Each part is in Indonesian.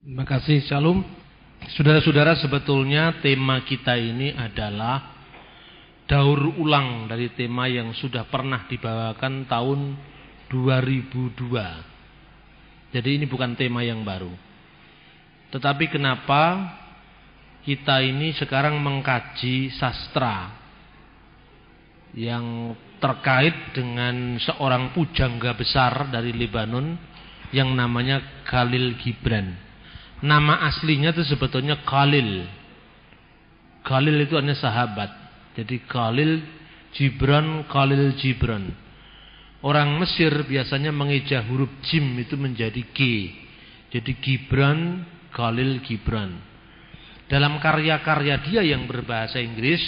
Terima kasih Shalom. Saudara-saudara sebetulnya tema kita ini adalah daur ulang dari tema yang sudah pernah dibawakan tahun 2002. Jadi ini bukan tema yang baru. Tetapi kenapa kita ini sekarang mengkaji sastra yang terkait dengan seorang pujangga besar dari Lebanon yang namanya Khalil Gibran. Nama aslinya itu sebetulnya Khalil. Khalil itu hanya sahabat. Jadi Khalil Gibran, Khalil Gibran. Orang Mesir biasanya mengeja huruf jim itu menjadi G. Jadi Gibran, Khalil Gibran. Dalam karya-karya dia yang berbahasa Inggris,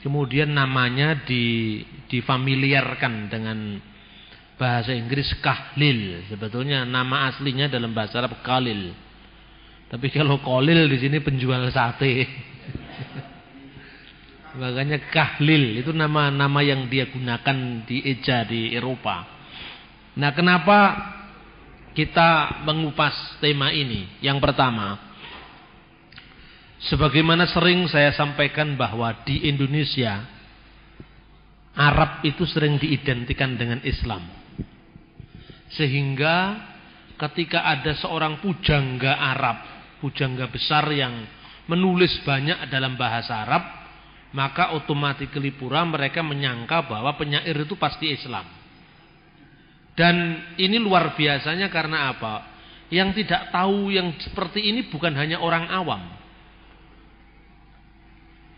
kemudian namanya di, difamiliarkan dengan bahasa Inggris Kahlil. Sebetulnya nama aslinya dalam bahasa Arab Khalil. Tapi kalau kolil di sini penjual sate. Makanya kahlil itu nama-nama yang dia gunakan di eja di Eropa. Nah, kenapa kita mengupas tema ini? Yang pertama, sebagaimana sering saya sampaikan bahwa di Indonesia Arab itu sering diidentikan dengan Islam. Sehingga ketika ada seorang pujangga Arab pujangga besar yang menulis banyak dalam bahasa Arab, maka otomatis pura mereka menyangka bahwa penyair itu pasti Islam. Dan ini luar biasanya karena apa? Yang tidak tahu yang seperti ini bukan hanya orang awam.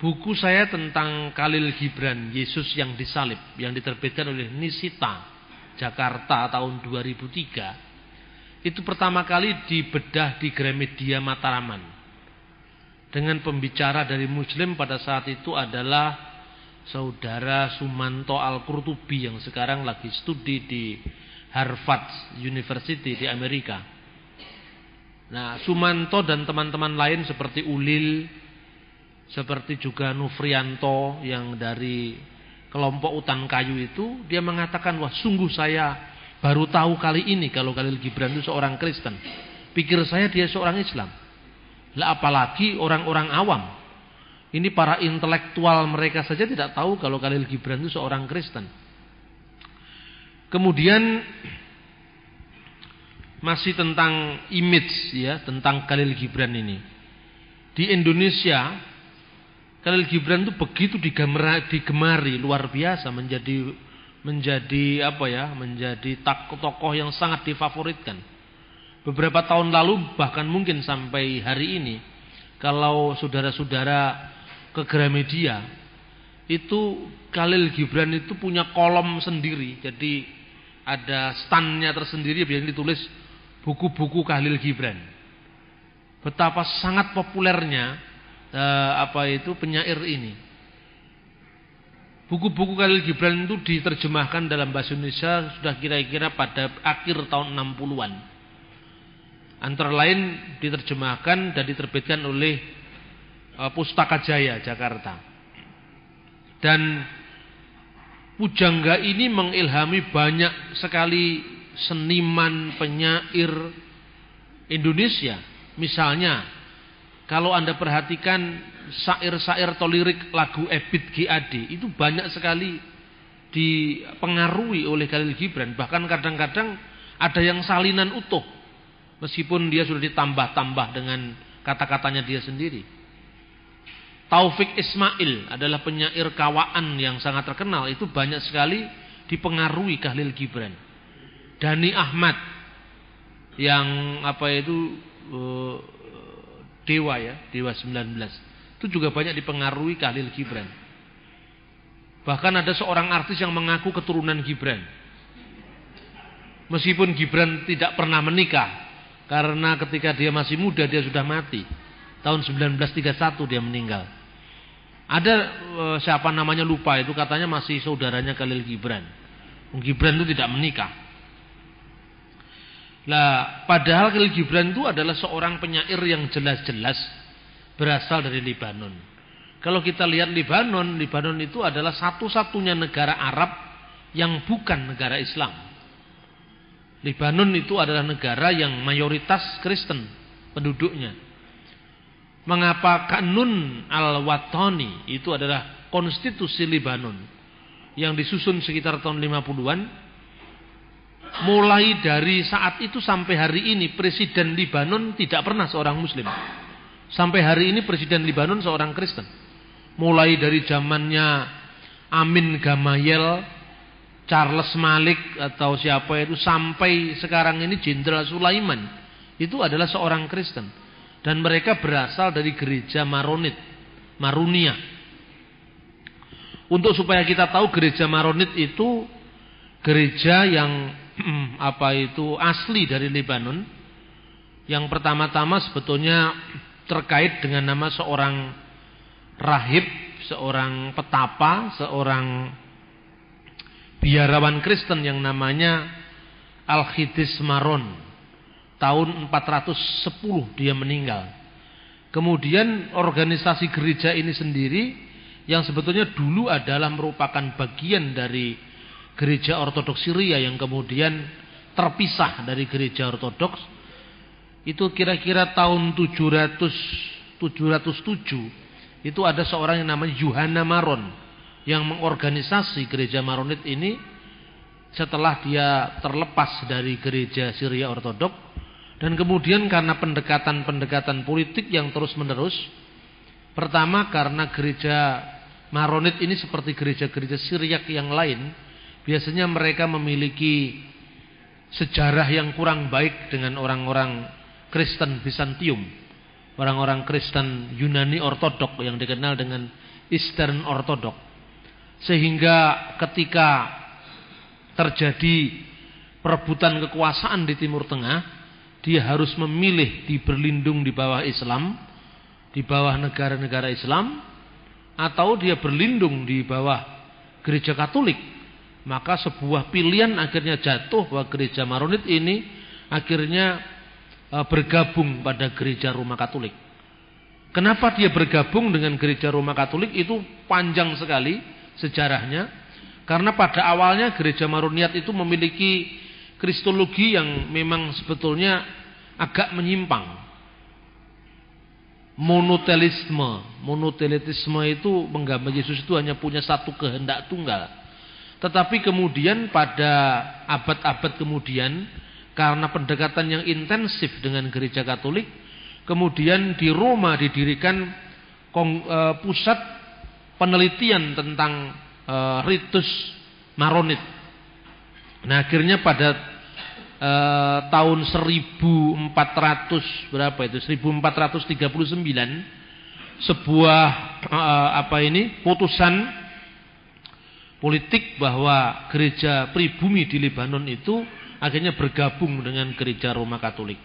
Buku saya tentang Khalil Gibran, Yesus yang disalib, yang diterbitkan oleh Nisita, Jakarta tahun 2003 itu pertama kali dibedah di Gramedia Mataraman. Dengan pembicara dari Muslim pada saat itu adalah saudara Sumanto Al-Qurtubi yang sekarang lagi studi di Harvard University di Amerika. Nah, Sumanto dan teman-teman lain seperti Ulil, seperti juga Nufrianto yang dari kelompok Utan Kayu itu, dia mengatakan, wah sungguh saya Baru tahu kali ini kalau Khalil Gibran itu seorang Kristen. Pikir saya dia seorang Islam. Lah apalagi orang-orang awam. Ini para intelektual mereka saja tidak tahu kalau Khalil Gibran itu seorang Kristen. Kemudian masih tentang image ya, tentang Khalil Gibran ini. Di Indonesia Khalil Gibran itu begitu digemari luar biasa menjadi menjadi apa ya, menjadi tokoh yang sangat difavoritkan. Beberapa tahun lalu bahkan mungkin sampai hari ini kalau saudara-saudara ke Gramedia itu Khalil Gibran itu punya kolom sendiri. Jadi ada standnya tersendiri yang ditulis buku-buku Khalil Gibran. Betapa sangat populernya eh, apa itu penyair ini. Buku-buku Khalil Gibran itu diterjemahkan dalam bahasa Indonesia sudah kira-kira pada akhir tahun 60-an. Antara lain diterjemahkan dan diterbitkan oleh uh, Pustaka Jaya Jakarta. Dan Pujangga ini mengilhami banyak sekali seniman penyair Indonesia. Misalnya kalau Anda perhatikan syair-syair atau lirik lagu Ebit GAD itu banyak sekali dipengaruhi oleh Khalil Gibran. Bahkan kadang-kadang ada yang salinan utuh. Meskipun dia sudah ditambah-tambah dengan kata-katanya dia sendiri. Taufik Ismail adalah penyair kawaan yang sangat terkenal. Itu banyak sekali dipengaruhi Khalil Gibran. Dani Ahmad yang apa itu uh, Dewa ya, Dewa 19. Itu juga banyak dipengaruhi Khalil Gibran. Bahkan ada seorang artis yang mengaku keturunan Gibran. Meskipun Gibran tidak pernah menikah. Karena ketika dia masih muda dia sudah mati. Tahun 1931 dia meninggal. Ada e, siapa namanya lupa itu katanya masih saudaranya Khalil Gibran. Gibran itu tidak menikah. Lah, padahal Khalil Gibran itu adalah seorang penyair yang jelas-jelas berasal dari Libanon. Kalau kita lihat Libanon, Libanon itu adalah satu-satunya negara Arab yang bukan negara Islam. Libanon itu adalah negara yang mayoritas Kristen. penduduknya. Mengapa Kanun Al-Watani itu adalah konstitusi Libanon yang disusun sekitar tahun 50-an mulai dari saat itu sampai hari ini presiden Libanon tidak pernah seorang muslim. Sampai hari ini presiden Libanon seorang Kristen. Mulai dari zamannya Amin Gamayel, Charles Malik atau siapa itu sampai sekarang ini Jenderal Sulaiman itu adalah seorang Kristen dan mereka berasal dari gereja Maronit, Marunia. Untuk supaya kita tahu gereja Maronit itu gereja yang apa itu asli dari Lebanon. Yang pertama-tama sebetulnya terkait dengan nama seorang rahib, seorang petapa, seorang biarawan Kristen yang namanya Al-Khidis Maron. Tahun 410 dia meninggal. Kemudian organisasi gereja ini sendiri yang sebetulnya dulu adalah merupakan bagian dari gereja ortodoks Syria yang kemudian terpisah dari gereja ortodoks itu kira-kira tahun 700 707 itu ada seorang yang namanya Yohana Maron yang mengorganisasi gereja Maronit ini setelah dia terlepas dari gereja Syria Ortodok. Dan kemudian karena pendekatan-pendekatan politik yang terus-menerus pertama karena gereja Maronit ini seperti gereja-gereja Syriak yang lain biasanya mereka memiliki sejarah yang kurang baik dengan orang-orang Kristen Bizantium orang-orang Kristen Yunani Ortodok yang dikenal dengan Eastern Ortodok sehingga ketika terjadi perebutan kekuasaan di Timur Tengah, dia harus memilih di berlindung di bawah Islam, di bawah negara-negara Islam, atau dia berlindung di bawah gereja Katolik. Maka sebuah pilihan akhirnya jatuh bahwa gereja Maronit ini akhirnya bergabung pada gereja Roma Katolik. Kenapa dia bergabung dengan gereja Roma Katolik itu panjang sekali sejarahnya karena pada awalnya gereja Maruniat itu memiliki kristologi yang memang sebetulnya agak menyimpang. Monotelisme, monotelitisme itu menggambar Yesus itu hanya punya satu kehendak tunggal. Tetapi kemudian pada abad-abad kemudian karena pendekatan yang intensif dengan gereja Katolik, kemudian di Roma didirikan eh, pusat penelitian tentang e, ritus Maronit. Nah, akhirnya pada e, tahun 1400 berapa itu? 1439 sebuah e, apa ini? putusan politik bahwa gereja pribumi di Lebanon itu akhirnya bergabung dengan gereja Roma Katolik.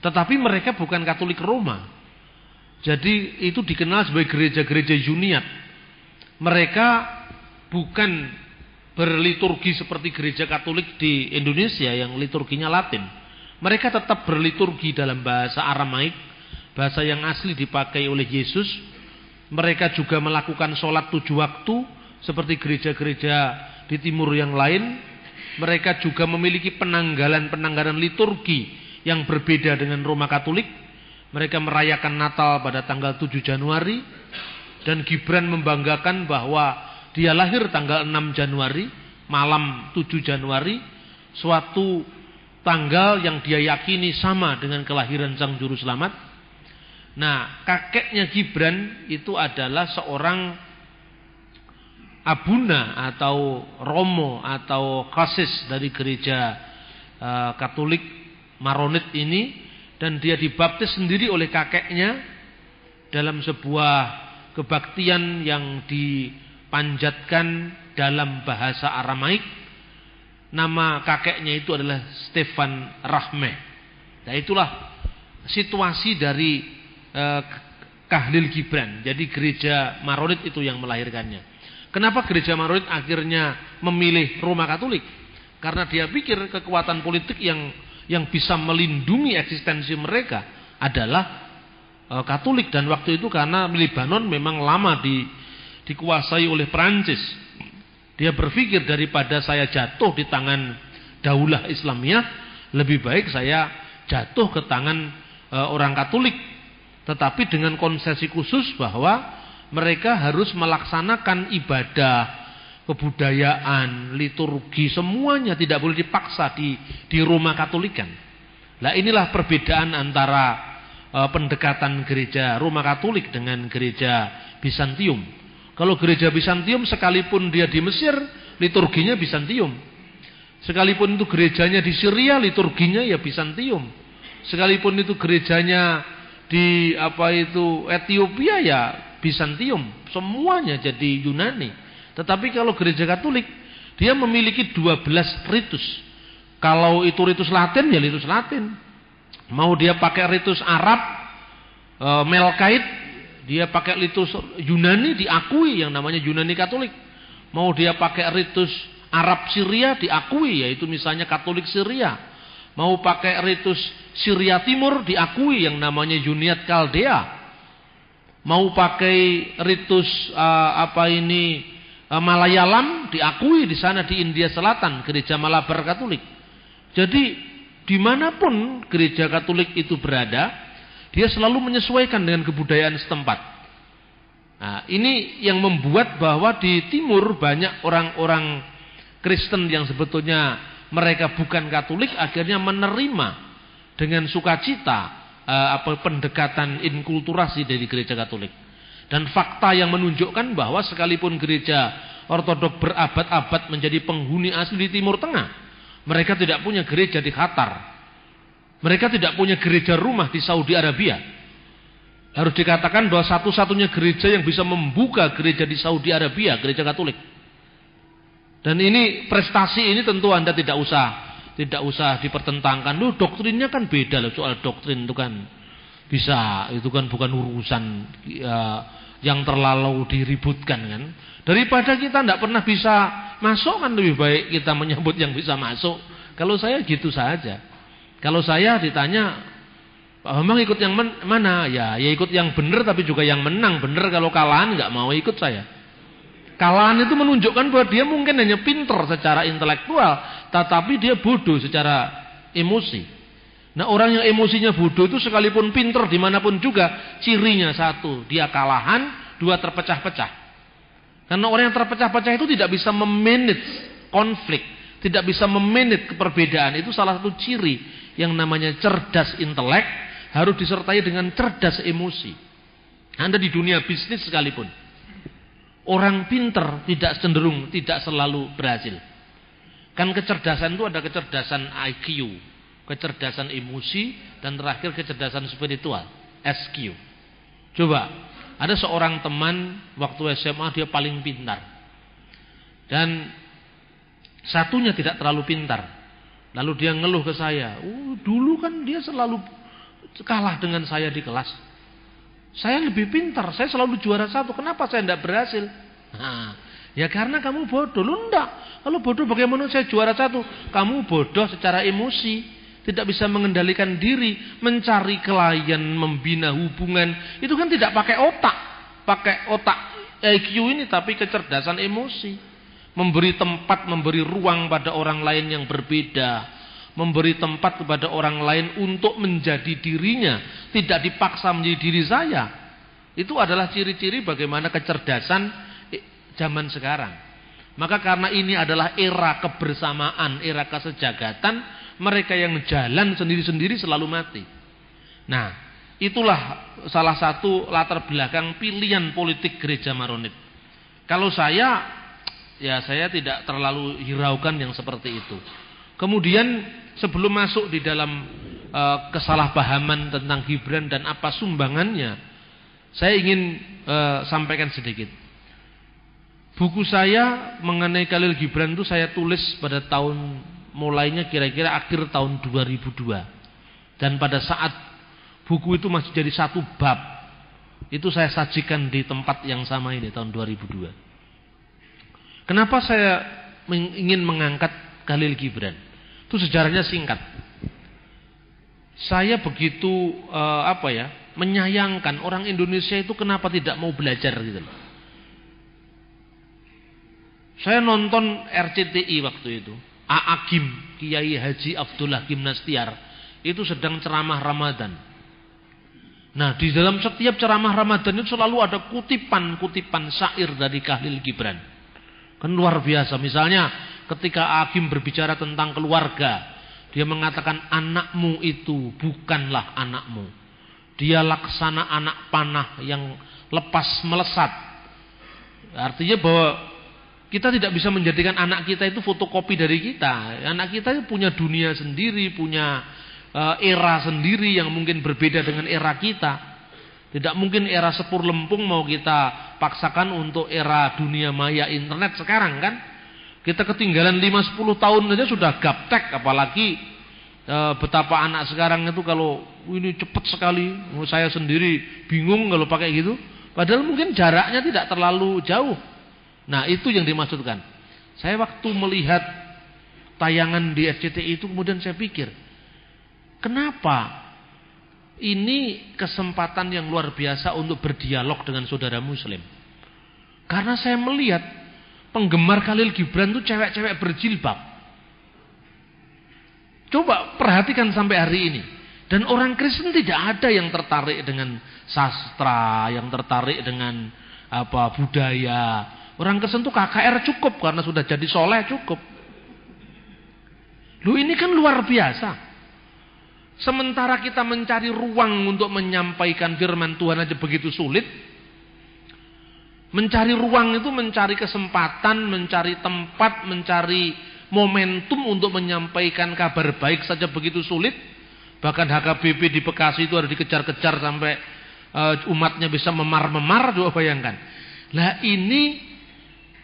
Tetapi mereka bukan Katolik Roma. Jadi itu dikenal sebagai gereja-gereja Juniat mereka bukan berliturgi seperti gereja Katolik di Indonesia yang liturginya Latin. Mereka tetap berliturgi dalam bahasa Aramaik, bahasa yang asli dipakai oleh Yesus. Mereka juga melakukan sholat tujuh waktu seperti gereja-gereja di timur yang lain. Mereka juga memiliki penanggalan-penanggalan liturgi yang berbeda dengan Roma Katolik. Mereka merayakan Natal pada tanggal 7 Januari dan Gibran membanggakan bahwa dia lahir tanggal 6 Januari, malam 7 Januari, suatu tanggal yang dia yakini sama dengan kelahiran Sang Juru Selamat. Nah, kakeknya Gibran itu adalah seorang abuna atau romo atau kasis dari gereja uh, Katolik Maronit ini dan dia dibaptis sendiri oleh kakeknya dalam sebuah kebaktian yang dipanjatkan dalam bahasa Aramaik. Nama kakeknya itu adalah Stefan Rahmeh. Nah itulah situasi dari eh, Kahlil Gibran. Jadi gereja Maronit itu yang melahirkannya. Kenapa gereja Maronit akhirnya memilih Roma Katolik? Karena dia pikir kekuatan politik yang yang bisa melindungi eksistensi mereka adalah Eh, Katolik dan waktu itu karena Libanon memang lama di, dikuasai oleh Perancis. Dia berpikir daripada saya jatuh di tangan daulah Islamiyah, lebih baik saya jatuh ke tangan e, orang Katolik, tetapi dengan konsesi khusus bahwa mereka harus melaksanakan ibadah, kebudayaan, liturgi, semuanya tidak boleh dipaksa di di rumah Katolikan. Nah inilah perbedaan antara e, pendekatan gereja Roma Katolik dengan gereja Bizantium. Kalau gereja Bizantium sekalipun dia di Mesir, liturginya Bizantium. Sekalipun itu gerejanya di Syria, liturginya ya Bizantium. Sekalipun itu gerejanya di apa itu Ethiopia ya Bizantium. Semuanya jadi Yunani. Tetapi kalau gereja Katolik, dia memiliki 12 ritus. Kalau itu ritus Latin ya ritus Latin. Mau dia pakai ritus Arab, e, Melkait, dia pakai ritus Yunani diakui yang namanya Yunani Katolik. Mau dia pakai ritus Arab Syria diakui yaitu misalnya Katolik Syria. Mau pakai ritus Syria Timur diakui yang namanya Yuniat Kaldea. Mau pakai ritus uh, apa ini uh, Malayalam diakui di sana di India Selatan gereja Malabar Katolik. Jadi di mana pun gereja Katolik itu berada, dia selalu menyesuaikan dengan kebudayaan setempat. Nah, ini yang membuat bahwa di timur banyak orang-orang Kristen yang sebetulnya mereka bukan Katolik akhirnya menerima dengan sukacita eh, apa pendekatan inkulturasi dari gereja Katolik. Dan fakta yang menunjukkan bahwa sekalipun gereja ortodok berabad-abad menjadi penghuni asli di Timur Tengah, mereka tidak punya gereja di Qatar. Mereka tidak punya gereja rumah di Saudi Arabia. Harus dikatakan bahwa satu-satunya gereja yang bisa membuka gereja di Saudi Arabia, gereja Katolik. Dan ini prestasi ini tentu Anda tidak usah tidak usah dipertentangkan. Loh, doktrinnya kan beda loh soal doktrin itu kan bisa itu kan bukan urusan ya, yang terlalu diributkan kan. Daripada kita tidak pernah bisa masuk kan lebih baik kita menyambut yang bisa masuk. Kalau saya gitu saja. Kalau saya ditanya Pak Bambang ikut yang mana? Ya, ya ikut yang benar tapi juga yang menang. Benar kalau kalahan nggak mau ikut saya. Kalahan itu menunjukkan bahwa dia mungkin hanya pinter secara intelektual, tetapi dia bodoh secara emosi. Nah orang yang emosinya bodoh itu sekalipun pinter di mana pun juga, cirinya satu, dia kalahan, dua terpecah-pecah. Karena orang yang terpecah-pecah itu tidak bisa memanage konflik, tidak bisa memanage keperbedaan. Itu salah satu ciri yang namanya cerdas intelek harus disertai dengan cerdas emosi. Anda di dunia bisnis sekalipun. Orang pinter tidak cenderung, tidak selalu berhasil. Kan kecerdasan itu ada kecerdasan IQ, kecerdasan emosi, dan terakhir kecerdasan spiritual, SQ. Coba, ada seorang teman waktu SMA dia paling pintar. Dan satunya tidak terlalu pintar. Lalu dia ngeluh ke saya, oh, dulu kan dia selalu kalah dengan saya di kelas. Saya lebih pintar, saya selalu juara satu. Kenapa saya tidak berhasil? Nah, ya karena kamu bodoh. Lu enggak. Kalau bodoh bagaimana saya juara satu? Kamu bodoh secara emosi. Tidak bisa mengendalikan diri. Mencari klien, membina hubungan. Itu kan tidak pakai otak. Pakai otak IQ ini tapi kecerdasan emosi. Memberi tempat, memberi ruang pada orang lain yang berbeda memberi tempat kepada orang lain untuk menjadi dirinya, tidak dipaksa menjadi diri saya. Itu adalah ciri-ciri bagaimana kecerdasan zaman sekarang. Maka karena ini adalah era kebersamaan, era kesejagatan, mereka yang jalan sendiri-sendiri selalu mati. Nah, itulah salah satu latar belakang pilihan politik gereja Maronit. Kalau saya, ya saya tidak terlalu hiraukan yang seperti itu. Kemudian sebelum masuk di dalam uh, kesalahpahaman tentang Gibran dan apa sumbangannya, saya ingin uh, sampaikan sedikit. Buku saya mengenai Khalil Gibran itu saya tulis pada tahun mulainya kira-kira akhir tahun 2002. Dan pada saat buku itu masih jadi satu bab, itu saya sajikan di tempat yang sama ini tahun 2002. Kenapa saya ingin mengangkat Khalil Gibran? Itu sejarahnya singkat. Saya begitu uh, apa ya, menyayangkan orang Indonesia itu kenapa tidak mau belajar gitu loh. Saya nonton RCTI waktu itu. Aakim Kiai Haji Abdullah Gimnastiar itu sedang ceramah Ramadan. Nah, di dalam setiap ceramah Ramadan itu selalu ada kutipan-kutipan syair dari Khalil Gibran. Kan luar biasa. Misalnya ketika Agim berbicara tentang keluarga, dia mengatakan anakmu itu bukanlah anakmu. Dia laksana anak panah yang lepas melesat. Artinya bahwa kita tidak bisa menjadikan anak kita itu fotokopi dari kita. Anak kita punya dunia sendiri, punya Eh, era sendiri yang mungkin berbeda dengan era kita. Tidak mungkin era sepur lempung mau kita paksakan untuk era dunia maya internet sekarang kan. Kita ketinggalan 5-10 tahun saja sudah gaptek apalagi e, betapa anak sekarang itu kalau ini cepat sekali. Saya sendiri bingung kalau pakai gitu. Padahal mungkin jaraknya tidak terlalu jauh. Nah itu yang dimaksudkan. Saya waktu melihat tayangan di FCTI itu kemudian saya pikir Kenapa? Ini kesempatan yang luar biasa untuk berdialog dengan saudara muslim. Karena saya melihat penggemar Khalil Gibran itu cewek-cewek berjilbab. Coba perhatikan sampai hari ini. Dan orang Kristen tidak ada yang tertarik dengan sastra, yang tertarik dengan apa budaya. Orang Kristen itu KKR cukup karena sudah jadi soleh cukup. Lu ini kan luar biasa. Sementara kita mencari ruang untuk menyampaikan firman Tuhan aja begitu sulit. Mencari ruang itu mencari kesempatan, mencari tempat, mencari momentum untuk menyampaikan kabar baik saja begitu sulit. Bahkan HKBP di Bekasi itu harus dikejar-kejar sampai uh, umatnya bisa memar-memar, coba bayangkan. Lah ini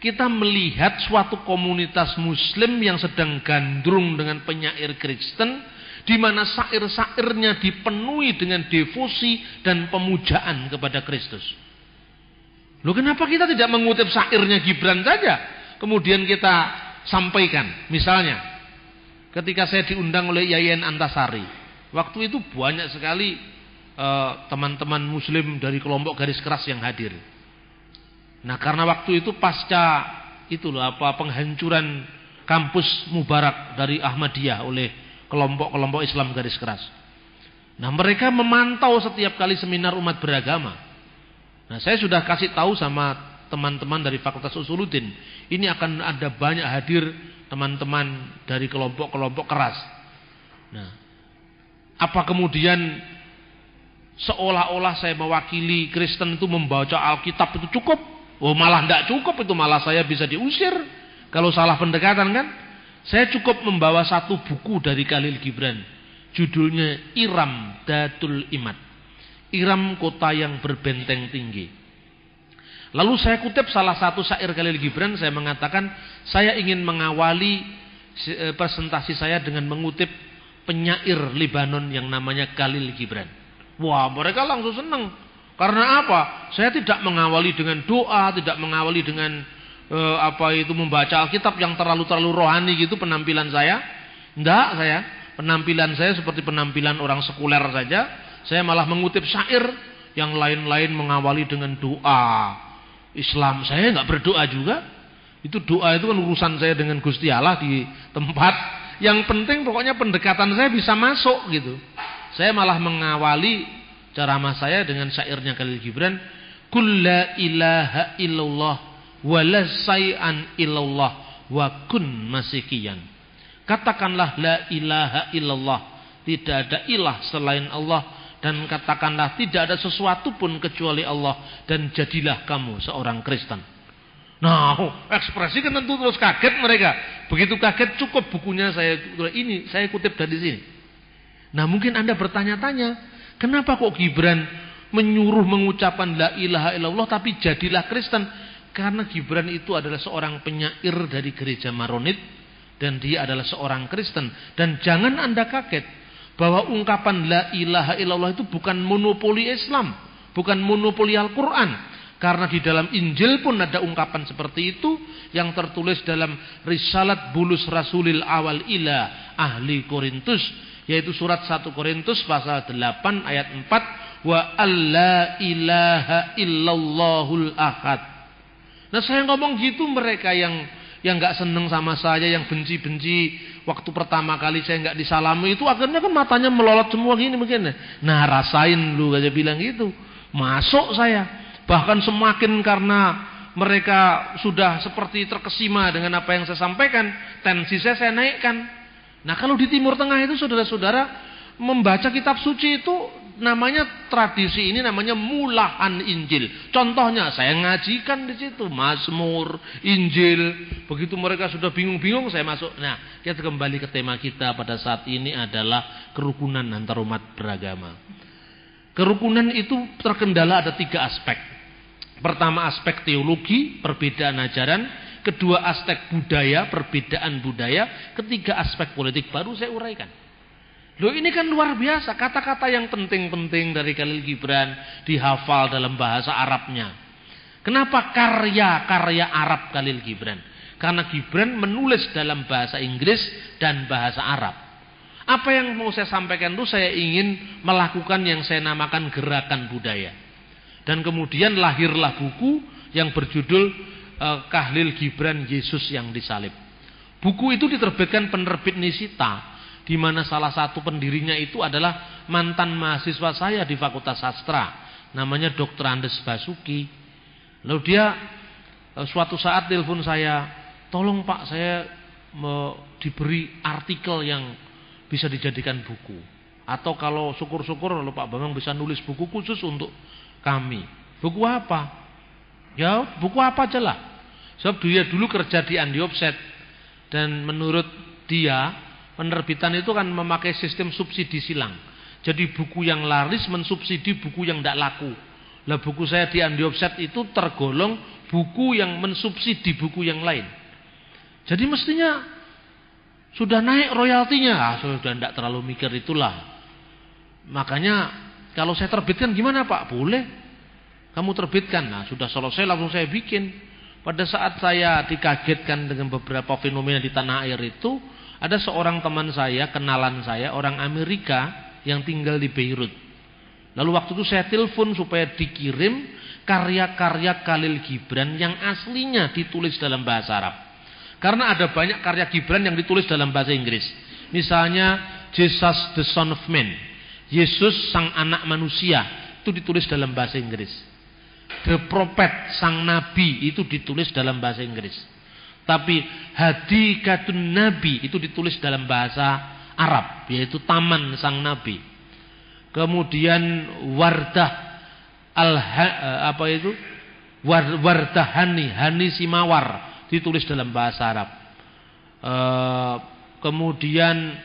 kita melihat suatu komunitas muslim yang sedang gandrung dengan penyair Kristen di mana syair-syairnya dipenuhi dengan devosi dan pemujaan kepada Kristus. Loh kenapa kita tidak mengutip syairnya Gibran saja? Kemudian kita sampaikan. Misalnya, ketika saya diundang oleh Yayan Antasari. Waktu itu banyak sekali eh, teman-teman uh, muslim dari kelompok garis keras yang hadir. Nah karena waktu itu pasca itulah apa penghancuran kampus Mubarak dari Ahmadiyah oleh kelompok-kelompok Islam garis keras. Nah mereka memantau setiap kali seminar umat beragama. Nah saya sudah kasih tahu sama teman-teman dari Fakultas Usuluddin. Ini akan ada banyak hadir teman-teman dari kelompok-kelompok keras. Nah, apa kemudian seolah-olah saya mewakili Kristen itu membaca Alkitab itu cukup? Oh malah tidak cukup itu malah saya bisa diusir kalau salah pendekatan kan? Saya cukup membawa satu buku dari Khalil Gibran. Judulnya Iram Datul Imat. Iram kota yang berbenteng tinggi. Lalu saya kutip salah satu syair Khalil Gibran. Saya mengatakan saya ingin mengawali eh, presentasi saya dengan mengutip penyair Libanon yang namanya Khalil Gibran. Wah mereka langsung senang. Karena apa? Saya tidak mengawali dengan doa, tidak mengawali dengan eh, apa itu membaca Alkitab yang terlalu-terlalu rohani gitu penampilan saya. Enggak saya. Penampilan saya seperti penampilan orang sekuler saja. Saya malah mengutip syair yang lain-lain mengawali dengan doa. Islam saya enggak berdoa juga. Itu doa itu kan urusan saya dengan Gusti Allah di tempat. Yang penting pokoknya pendekatan saya bisa masuk gitu. Saya malah mengawali ceramah saya dengan syairnya Khalil Gibran. Kulla ilaha illallah wala say'an illallah wa kun masikiyan. Katakanlah la ilaha illallah, tidak ada ilah selain Allah dan katakanlah tidak ada sesuatu pun kecuali Allah dan jadilah kamu seorang Kristen. Nah, ekspresi kan tentu terus kaget mereka. Begitu kaget cukup bukunya saya ini saya kutip dari sini. Nah, mungkin Anda bertanya-tanya, kenapa kok Gibran menyuruh mengucapkan la ilaha illallah tapi jadilah Kristen? Karena Gibran itu adalah seorang penyair dari gereja Maronit dan dia adalah seorang Kristen. Dan jangan Anda kaget bahwa ungkapan la ilaha illallah itu bukan monopoli Islam, bukan monopoli Al-Qur'an. Karena di dalam Injil pun ada ungkapan seperti itu yang tertulis dalam Risalat Bulus Rasulil Awal Ila Ahli Korintus yaitu surat 1 Korintus pasal 8 ayat 4 wa alla ilaha illallahul ahad Nah saya ngomong gitu mereka yang yang nggak seneng sama saya, yang benci-benci waktu pertama kali saya nggak disalami itu akhirnya kan matanya melolot semua gini mungkin. Nah rasain lu aja bilang gitu. Masuk saya. Bahkan semakin karena mereka sudah seperti terkesima dengan apa yang saya sampaikan, tensi saya saya naikkan. Nah kalau di Timur Tengah itu saudara-saudara membaca kitab suci itu namanya tradisi ini namanya mulahan Injil. Contohnya saya ngajikan di situ Mazmur, Injil. Begitu mereka sudah bingung-bingung saya masuk. Nah, kita kembali ke tema kita pada saat ini adalah kerukunan antar umat beragama. Kerukunan itu terkendala ada tiga aspek. Pertama aspek teologi, perbedaan ajaran. Kedua aspek budaya, perbedaan budaya. Ketiga aspek politik baru saya uraikan. Loh ini kan luar biasa. Kata-kata yang penting-penting dari Khalil Gibran dihafal dalam bahasa Arabnya. Kenapa karya-karya Arab Khalil Gibran? Karena Gibran menulis dalam bahasa Inggris dan bahasa Arab. Apa yang mau saya sampaikan itu saya ingin melakukan yang saya namakan gerakan budaya. Dan kemudian lahirlah buku yang berjudul uh, Kahlil Gibran Yesus yang disalib. Buku itu diterbitkan penerbit Nisita di mana salah satu pendirinya itu adalah mantan mahasiswa saya di Fakultas Sastra, namanya Dr. Andes Basuki. Lalu dia eh, suatu saat telepon saya, tolong Pak saya diberi artikel yang bisa dijadikan buku. Atau kalau syukur-syukur lalu Pak Bambang bisa nulis buku khusus untuk kami. Buku apa? Ya buku apa aja lah. Sebab dia dulu kerja di Andi Offset dan menurut dia penerbitan itu kan memakai sistem subsidi silang. Jadi buku yang laris mensubsidi buku yang tidak laku. Lah buku saya di Andi Offset itu tergolong buku yang mensubsidi buku yang lain. Jadi mestinya sudah naik royaltinya. Ah, sudah tidak terlalu mikir itulah. Makanya kalau saya terbitkan gimana Pak? Boleh. Kamu terbitkan. Nah, sudah selesai langsung saya bikin. Pada saat saya dikagetkan dengan beberapa fenomena di tanah air itu, ada seorang teman saya, kenalan saya, orang Amerika yang tinggal di Beirut. Lalu waktu itu saya telepon supaya dikirim karya-karya Khalil Gibran yang aslinya ditulis dalam bahasa Arab. Karena ada banyak karya Gibran yang ditulis dalam bahasa Inggris. Misalnya Jesus the Son of Man. Yesus sang anak manusia itu ditulis dalam bahasa Inggris. The Prophet sang nabi itu ditulis dalam bahasa Inggris. Tapi hadikatun nabi itu ditulis dalam bahasa Arab yaitu taman sang nabi. Kemudian wardah al eh, apa itu? Wardah hani, hani simawar ditulis dalam bahasa Arab. E, kemudian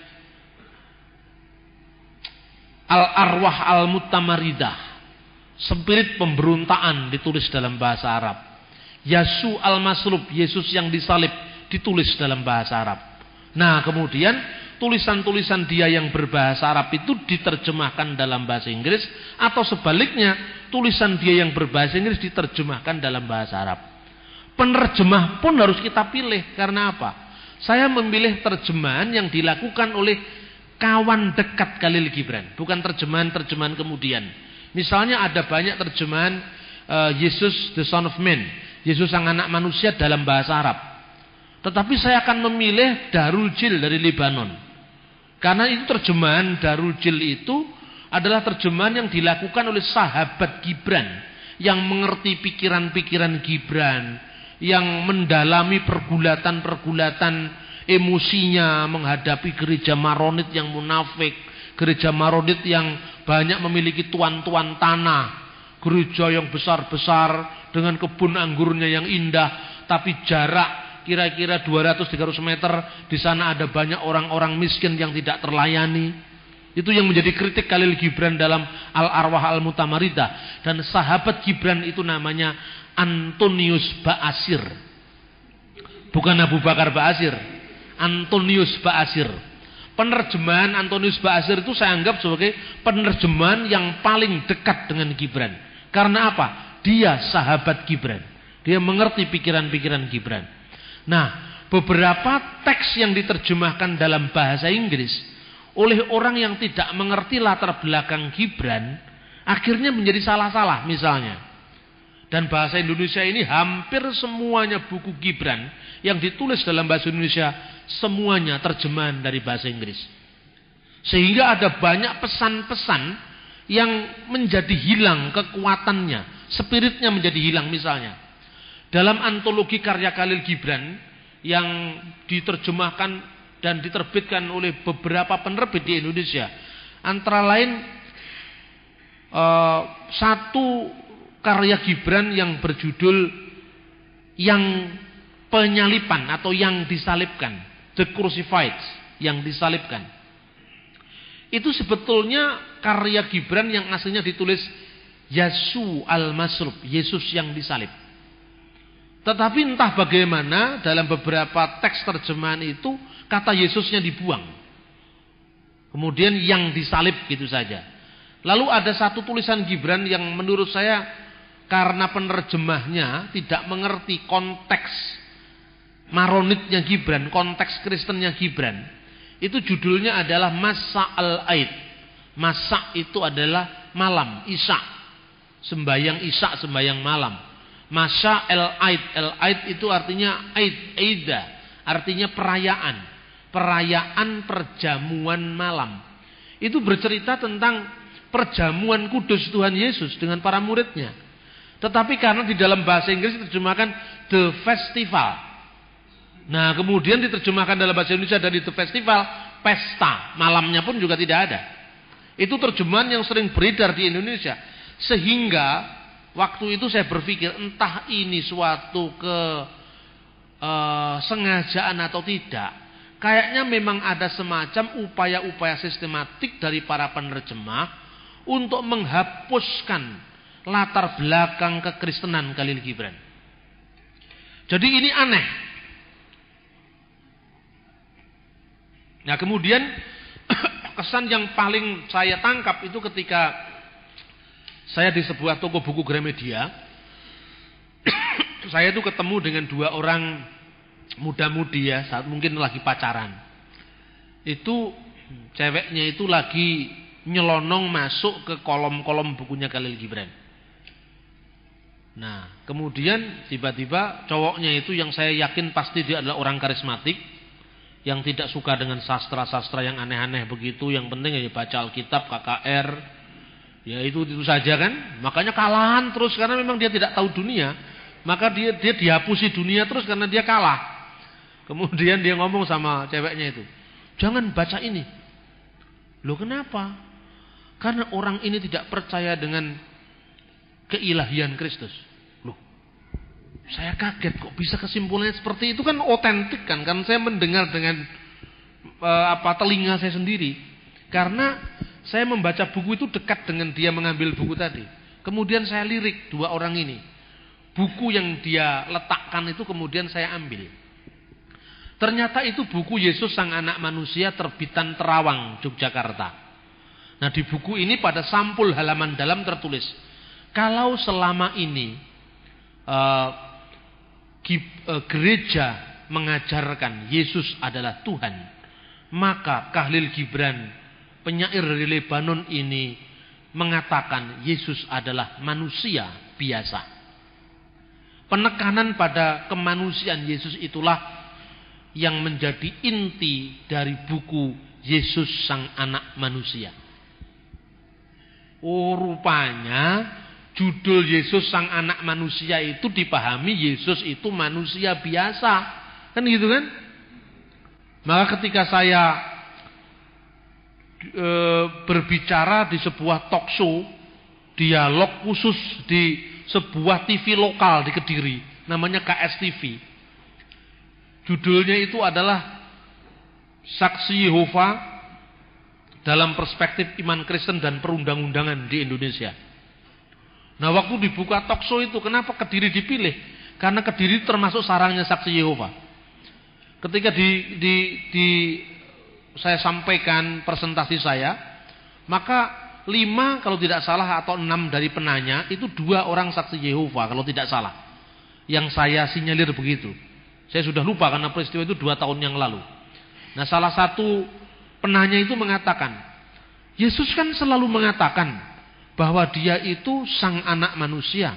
al arwah al mutamaridah spirit pemberontakan ditulis dalam bahasa Arab. Yasu al-Maslub, Yesus yang disalib, ditulis dalam bahasa Arab. Nah, kemudian tulisan-tulisan dia yang berbahasa Arab itu diterjemahkan dalam bahasa Inggris atau sebaliknya, tulisan dia yang berbahasa Inggris diterjemahkan dalam bahasa Arab. Penerjemah pun harus kita pilih karena apa? Saya memilih terjemahan yang dilakukan oleh kawan dekat Khalil Gibran, bukan terjemahan-terjemahan kemudian. Misalnya ada banyak terjemahan uh, Yesus the Son of Man Yesus sang anak manusia dalam bahasa Arab. Tetapi saya akan memilih Darul Jil dari Lebanon. Karena itu terjemahan Darul Jil itu adalah terjemahan yang dilakukan oleh sahabat Gibran. Yang mengerti pikiran-pikiran Gibran. Yang mendalami pergulatan-pergulatan emosinya menghadapi gereja Maronit yang munafik. Gereja Maronit yang banyak memiliki tuan-tuan tanah. Gereja yang besar-besar dengan kebun anggurnya yang indah, tapi jarak kira-kira 200-300 meter di sana ada banyak orang-orang miskin yang tidak terlayani. Itu yang menjadi kritik Khalil Gibran dalam Al-Arwah Al-Mutamarida. Dan sahabat Gibran itu namanya Antonius Baasir. Bukan Abu Bakar Baasir. Antonius Baasir. Penerjemahan Antonius Baasir itu saya anggap sebagai penerjemahan yang paling dekat dengan Gibran. Karena apa? Dia sahabat Gibran. Dia mengerti pikiran-pikiran Gibran. Nah, beberapa teks yang diterjemahkan dalam bahasa Inggris oleh orang yang tidak mengerti latar belakang Gibran, akhirnya menjadi salah-salah misalnya. Dan bahasa Indonesia ini hampir semuanya buku Gibran yang ditulis dalam bahasa Indonesia semuanya terjemahan dari bahasa Inggris. Sehingga ada banyak pesan-pesan yang menjadi hilang kekuatannya, spiritnya menjadi hilang misalnya. Dalam antologi karya Khalil Gibran yang diterjemahkan dan diterbitkan oleh beberapa penerbit di Indonesia, antara lain uh, satu karya Gibran yang berjudul yang penyalipan atau yang disalibkan, the crucified, yang disalibkan. Itu sebetulnya karya Gibran yang aslinya ditulis Yasu al-Masrub, Yesus yang disalib. Tetapi entah bagaimana dalam beberapa teks terjemahan itu kata Yesusnya dibuang. Kemudian yang disalib gitu saja. Lalu ada satu tulisan Gibran yang menurut saya karena penerjemahnya tidak mengerti konteks maronitnya Gibran, konteks Kristennya Gibran. Itu judulnya adalah Masa al-Aid. Masa itu adalah malam, Isya. Sembayang Isya, sembayang malam. Masa al-Aid. Al-Aid itu artinya Aid, Aida. Artinya perayaan. Perayaan perjamuan malam. Itu bercerita tentang perjamuan kudus Tuhan Yesus dengan para muridnya. Tetapi karena di dalam bahasa Inggris diterjemahkan The Festival. Nah kemudian diterjemahkan dalam bahasa Indonesia dari The Festival, pesta. Malamnya pun juga tidak ada. Itu terjemahan yang sering beredar di Indonesia. Sehingga waktu itu saya berpikir entah ini suatu ke uh, sengajaan atau tidak. Kayaknya memang ada semacam upaya-upaya sistematik dari para penerjemah untuk menghapuskan latar belakang kekristenan Khalil Gibran. Jadi ini aneh. Nah kemudian kesan yang paling saya tangkap itu ketika saya di sebuah toko buku Gramedia. saya itu ketemu dengan dua orang muda-mudi ya, saat mungkin lagi pacaran. Itu ceweknya itu lagi nyelonong masuk ke kolom-kolom bukunya Khalil Gibran. Nah, kemudian tiba-tiba cowoknya itu yang saya yakin pasti dia adalah orang karismatik yang tidak suka dengan sastra-sastra yang aneh-aneh begitu, yang penting ya baca Alkitab, KKR, ya itu itu saja kan. Makanya kalahan terus karena memang dia tidak tahu dunia, maka dia dia dihapusi dunia terus karena dia kalah. Kemudian dia ngomong sama ceweknya itu, "Jangan baca ini." Loh kenapa? Karena orang ini tidak percaya dengan keilahian Kristus. Saya kaget kok bisa kesimpulannya seperti itu kan otentik kan? Kan saya mendengar dengan uh, apa telinga saya sendiri. Karena saya membaca buku itu dekat dengan dia mengambil buku tadi. Kemudian saya lirik dua orang ini. Buku yang dia letakkan itu kemudian saya ambil. Ternyata itu buku Yesus Sang Anak Manusia terbitan Terawang, Yogyakarta. Nah di buku ini pada sampul halaman dalam tertulis kalau selama ini uh, gereja mengajarkan Yesus adalah Tuhan, maka Kahlil Gibran, penyair dari Lebanon ini mengatakan Yesus adalah manusia biasa. Penekanan pada kemanusiaan Yesus itulah yang menjadi inti dari buku Yesus Sang Anak Manusia. Oh, rupanya judul Yesus sang anak manusia itu dipahami Yesus itu manusia biasa. Kan gitu kan? Maka ketika saya e, berbicara di sebuah talk show, dialog khusus di sebuah TV lokal di Kediri, namanya KSTV. Judulnya itu adalah Saksi Yehova dalam perspektif iman Kristen dan perundang-undangan di Indonesia. Nah waktu dibuka tokso itu kenapa Kediri dipilih? Karena Kediri termasuk sarangnya saksi Yehova. Ketika di, di, di saya sampaikan presentasi saya, maka lima kalau tidak salah atau enam dari penanya itu dua orang saksi Yehova kalau tidak salah. Yang saya sinyalir begitu. Saya sudah lupa karena peristiwa itu dua tahun yang lalu. Nah salah satu penanya itu mengatakan, Yesus kan selalu mengatakan bahwa dia itu sang anak manusia.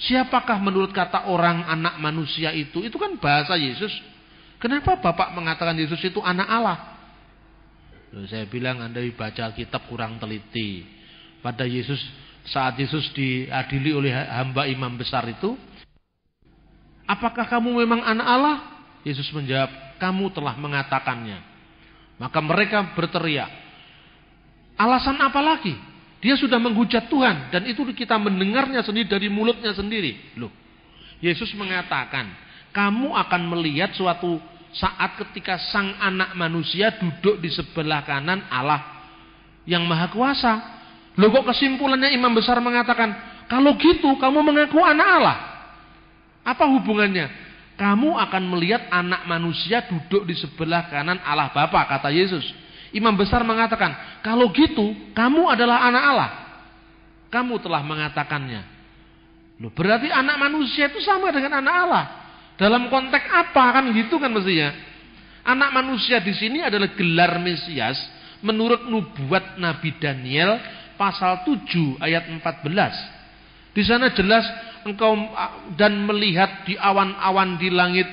Siapakah menurut kata orang anak manusia itu? Itu kan bahasa Yesus. Kenapa Bapak mengatakan Yesus itu anak Allah? Loh, saya bilang Anda baca kitab kurang teliti. Pada Yesus saat Yesus diadili oleh hamba imam besar itu, apakah kamu memang anak Allah? Yesus menjawab, kamu telah mengatakannya. Maka mereka berteriak, alasan apa lagi? Dia sudah menghujat Tuhan dan itu kita mendengarnya sendiri dari mulutnya sendiri. Loh, Yesus mengatakan, kamu akan melihat suatu saat ketika sang anak manusia duduk di sebelah kanan Allah yang maha kuasa. Loh kok kesimpulannya imam besar mengatakan, kalau gitu kamu mengaku anak Allah. Apa hubungannya? Kamu akan melihat anak manusia duduk di sebelah kanan Allah Bapa, kata Yesus. Imam besar mengatakan, kalau gitu kamu adalah anak Allah. Kamu telah mengatakannya. Loh, berarti anak manusia itu sama dengan anak Allah. Dalam konteks apa kan gitu kan mestinya. Anak manusia di sini adalah gelar Mesias menurut nubuat Nabi Daniel pasal 7 ayat 14. Di sana jelas engkau dan melihat di awan-awan di langit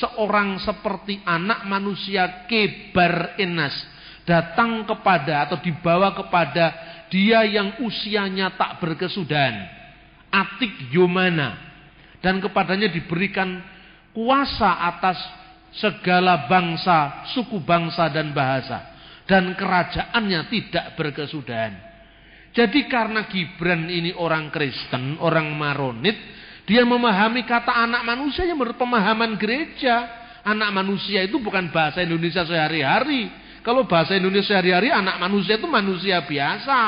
seorang seperti anak manusia kebar enas datang kepada atau dibawa kepada dia yang usianya tak berkesudahan. Atik Yomana. Dan kepadanya diberikan kuasa atas segala bangsa, suku bangsa dan bahasa. Dan kerajaannya tidak berkesudahan. Jadi karena Gibran ini orang Kristen, orang Maronit, dia memahami kata anak manusia yang berpemahaman gereja. Anak manusia itu bukan bahasa Indonesia sehari-hari kalau bahasa Indonesia hari-hari anak manusia itu manusia biasa.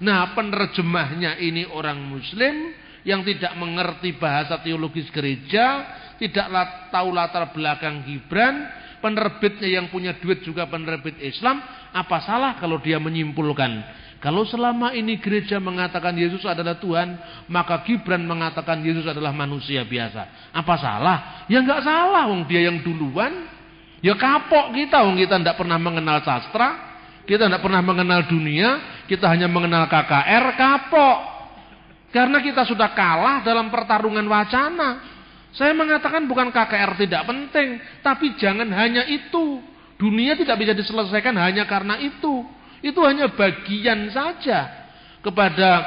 Nah penerjemahnya ini orang muslim yang tidak mengerti bahasa teologis gereja, tidak tahu latar belakang Gibran, penerbitnya yang punya duit juga penerbit Islam, apa salah kalau dia menyimpulkan kalau selama ini gereja mengatakan Yesus adalah Tuhan, maka Gibran mengatakan Yesus adalah manusia biasa. Apa salah? Ya nggak salah, wong dia yang duluan. Ya kapok kita, wong kita tidak pernah mengenal sastra, kita tidak pernah mengenal dunia, kita hanya mengenal KKR, kapok. Karena kita sudah kalah dalam pertarungan wacana. Saya mengatakan bukan KKR tidak penting, tapi jangan hanya itu. Dunia tidak bisa diselesaikan hanya karena itu. Itu hanya bagian saja kepada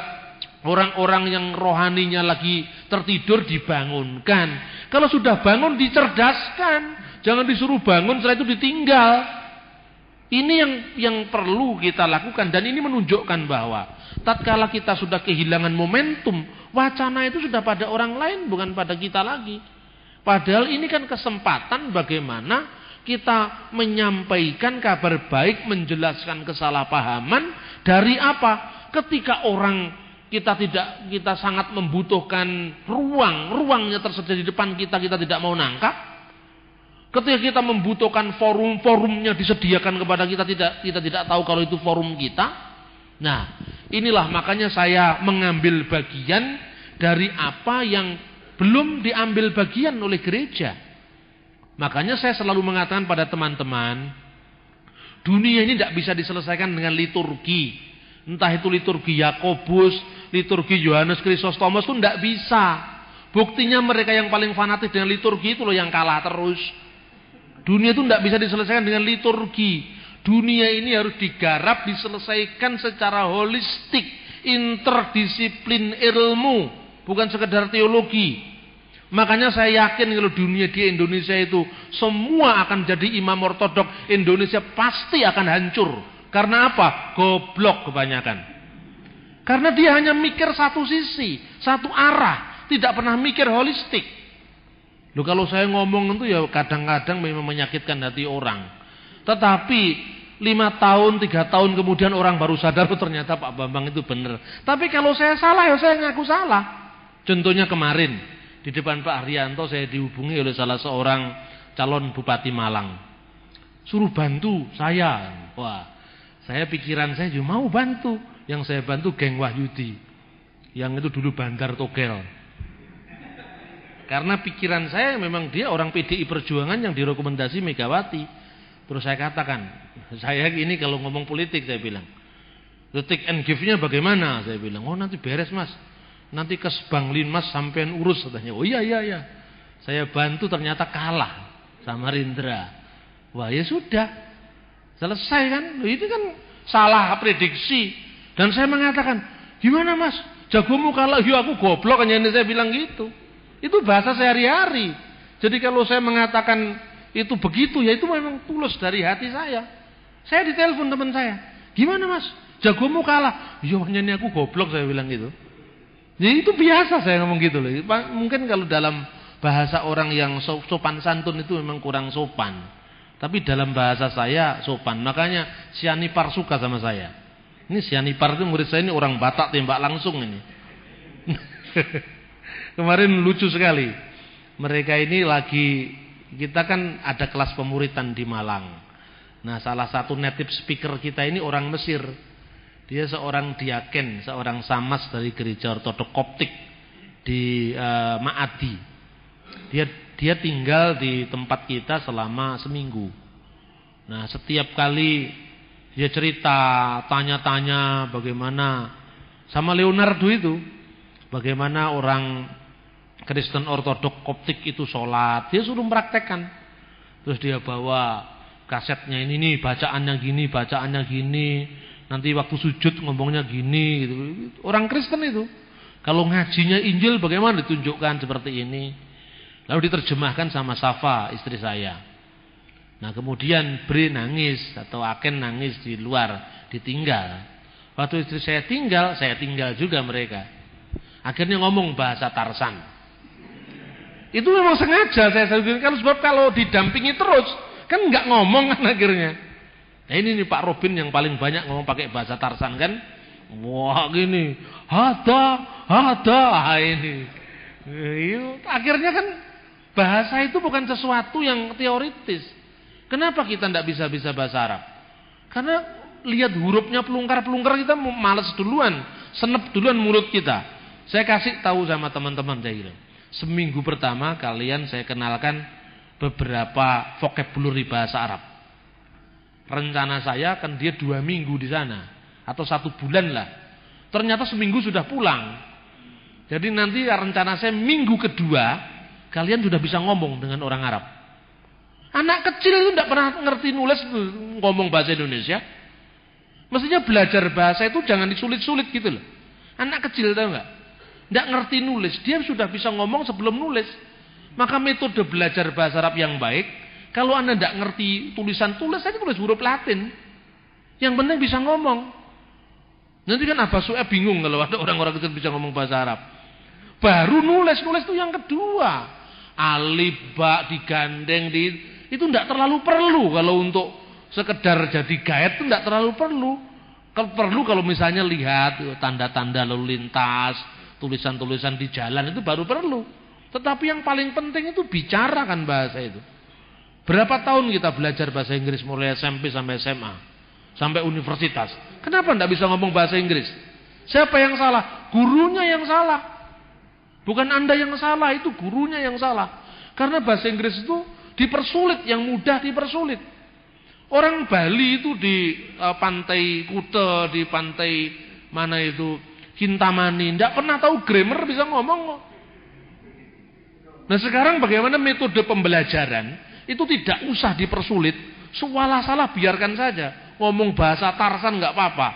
orang-orang yang rohaninya lagi tertidur dibangunkan. Kalau sudah bangun dicerdaskan. Jangan disuruh bangun setelah itu ditinggal. Ini yang yang perlu kita lakukan dan ini menunjukkan bahwa tatkala kita sudah kehilangan momentum, wacana itu sudah pada orang lain bukan pada kita lagi. Padahal ini kan kesempatan bagaimana kita menyampaikan kabar baik, menjelaskan kesalahpahaman dari apa? Ketika orang kita tidak kita sangat membutuhkan ruang, ruangnya tersedia di depan kita, kita tidak mau nangkap. Ketika kita membutuhkan forum-forumnya disediakan kepada kita tidak kita tidak tahu kalau itu forum kita. Nah, inilah makanya saya mengambil bagian dari apa yang belum diambil bagian oleh gereja. Makanya saya selalu mengatakan pada teman-teman, dunia ini tidak bisa diselesaikan dengan liturgi. Entah itu liturgi Yakobus, liturgi Yohanes Krisostomos itu tidak bisa. Buktinya mereka yang paling fanatik dengan liturgi itu loh yang kalah terus. Dunia itu tidak bisa diselesaikan dengan liturgi. Dunia ini harus digarap, diselesaikan secara holistik, interdisiplin ilmu, bukan sekedar teologi. Makanya saya yakin kalau dunia di Indonesia itu semua akan jadi imam ortodok, Indonesia pasti akan hancur. Karena apa? Goblok kebanyakan. Karena dia hanya mikir satu sisi, satu arah, tidak pernah mikir holistik. Loh kalau saya ngomong itu ya kadang-kadang memang menyakitkan hati orang. Tetapi lima tahun, tiga tahun kemudian orang baru sadar oh, ternyata Pak Bambang itu benar. Tapi kalau saya salah ya saya ngaku salah. Contohnya kemarin di depan Pak Haryanto saya dihubungi oleh salah seorang calon Bupati Malang. Suruh bantu saya. Wah, saya pikiran saya juga mau bantu. Yang saya bantu geng Wahyudi. Yang itu dulu Bandar Togel. Karena pikiran saya memang dia orang PDI Perjuangan yang direkomendasi Megawati. Terus saya katakan, saya ini kalau ngomong politik saya bilang. Take and give-nya bagaimana? Saya bilang, oh nanti beres mas. Nanti ke Bank Linmas sampean urus katanya. Oh iya iya iya. Saya bantu ternyata kalah sama Rindra. Wah ya sudah. Selesai kan? Itu kan salah prediksi. Dan saya mengatakan, gimana mas? Jagomu kalah, ya aku goblok. Hanya ini saya bilang gitu. Itu bahasa sehari-hari. Jadi kalau saya mengatakan itu begitu, ya itu memang tulus dari hati saya. Saya ditelepon teman saya. Gimana mas? Jagomu kalah. Ya hanya ini aku goblok saya bilang gitu. Jadi ya, itu biasa saya ngomong gitu loh. Mungkin kalau dalam bahasa orang yang sopan santun itu memang kurang sopan. Tapi dalam bahasa saya sopan. Makanya Sianipar suka sama saya. Ini Sianipar itu murid saya ini orang Batak tembak langsung ini. Kemarin lucu sekali. Mereka ini lagi kita kan ada kelas pemuritan di Malang. Nah, salah satu native speaker kita ini orang Mesir. Dia seorang diaken, seorang samas dari gereja ortodok di uh, Maadi. Dia dia tinggal di tempat kita selama seminggu. Nah, setiap kali dia cerita, tanya-tanya bagaimana sama Leonardo itu, bagaimana orang Kristen ortodok koptik itu sholat, dia suruh mempraktekkan. Terus dia bawa kasetnya ini nih, bacaannya gini, bacaannya gini, Nanti waktu sujud ngomongnya gini gitu. Orang Kristen itu. Kalau ngajinya Injil bagaimana ditunjukkan seperti ini. Lalu diterjemahkan sama Safa istri saya. Nah kemudian Bre nangis atau Aken nangis di luar ditinggal. Waktu istri saya tinggal, saya tinggal juga mereka. Akhirnya ngomong bahasa Tarsan. Itu memang sengaja saya kan sebab kalau didampingi terus kan nggak ngomong kan akhirnya. Nah ini nih Pak Robin yang paling banyak ngomong pakai bahasa Tarsan kan. Wah gini, ada, ada ini. Iya, akhirnya kan bahasa itu bukan sesuatu yang teoritis. Kenapa kita tidak bisa bisa bahasa Arab? Karena lihat hurufnya pelungkar-pelungkar kita malas duluan, senep duluan mulut kita. Saya kasih tahu sama teman-teman saya. Seminggu pertama kalian saya kenalkan beberapa vocabulary bahasa Arab. Rencana saya akan dia dua minggu di sana. Atau satu bulan lah. Ternyata seminggu sudah pulang. Jadi nanti rencana saya minggu kedua. Kalian sudah bisa ngomong dengan orang Arab. Anak kecil itu tidak pernah ngerti nulis ngomong bahasa Indonesia. Mestinya belajar bahasa itu jangan disulit-sulit gitu loh. Anak kecil tahu nggak? Tidak ngerti nulis, dia sudah bisa ngomong sebelum nulis. Maka metode belajar bahasa Arab yang baik kalau anda tidak ngerti tulisan, tulis saja tulis huruf Latin. Yang penting bisa ngomong. Nanti kan Abah Su'eb bingung kalau ada orang-orang kecil bisa ngomong bahasa Arab. Baru nulis, nulis itu yang kedua. Alif, ba, digandeng, di, itu tidak terlalu perlu kalau untuk sekedar jadi guide itu tidak terlalu perlu. Kalau perlu kalau misalnya lihat tanda-tanda lalu lintas, tulisan-tulisan di jalan itu baru perlu. Tetapi yang paling penting itu bicarakan bahasa itu. Berapa tahun kita belajar bahasa Inggris mulai SMP sampai SMA, sampai universitas. Kenapa tidak bisa ngomong bahasa Inggris? Siapa yang salah? Gurunya yang salah. Bukan Anda yang salah, itu gurunya yang salah. Karena bahasa Inggris itu dipersulit, yang mudah dipersulit. Orang Bali itu di uh, pantai Kute, di pantai mana itu Kintamani, tidak pernah tahu grammar bisa ngomong. Nah sekarang bagaimana metode pembelajaran? itu tidak usah dipersulit. Salah-salah biarkan saja. Ngomong bahasa Tarsan nggak apa-apa.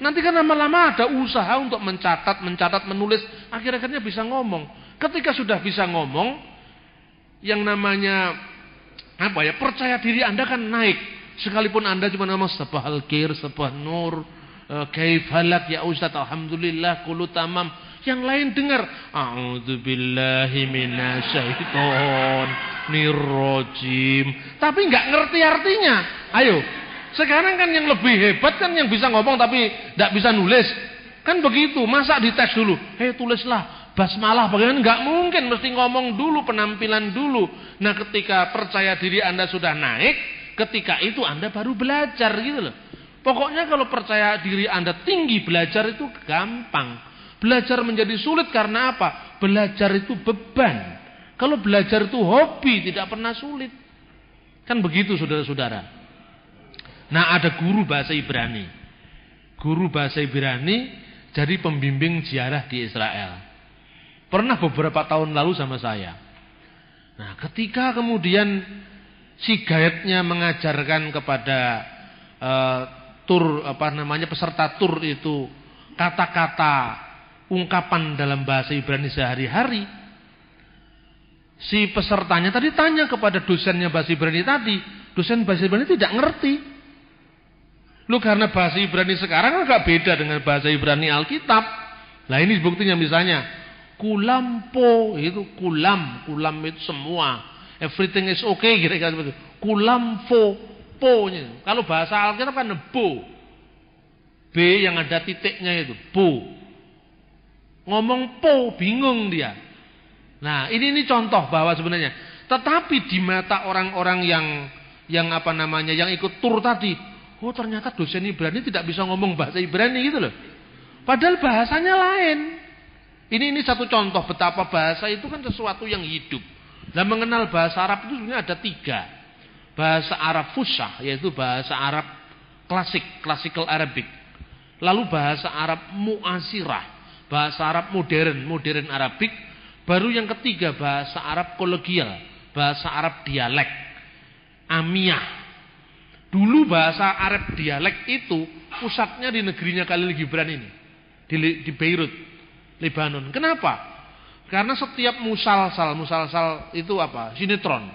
Nanti kan lama-lama ada usaha untuk mencatat, mencatat, menulis. Akhir-akhirnya bisa ngomong. Ketika sudah bisa ngomong, yang namanya apa ya percaya diri anda kan naik. Sekalipun anda cuma nama sebuah al-kir, sebuah nur, uh, kaifalak ya Ustaz, alhamdulillah, kulu tamam. Yang lain dengar, a'udzubillahi minasyaiton nirrojim. Tapi nggak ngerti artinya. Ayo, sekarang kan yang lebih hebat kan yang bisa ngomong tapi nggak bisa nulis. Kan begitu, masa dites dulu. Hei tulislah basmalah bagaimana? Nggak mungkin, mesti ngomong dulu, penampilan dulu. Nah ketika percaya diri anda sudah naik, ketika itu anda baru belajar gitu loh. Pokoknya kalau percaya diri anda tinggi, belajar itu gampang. Belajar menjadi sulit karena apa? Belajar itu beban. Kalau belajar itu hobi, tidak pernah sulit. Kan begitu saudara-saudara. Nah ada guru bahasa Ibrani. Guru bahasa Ibrani jadi pembimbing ziarah di Israel. Pernah beberapa tahun lalu sama saya. Nah, ketika kemudian si guide-nya mengajarkan kepada uh, tur apa namanya peserta tur itu kata-kata ungkapan dalam bahasa Ibrani sehari-hari. Si pesertanya tadi tanya kepada dosennya bahasa Ibrani tadi, dosen bahasa Ibrani tidak ngerti. Lu karena bahasa Ibrani sekarang agak beda dengan bahasa Ibrani Alkitab. Nah ini buktinya misalnya kulampo itu kulam, kulam itu semua. Everything is okay kira-kira seperti. Kulampo, po-nya. Kalau bahasa Alkitab kan bo. B yang ada titiknya itu, po. Ngomong po, bingung dia. Nah, ini ini contoh bahwa sebenarnya tetapi di mata orang-orang yang yang apa namanya yang ikut tur tadi, oh ternyata dosen Ibrani tidak bisa ngomong bahasa Ibrani gitu loh. Padahal bahasanya lain. Ini ini satu contoh betapa bahasa itu kan sesuatu yang hidup. Dan mengenal bahasa Arab itu sebenarnya ada tiga. Bahasa Arab fusah, yaitu bahasa Arab klasik, classical Arabic. Lalu bahasa Arab muasirah, bahasa Arab modern, modern Arabik. Baru yang ketiga bahasa Arab kolegial, bahasa Arab dialek, amiyah. Dulu bahasa Arab dialek itu pusatnya di negerinya Khalil Gibran ini, di Beirut. Lebanon. Kenapa? Karena setiap musalsal, musalsal itu apa? Sinetron.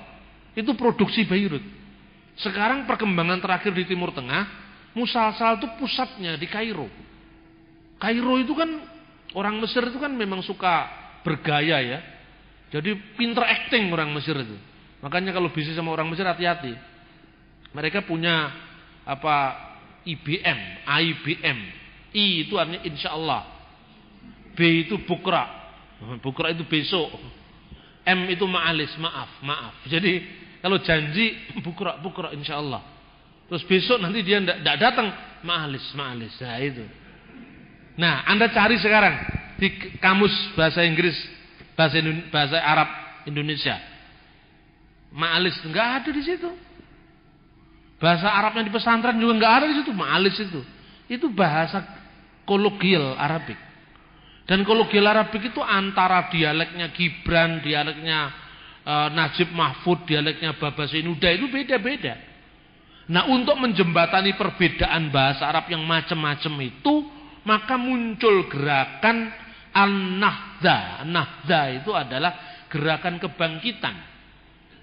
Itu produksi Beirut. Sekarang perkembangan terakhir di Timur Tengah, musalsal itu pusatnya di Kairo. Kairo itu kan orang Mesir itu kan memang suka bergaya ya. Jadi pinter acting orang Mesir itu. Makanya kalau bisnis sama orang Mesir hati-hati. Mereka punya apa IBM, IBM. I itu artinya insya Allah. B itu bukra. Bukra itu besok. M itu ma'alis, maaf, maaf. Jadi kalau janji bukra, bukra insya Allah. Terus besok nanti dia tidak datang, ma'alis, ma'alis. Nah itu. Nah, Anda cari sekarang di kamus bahasa Inggris, bahasa bahasa Arab Indonesia. Ma'alis enggak ada di situ. Bahasa Arabnya di pesantren juga enggak ada di situ, ma'alis itu. Itu bahasa kologial Arabik. Dan kolokil Arabik itu antara dialeknya Gibran, dialeknya e, Najib Mahfud, dialeknya Baba Sinuda itu beda-beda. Nah untuk menjembatani perbedaan bahasa Arab yang macam-macam itu, maka muncul gerakan An-Nahdha. Nahdha itu adalah gerakan kebangkitan.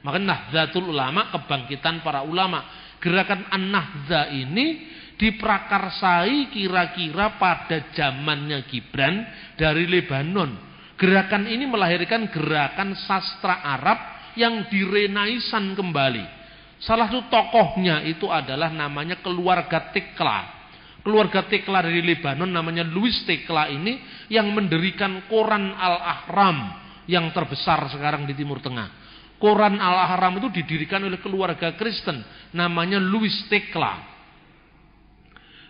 Maka Nahdlatul Ulama, kebangkitan para ulama. Gerakan An-Nahdha ini diprakarsai kira-kira pada zamannya Gibran dari Lebanon. Gerakan ini melahirkan gerakan sastra Arab yang direnaisan kembali. Salah satu tokohnya itu adalah namanya keluarga Tekla. Keluarga Tekla dari Lebanon namanya Louis Tekla ini yang mendirikan Koran Al-Ahram yang terbesar sekarang di Timur Tengah. Koran Al-Ahram itu didirikan oleh keluarga Kristen namanya Louis Tekla.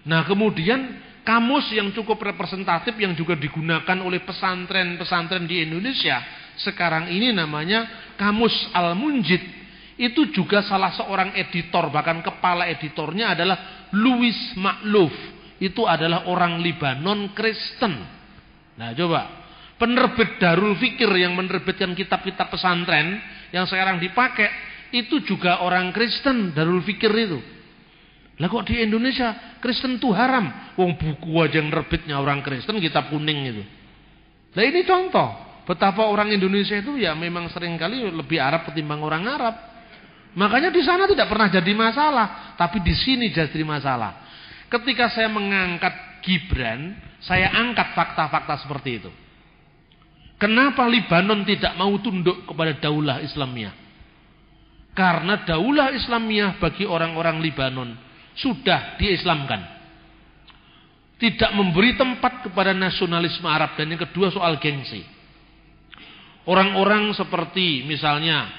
Nah kemudian kamus yang cukup representatif yang juga digunakan oleh pesantren-pesantren di Indonesia sekarang ini namanya Kamus Al-Munjid. Itu juga salah seorang editor bahkan kepala editornya adalah Louis Makluf. Itu adalah orang Libanon Kristen. Nah coba penerbit Darul Fikir yang menerbitkan kitab-kitab pesantren yang sekarang dipakai itu juga orang Kristen Darul Fikir itu. Lah kok di Indonesia Kristen itu haram? Wong buku aja yang nerbitnya orang Kristen kitab kuning itu. Nah ini contoh betapa orang Indonesia itu ya memang sering kali lebih Arab ketimbang orang Arab. Makanya di sana tidak pernah jadi masalah, tapi di sini jadi masalah. Ketika saya mengangkat Gibran, saya angkat fakta-fakta seperti itu. Kenapa Libanon tidak mau tunduk kepada daulah Islamiyah? Karena daulah Islamiyah bagi orang-orang Libanon sudah diislamkan. Tidak memberi tempat kepada nasionalisme Arab dan yang kedua soal gengsi. Orang-orang seperti misalnya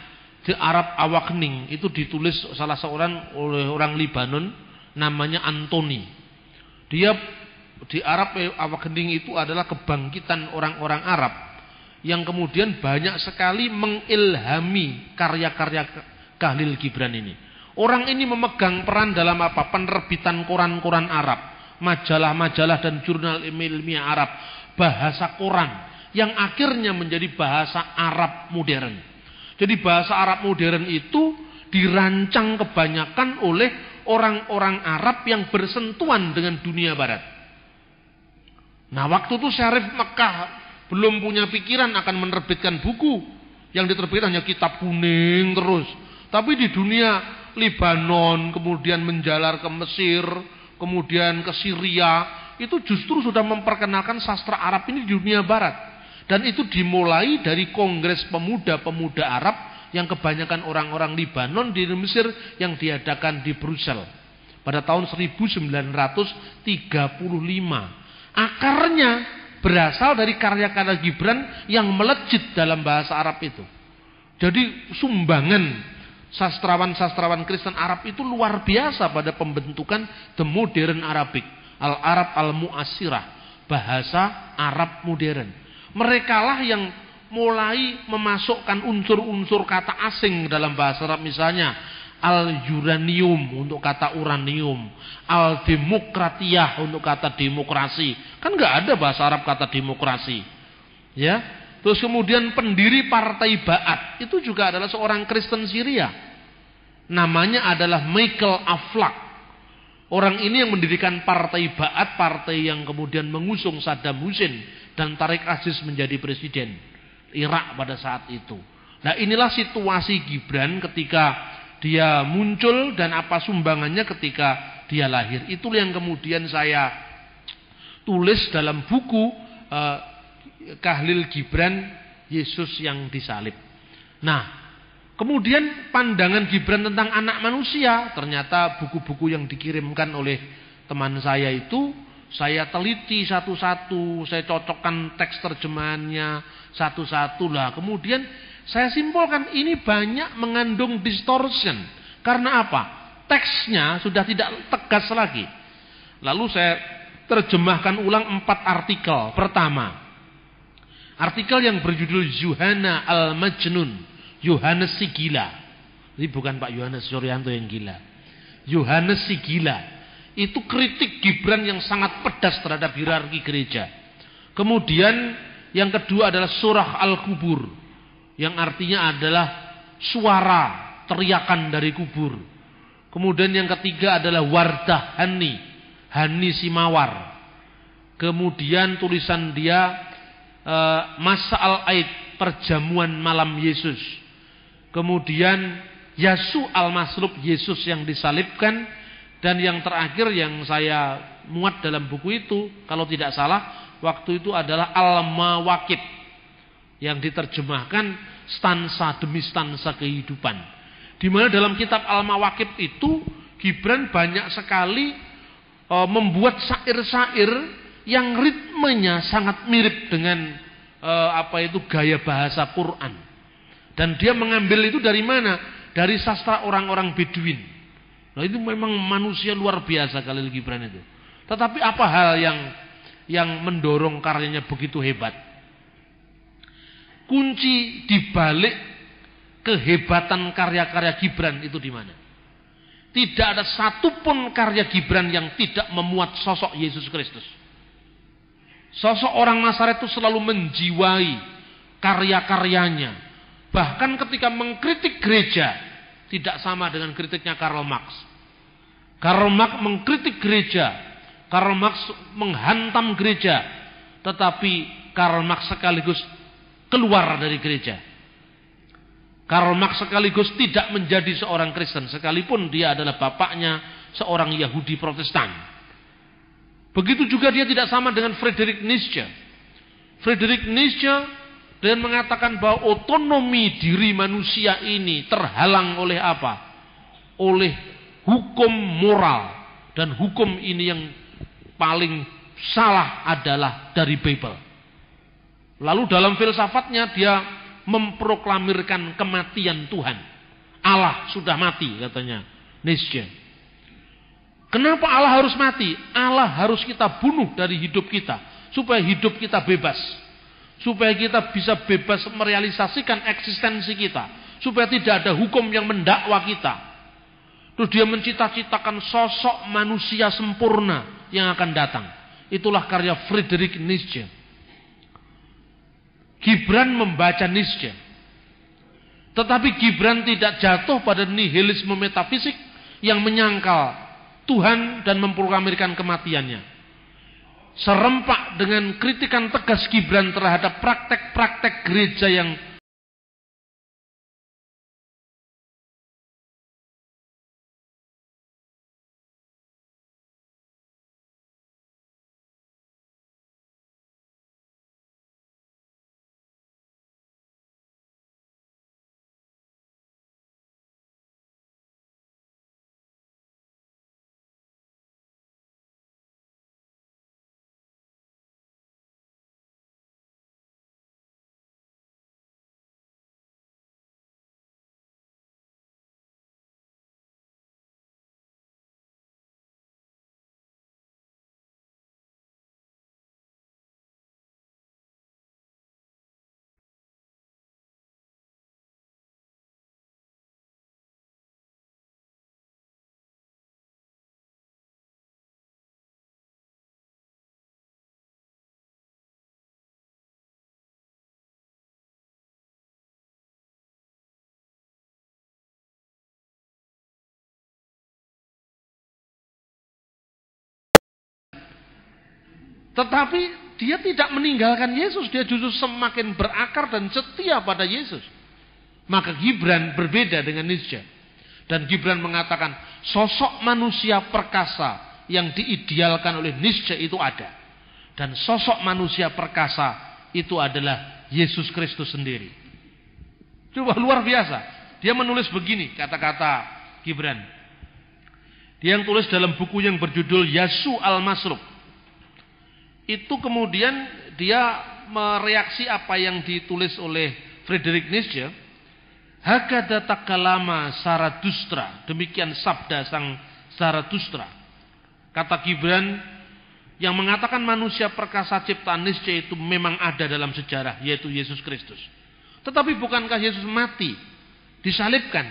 di Arab Awakning itu ditulis salah seorang oleh orang Libanon namanya Antoni. Dia di Arab Awakning itu adalah kebangkitan orang-orang Arab yang kemudian banyak sekali mengilhami karya-karya Khalil Gibran ini. Orang ini memegang peran dalam apa? Penerbitan koran-koran Arab, majalah-majalah dan jurnal ilmiah Arab, bahasa koran yang akhirnya menjadi bahasa Arab modern. Jadi bahasa Arab modern itu dirancang kebanyakan oleh orang-orang Arab yang bersentuhan dengan dunia barat. Nah waktu itu Syarif Mekah belum punya pikiran akan menerbitkan buku. Yang diterbitkan hanya kitab kuning terus. Tapi di dunia Libanon, kemudian menjalar ke Mesir, kemudian ke Syria, itu justru sudah memperkenalkan sastra Arab ini di dunia barat. Dan itu dimulai dari Kongres Pemuda-Pemuda Arab yang kebanyakan orang-orang Libanon di Mesir yang diadakan di Brussels pada tahun 1935. Akarnya berasal dari karya-karya Gibran yang melejit dalam bahasa Arab itu. Jadi sumbangan sastrawan-sastrawan Kristen Arab itu luar biasa pada pembentukan the modern Arabic, al-Arab al-Mu'asirah, bahasa Arab modern. Merekalah yang mulai memasukkan unsur-unsur kata asing dalam bahasa Arab misalnya al-uranium untuk kata uranium, al-demokratiyah untuk kata demokrasi. Kan nggak ada bahasa Arab kata demokrasi. Ya. Terus kemudian pendiri Partai Ba'at itu juga adalah seorang Kristen Syria. Namanya adalah Michael Aflak. Orang ini yang mendirikan Partai Ba'at, partai yang kemudian mengusung Saddam Hussein dan Tarik Aziz menjadi presiden. Irak pada saat itu. Nah inilah situasi Gibran ketika dia muncul dan apa sumbangannya ketika dia lahir. Itu yang kemudian saya tulis dalam buku eh, Kahlil Gibran Yesus yang disalib. Nah, kemudian pandangan Gibran tentang anak manusia, ternyata buku-buku yang dikirimkan oleh teman saya itu saya teliti satu-satu, saya cocokkan teks terjemahannya satu-satu lah. Kemudian saya simpulkan ini banyak mengandung distortion. Karena apa? Teksnya sudah tidak tegas lagi. Lalu saya terjemahkan ulang empat artikel. Pertama, artikel yang berjudul Yohana Al-Majnun. Yohanes si gila. Ini bukan Pak Yohanes Suryanto yang gila. Yohanes si gila itu kritik Gibran yang sangat pedas terhadap hierarki gereja. Kemudian yang kedua adalah surah Al-Kubur yang artinya adalah suara teriakan dari kubur. Kemudian yang ketiga adalah Wardah Hani, Hani Simawar. Kemudian tulisan dia e, Masa Al-Aid, perjamuan malam Yesus. Kemudian Yasu Al-Maslub, Yesus yang disalibkan dan yang terakhir yang saya muat dalam buku itu, kalau tidak salah, waktu itu adalah Al-Mawakib yang diterjemahkan stansa demi stansa kehidupan. Di mana dalam kitab Al-Mawakib itu Gibran banyak sekali e, membuat syair-syair yang ritmenya sangat mirip dengan e, apa itu gaya bahasa Quran. Dan dia mengambil itu dari mana? Dari sastra orang-orang Beduin. Nah itu memang manusia luar biasa Khalil Gibran itu. Tetapi apa hal yang yang mendorong karyanya begitu hebat? Kunci dibalik kehebatan karya-karya Gibran itu di mana? Tidak ada satupun karya Gibran yang tidak memuat sosok Yesus Kristus. Sosok orang Nasaret itu selalu menjiwai karya-karyanya. Bahkan ketika mengkritik gereja, tidak sama dengan kritiknya Karl Marx. Karl Marx mengkritik gereja, Karl Marx menghantam gereja, tetapi Karl Marx sekaligus keluar dari gereja. Karl Marx sekaligus tidak menjadi seorang Kristen sekalipun dia adalah bapaknya seorang Yahudi Protestan. Begitu juga dia tidak sama dengan Friedrich Nietzsche. Friedrich Nietzsche dan mengatakan bahwa otonomi diri manusia ini terhalang oleh apa? Oleh hukum moral dan hukum ini yang paling salah adalah dari Bible. Lalu dalam filsafatnya dia memproklamirkan kematian Tuhan. Allah sudah mati katanya Nietzsche. Kenapa Allah harus mati? Allah harus kita bunuh dari hidup kita supaya hidup kita bebas supaya kita bisa bebas merealisasikan eksistensi kita, supaya tidak ada hukum yang mendakwa kita. Terus dia mencita-citakan sosok manusia sempurna yang akan datang. Itulah karya Friedrich Nietzsche. Gibran membaca Nietzsche. Tetapi Gibran tidak jatuh pada nihilisme metafisik yang menyangkal Tuhan dan memproklamirkan kematiannya. Serempak dengan kritikan tegas Gibran terhadap praktek-praktek gereja yang Tetapi dia tidak meninggalkan Yesus, dia justru semakin berakar dan setia pada Yesus. Maka Gibran berbeda dengan Nietzsche. Dan Gibran mengatakan sosok manusia perkasa yang diidealkan oleh Nietzsche itu ada. Dan sosok manusia perkasa itu adalah Yesus Kristus sendiri. Coba luar biasa. Dia menulis begini kata-kata Gibran. Dia yang tulis dalam buku yang berjudul Yasu Al-Masruk itu kemudian dia mereaksi apa yang ditulis oleh Friedrich Nietzsche. Hakada takalama Saradustra. Demikian sabda sang Saradustra. Kata Gibran yang mengatakan manusia perkasa ciptaan Nietzsche itu memang ada dalam sejarah yaitu Yesus Kristus. Tetapi bukankah Yesus mati disalibkan?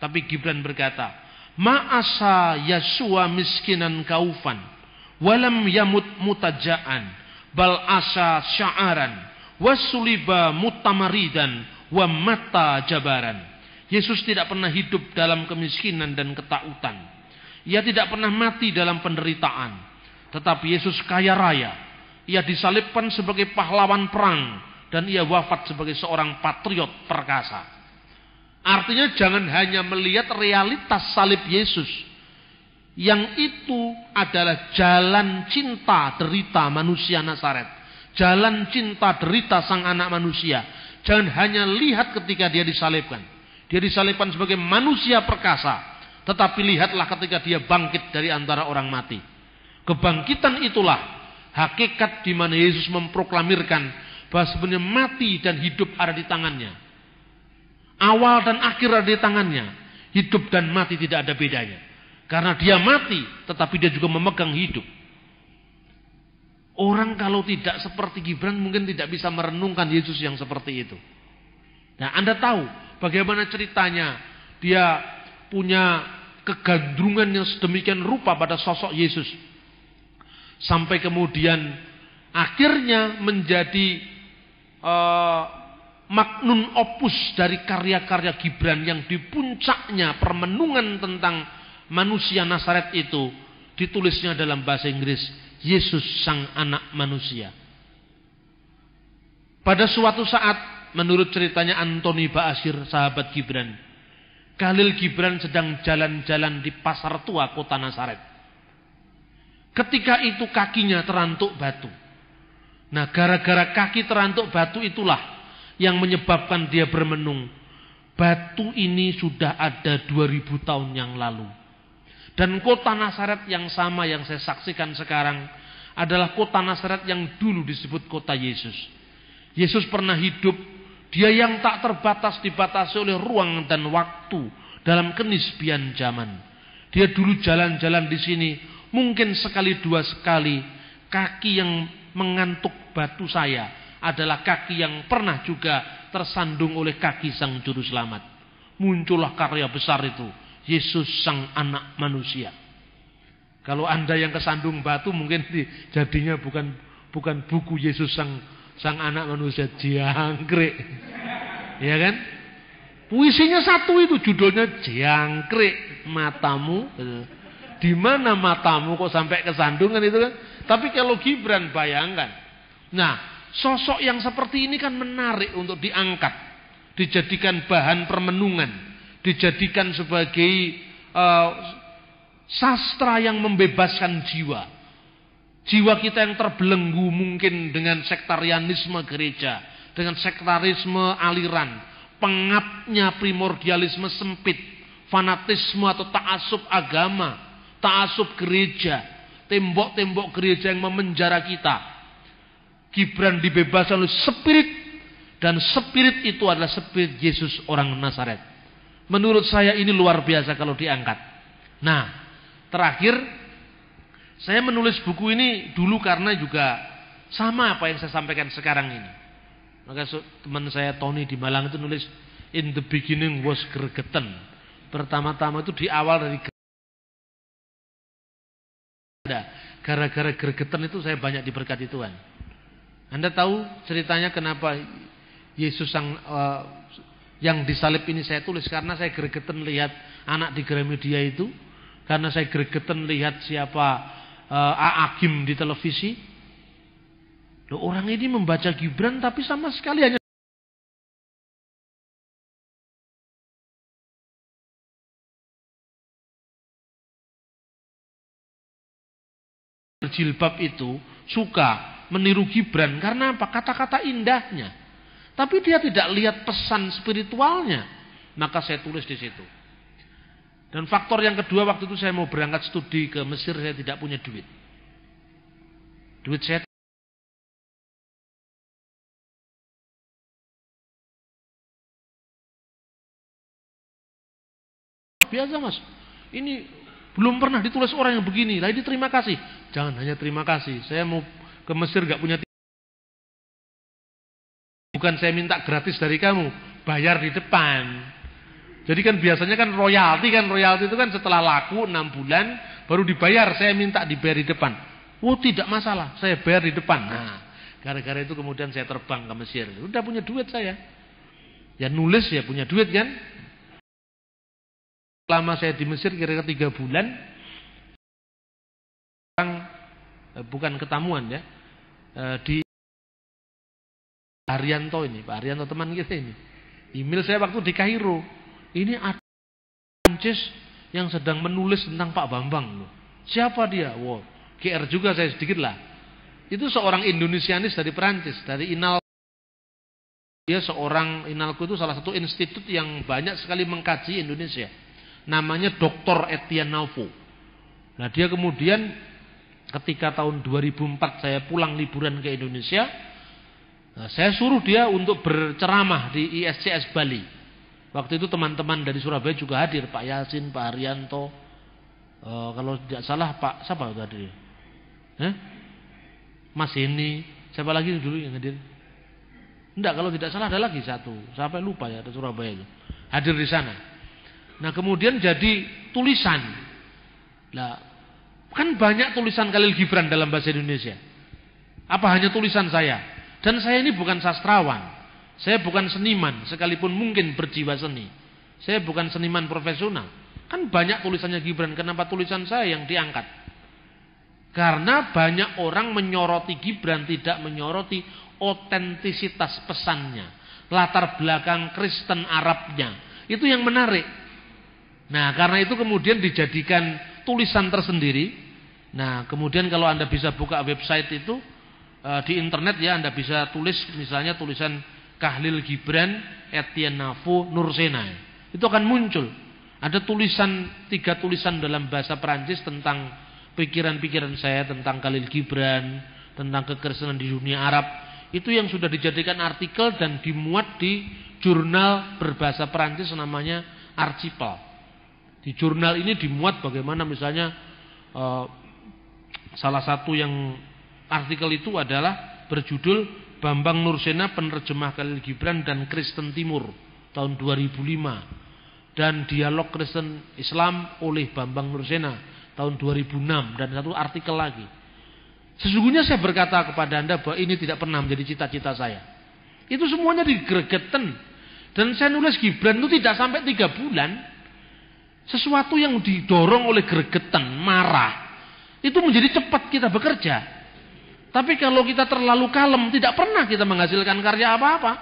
Tapi Gibran berkata, "Ma'asa Yasua miskinan kaufan." Walam yamut mutajaan bal asa sya'aran wasuliba mutamaridan wa mata jabaran. Yesus tidak pernah hidup dalam kemiskinan dan ketakutan. Ia tidak pernah mati dalam penderitaan. Tetapi Yesus kaya raya. Ia disalibkan sebagai pahlawan perang dan ia wafat sebagai seorang patriot perkasa. Artinya jangan hanya melihat realitas salib Yesus yang itu adalah jalan cinta derita manusia Nazaret. Jalan cinta derita sang anak manusia. Jangan hanya lihat ketika dia disalibkan. Dia disalibkan sebagai manusia perkasa. Tetapi lihatlah ketika dia bangkit dari antara orang mati. Kebangkitan itulah hakikat di mana Yesus memproklamirkan bahwa sebenarnya mati dan hidup ada di tangannya. Awal dan akhir ada di tangannya. Hidup dan mati tidak ada bedanya. Karena dia mati, tetapi dia juga memegang hidup. Orang kalau tidak seperti Gibran mungkin tidak bisa merenungkan Yesus yang seperti itu. Nah, Anda tahu bagaimana ceritanya dia punya kegandrungan yang sedemikian rupa pada sosok Yesus. Sampai kemudian akhirnya menjadi uh, magnum opus dari karya-karya Gibran yang di puncaknya permenungan tentang manusia Nasaret itu ditulisnya dalam bahasa Inggris Yesus sang anak manusia. Pada suatu saat menurut ceritanya Antoni Baasir sahabat Gibran, Khalil Gibran sedang jalan-jalan di pasar tua kota Nasaret. Ketika itu kakinya terantuk batu. Nah, gara-gara kaki terantuk batu itulah yang menyebabkan dia bermenung. Batu ini sudah ada 2000 tahun yang lalu. Dan kota Nasaret yang sama yang saya saksikan sekarang adalah kota Nasaret yang dulu disebut kota Yesus. Yesus pernah hidup, dia yang tak terbatas dibatasi oleh ruang dan waktu dalam kenisbian zaman. Dia dulu jalan-jalan di sini, mungkin sekali dua sekali, kaki yang mengantuk batu saya adalah kaki yang pernah juga tersandung oleh kaki sang juru selamat. Muncullah karya besar itu Yesus sang anak manusia. Kalau anda yang kesandung batu mungkin jadinya bukan bukan buku Yesus sang sang anak manusia jangkrik. Ya kan? Puisinya satu itu judulnya jangkrik matamu. Di mana matamu kok sampai kesandungan itu kan? Tapi kalau Gibran bayangkan. Nah, sosok yang seperti ini kan menarik untuk diangkat, dijadikan bahan permenungan, dijadikan sebagai uh, sastra yang membebaskan jiwa. Jiwa kita yang terbelenggu mungkin dengan sektarianisme gereja, dengan sektarisme aliran, pengapnya primordialisme sempit, fanatisme atau taasub agama, taasub gereja, tembok-tembok gereja yang memenjara kita. Gibran dibebaskan oleh spirit dan spirit itu adalah spirit Yesus orang Nazaret. Menurut saya ini luar biasa kalau diangkat. Nah, terakhir saya menulis buku ini dulu karena juga sama apa yang saya sampaikan sekarang ini. Maka teman saya Tony di Malang itu nulis in the beginning was gregetan. Pertama-tama itu di awal dari gara-gara gregetan itu saya banyak diberkati Tuhan. Anda tahu ceritanya kenapa Yesus yang uh, yang disalib ini saya tulis karena saya gregetan lihat anak di Gramedia itu, karena saya gregetan lihat siapa uh, Agim di televisi, Loh, orang ini membaca Gibran tapi sama sekali hanya jilbab itu suka meniru Gibran karena apa? Kata-kata indahnya. Tapi dia tidak lihat pesan spiritualnya. Maka saya tulis di situ. Dan faktor yang kedua waktu itu saya mau berangkat studi ke Mesir saya tidak punya duit. Duit saya biasa mas. Ini belum pernah ditulis orang yang begini. Lah ini terima kasih. Jangan hanya terima kasih. Saya mau ke Mesir gak punya Bukan saya minta gratis dari kamu, bayar di depan. Jadi kan biasanya kan royalti kan royalti itu kan setelah laku 6 bulan baru dibayar. Saya minta dibayar di depan. Oh tidak masalah, saya bayar di depan. Nah, gara-gara itu kemudian saya terbang ke Mesir. Udah punya duit saya. Ya nulis ya punya duit kan. Lama saya di Mesir kira-kira tiga bulan, eh, bukan ketamuan ya, eh, di Arianto ini, Pak Arianto teman kita ini. Email saya waktu di Kairo, ini ada Prancis yang sedang menulis tentang Pak Bambang. Siapa dia? Wow, GR juga saya sedikit lah. Itu seorang Indonesianis dari Prancis, dari Inal. Dia seorang Inalku itu salah satu institut yang banyak sekali mengkaji Indonesia namanya Dr. Etienne Naufo. Nah dia kemudian ketika tahun 2004 saya pulang liburan ke Indonesia, nah, saya suruh dia untuk berceramah di ISCS Bali. Waktu itu teman-teman dari Surabaya juga hadir, Pak Yasin, Pak Haryanto, e, kalau tidak salah Pak siapa tadi? Eh? Mas ini, siapa lagi dulu yang hadir? Tidak, kalau tidak salah ada lagi satu. Sampai lupa ya, ada Surabaya itu. Hadir di sana. Nah kemudian jadi tulisan. Nah, kan banyak tulisan Khalil Gibran dalam bahasa Indonesia. Apa hanya tulisan saya? Dan saya ini bukan sastrawan. Saya bukan seniman, sekalipun mungkin berjiwa seni. Saya bukan seniman profesional. Kan banyak tulisannya Gibran, kenapa tulisan saya yang diangkat? Karena banyak orang menyoroti Gibran, tidak menyoroti otentisitas pesannya. Latar belakang Kristen Arabnya. Itu yang menarik. Nah, karena itu kemudian dijadikan tulisan tersendiri. Nah, kemudian kalau Anda bisa buka website itu di internet ya Anda bisa tulis misalnya tulisan Kahlil Gibran Etienne Nafo Nursena. Itu akan muncul. Ada tulisan tiga tulisan dalam bahasa Perancis tentang pikiran-pikiran saya tentang Khalil Gibran, tentang kekristenan di dunia Arab. Itu yang sudah dijadikan artikel dan dimuat di jurnal berbahasa Perancis namanya Archipel. Di jurnal ini dimuat bagaimana misalnya uh, salah satu yang artikel itu adalah berjudul Bambang Nursena penerjemah Khalil Gibran dan Kristen Timur tahun 2005 dan dialog Kristen Islam oleh Bambang Nursena tahun 2006 dan satu artikel lagi. Sesungguhnya saya berkata kepada anda bahwa ini tidak pernah menjadi cita-cita saya. Itu semuanya digregetan. Dan saya nulis Gibran itu tidak sampai tiga bulan. Sesuatu yang didorong oleh gregetan, marah. Itu menjadi cepat kita bekerja. Tapi kalau kita terlalu kalem, tidak pernah kita menghasilkan karya apa-apa.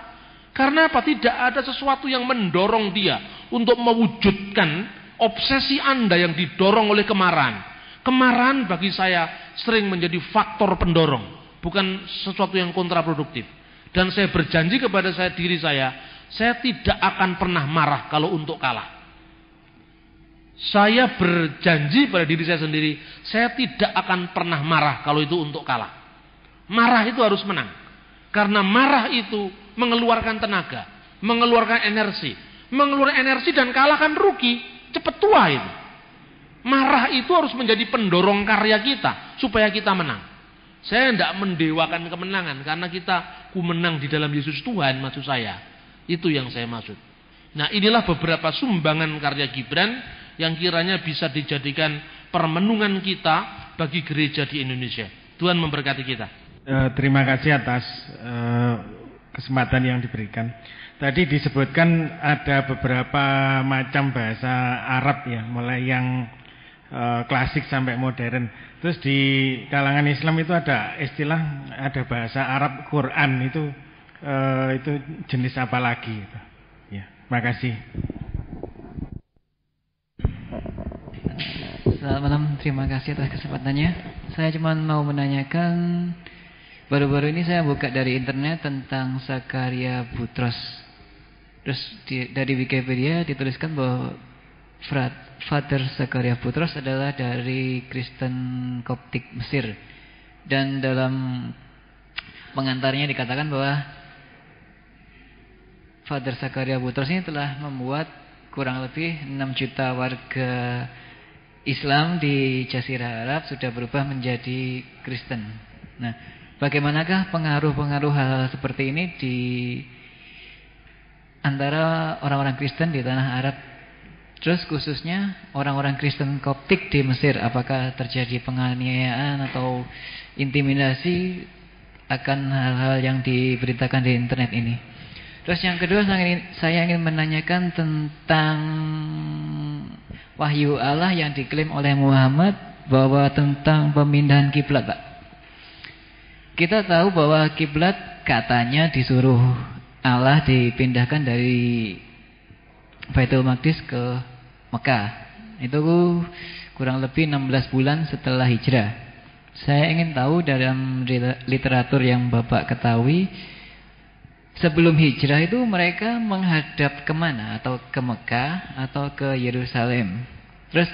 Karena apa? Tidak ada sesuatu yang mendorong dia untuk mewujudkan obsesi Anda yang didorong oleh kemarahan. Kemarahan bagi saya sering menjadi faktor pendorong, bukan sesuatu yang kontraproduktif. Dan saya berjanji kepada saya diri saya, saya tidak akan pernah marah kalau untuk kalah. Saya berjanji pada diri saya sendiri, saya tidak akan pernah marah kalau itu untuk kalah. Marah itu harus menang. Karena marah itu mengeluarkan tenaga, mengeluarkan energi, mengeluarkan energi dan kalahkan rugi, cepat tua itu. Marah itu harus menjadi pendorong karya kita supaya kita menang. Saya tidak mendewakan kemenangan karena kita ku menang di dalam Yesus Tuhan maksud saya. Itu yang saya maksud. Nah inilah beberapa sumbangan karya Gibran yang kiranya bisa dijadikan permenungan kita bagi gereja di Indonesia. Tuhan memberkati kita. Uh, terima kasih atas uh, kesempatan yang diberikan. Tadi disebutkan ada beberapa macam bahasa Arab ya, mulai yang Eh, klasik sampai modern. Terus di kalangan Islam itu ada istilah ada bahasa Arab Quran itu itu jenis apa lagi? Gitu. Ya, makasih. Selamat malam, terima kasih atas kesempatannya. Saya cuma mau menanyakan baru-baru ini saya buka dari internet tentang Sakaria Butros. Terus di, dari Wikipedia dituliskan bahwa Father Zakaria Putros adalah dari Kristen Koptik Mesir. Dan dalam pengantarnya dikatakan bahwa Father Zakaria Putros ini telah membuat kurang lebih 6 juta warga Islam di Jazirah Arab sudah berubah menjadi Kristen. Nah, bagaimanakah pengaruh-pengaruh hal seperti ini di antara orang-orang Kristen di tanah Arab Terus khususnya orang-orang Kristen Koptik di Mesir, apakah terjadi penganiayaan atau intimidasi akan hal-hal yang diberitakan di internet ini? Terus yang kedua saya ingin, saya ingin menanyakan tentang wahyu Allah yang diklaim oleh Muhammad bahwa tentang pemindahan kiblat, Pak. Kita tahu bahwa kiblat katanya disuruh Allah dipindahkan dari Baitul Maqdis ke Mekah. Itu kurang lebih 16 bulan setelah hijrah. Saya ingin tahu dalam literatur yang Bapak ketahui, sebelum hijrah itu mereka menghadap ke mana? Atau ke Mekah atau ke Yerusalem? Terus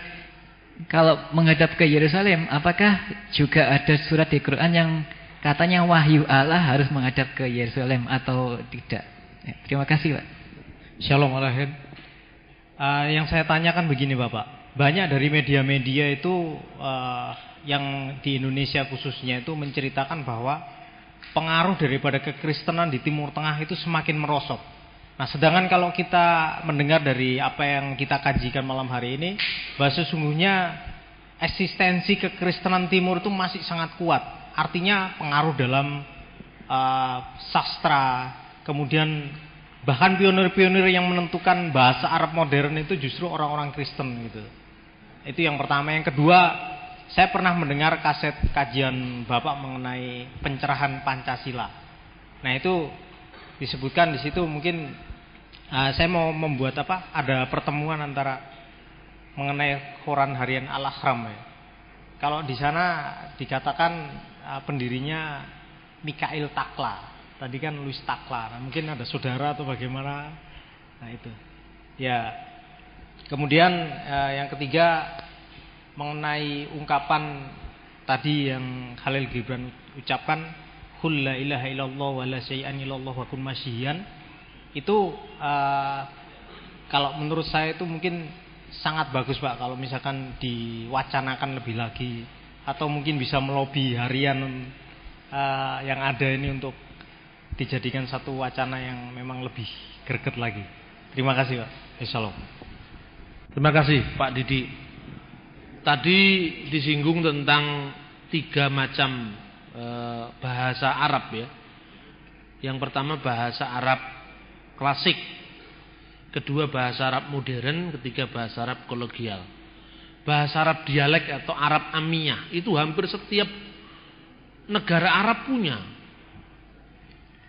kalau menghadap ke Yerusalem, apakah juga ada surat di Quran yang katanya wahyu Allah harus menghadap ke Yerusalem atau tidak? Ya, terima kasih Pak. Shalom alaikum uh, yang saya tanyakan begini Bapak. Banyak dari media-media itu uh, yang di Indonesia khususnya itu menceritakan bahwa pengaruh daripada kekristenan di Timur Tengah itu semakin merosot. Nah, sedangkan kalau kita mendengar dari apa yang kita kajikan malam hari ini, bahwa sesungguhnya eksistensi kekristenan Timur itu masih sangat kuat. Artinya pengaruh dalam uh, sastra, kemudian Bahkan pionir-pionir yang menentukan bahasa Arab modern itu justru orang-orang Kristen gitu. Itu yang pertama. Yang kedua, saya pernah mendengar kaset kajian Bapak mengenai pencerahan Pancasila. Nah, itu disebutkan di situ mungkin uh, saya mau membuat apa? Ada pertemuan antara mengenai koran harian Al-Ahram ya. Kalau di sana dikatakan uh, pendirinya Mikail Takla. Tadi kan Luis Takla. Nah, mungkin ada saudara atau bagaimana. Nah, itu. Ya. Kemudian eh, yang ketiga mengenai ungkapan tadi yang Khalil Gibran ucapkan Qul la ilaha illallah wa la syai'an illallah wa kun masyian. Itu eh, kalau menurut saya itu mungkin sangat bagus Pak kalau misalkan diwacanakan lebih lagi atau mungkin bisa melobi harian uh, yang ada ini untuk dijadikan satu wacana yang memang lebih greget lagi. Terima kasih Pak. Insyaallah. Terima kasih Pak Didi. Tadi disinggung tentang tiga macam bahasa Arab ya. Yang pertama bahasa Arab klasik, kedua bahasa Arab modern, ketiga bahasa Arab kolegial. Bahasa Arab dialek atau Arab amiyah itu hampir setiap negara Arab punya.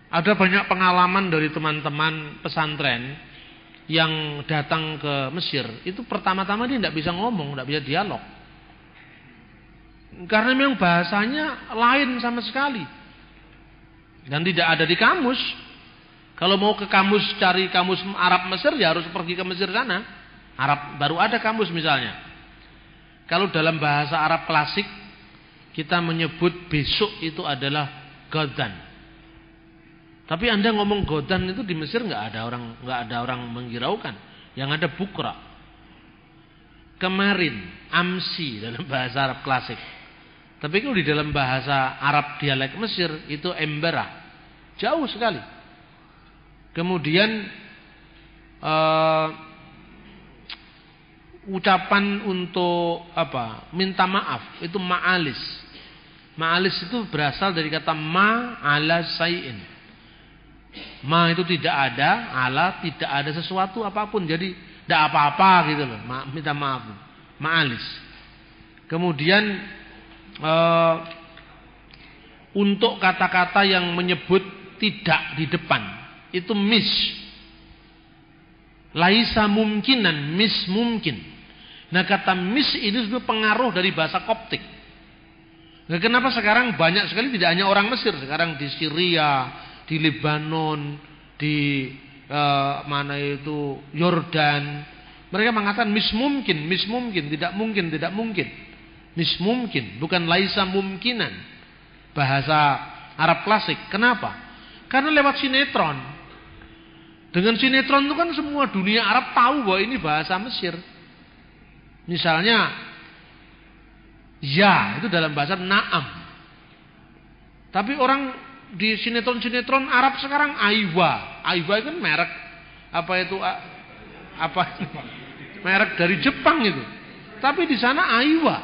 Ada banyak pengalaman dari teman-teman pesantren yang datang ke Mesir. Itu pertama-tama dia tidak bisa ngomong, tidak bisa dialog. Karena memang bahasanya lain sama sekali. Dan tidak ada di kamus. Kalau mau ke kamus cari kamus Arab Mesir ya harus pergi ke Mesir sana. Arab baru ada kamus misalnya. Kalau dalam bahasa Arab klasik kita menyebut besok itu adalah godan. Tapi anda ngomong godan itu di Mesir nggak ada orang nggak ada orang menghiraukan. Yang ada bukra. Kemarin amsi dalam bahasa Arab klasik. Tapi kalau di dalam bahasa Arab dialek Mesir itu emberah. Jauh sekali. Kemudian uh, ucapan untuk apa? Minta maaf itu ma'alis. Ma'alis itu berasal dari kata ma ala sayin. Ma itu tidak ada, ala tidak ada sesuatu apa pun. Jadi tidak apa-apa gitu loh. Ma, minta maaf. Ma'alis. Kemudian uh, untuk kata-kata yang menyebut tidak di depan itu mis laisa mungkinan mis mungkin nah kata mis ini sebenarnya pengaruh dari bahasa koptik nah, kenapa sekarang banyak sekali tidak hanya orang Mesir sekarang di Syria di Lebanon di uh, mana itu Yordan mereka mengatakan mis mungkin mis mungkin tidak mungkin tidak mungkin Mis mungkin, bukan laisa mungkinan. Bahasa Arab klasik. Kenapa? Karena lewat sinetron. Dengan sinetron itu kan semua dunia Arab tahu bahwa ini bahasa Mesir. Misalnya, ya itu dalam bahasa naam. Tapi orang di sinetron-sinetron Arab sekarang Aiwa. Aiwa itu kan merek apa itu apa merek dari Jepang itu. Tapi di sana Aiwa.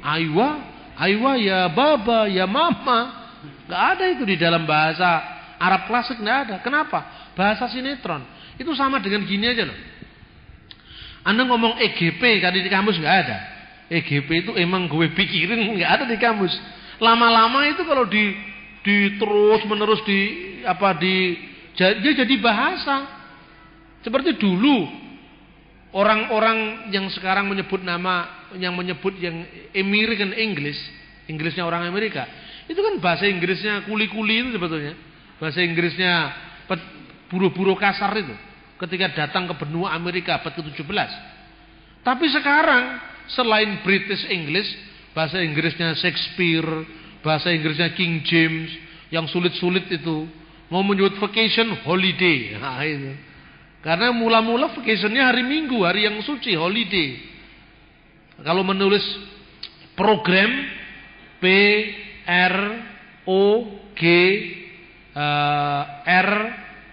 Aywa, aywa ya baba, ya mama. Gak ada itu di dalam bahasa Arab klasik gak ada. Kenapa? Bahasa sinetron. Itu sama dengan gini aja loh. Anda ngomong EGP tadi di kamus gak ada. EGP itu emang gue pikirin gak ada di kamus. Lama-lama itu kalau di, di terus menerus di apa di dia jadi bahasa. Seperti dulu orang-orang yang sekarang menyebut nama yang menyebut yang American English, Inggrisnya orang Amerika, itu kan bahasa Inggrisnya kuli-kuli itu sebetulnya. Bahasa Inggrisnya buruh-buruh kasar itu ketika datang ke benua Amerika abad ke-17. Tapi sekarang selain British English, bahasa Inggrisnya Shakespeare, bahasa Inggrisnya King James, yang sulit-sulit itu mau menyebut vacation holiday. Nah, itu. Karena mula-mula vacationnya hari Minggu, hari yang suci, holiday. Kalau menulis program P R O G uh, R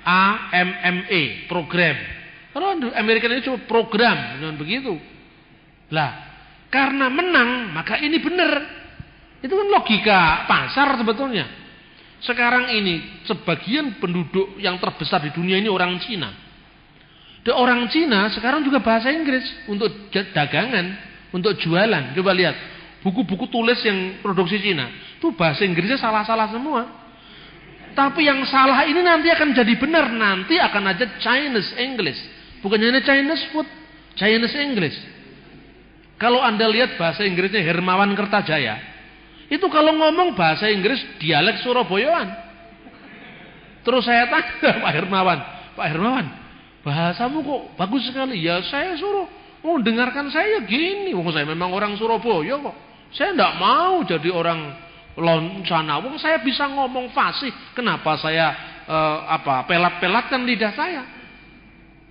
A M M E program. Kalau Amerika ini cuma program, dengan begitu. Lah, karena menang maka ini benar. Itu kan logika pasar sebetulnya. Sekarang ini sebagian penduduk yang terbesar di dunia ini orang Cina. Dan orang Cina sekarang juga bahasa Inggris untuk dagangan untuk jualan. Coba lihat buku-buku tulis yang produksi Cina, itu bahasa Inggrisnya salah-salah semua. Tapi yang salah ini nanti akan jadi benar, nanti akan ada Chinese English, bukan hanya Chinese food, Chinese English. Kalau anda lihat bahasa Inggrisnya Hermawan Kertajaya, itu kalau ngomong bahasa Inggris dialek Surabayaan. Terus saya tanya Pak Hermawan, Pak Hermawan, bahasamu kok bagus sekali. Ya saya suruh Oh dengarkan saya gini, wong saya memang orang Surabaya kok. Saya tidak mau jadi orang loncana. Wong saya bisa ngomong fasih. Kenapa saya eh, apa pelat-pelatkan lidah saya?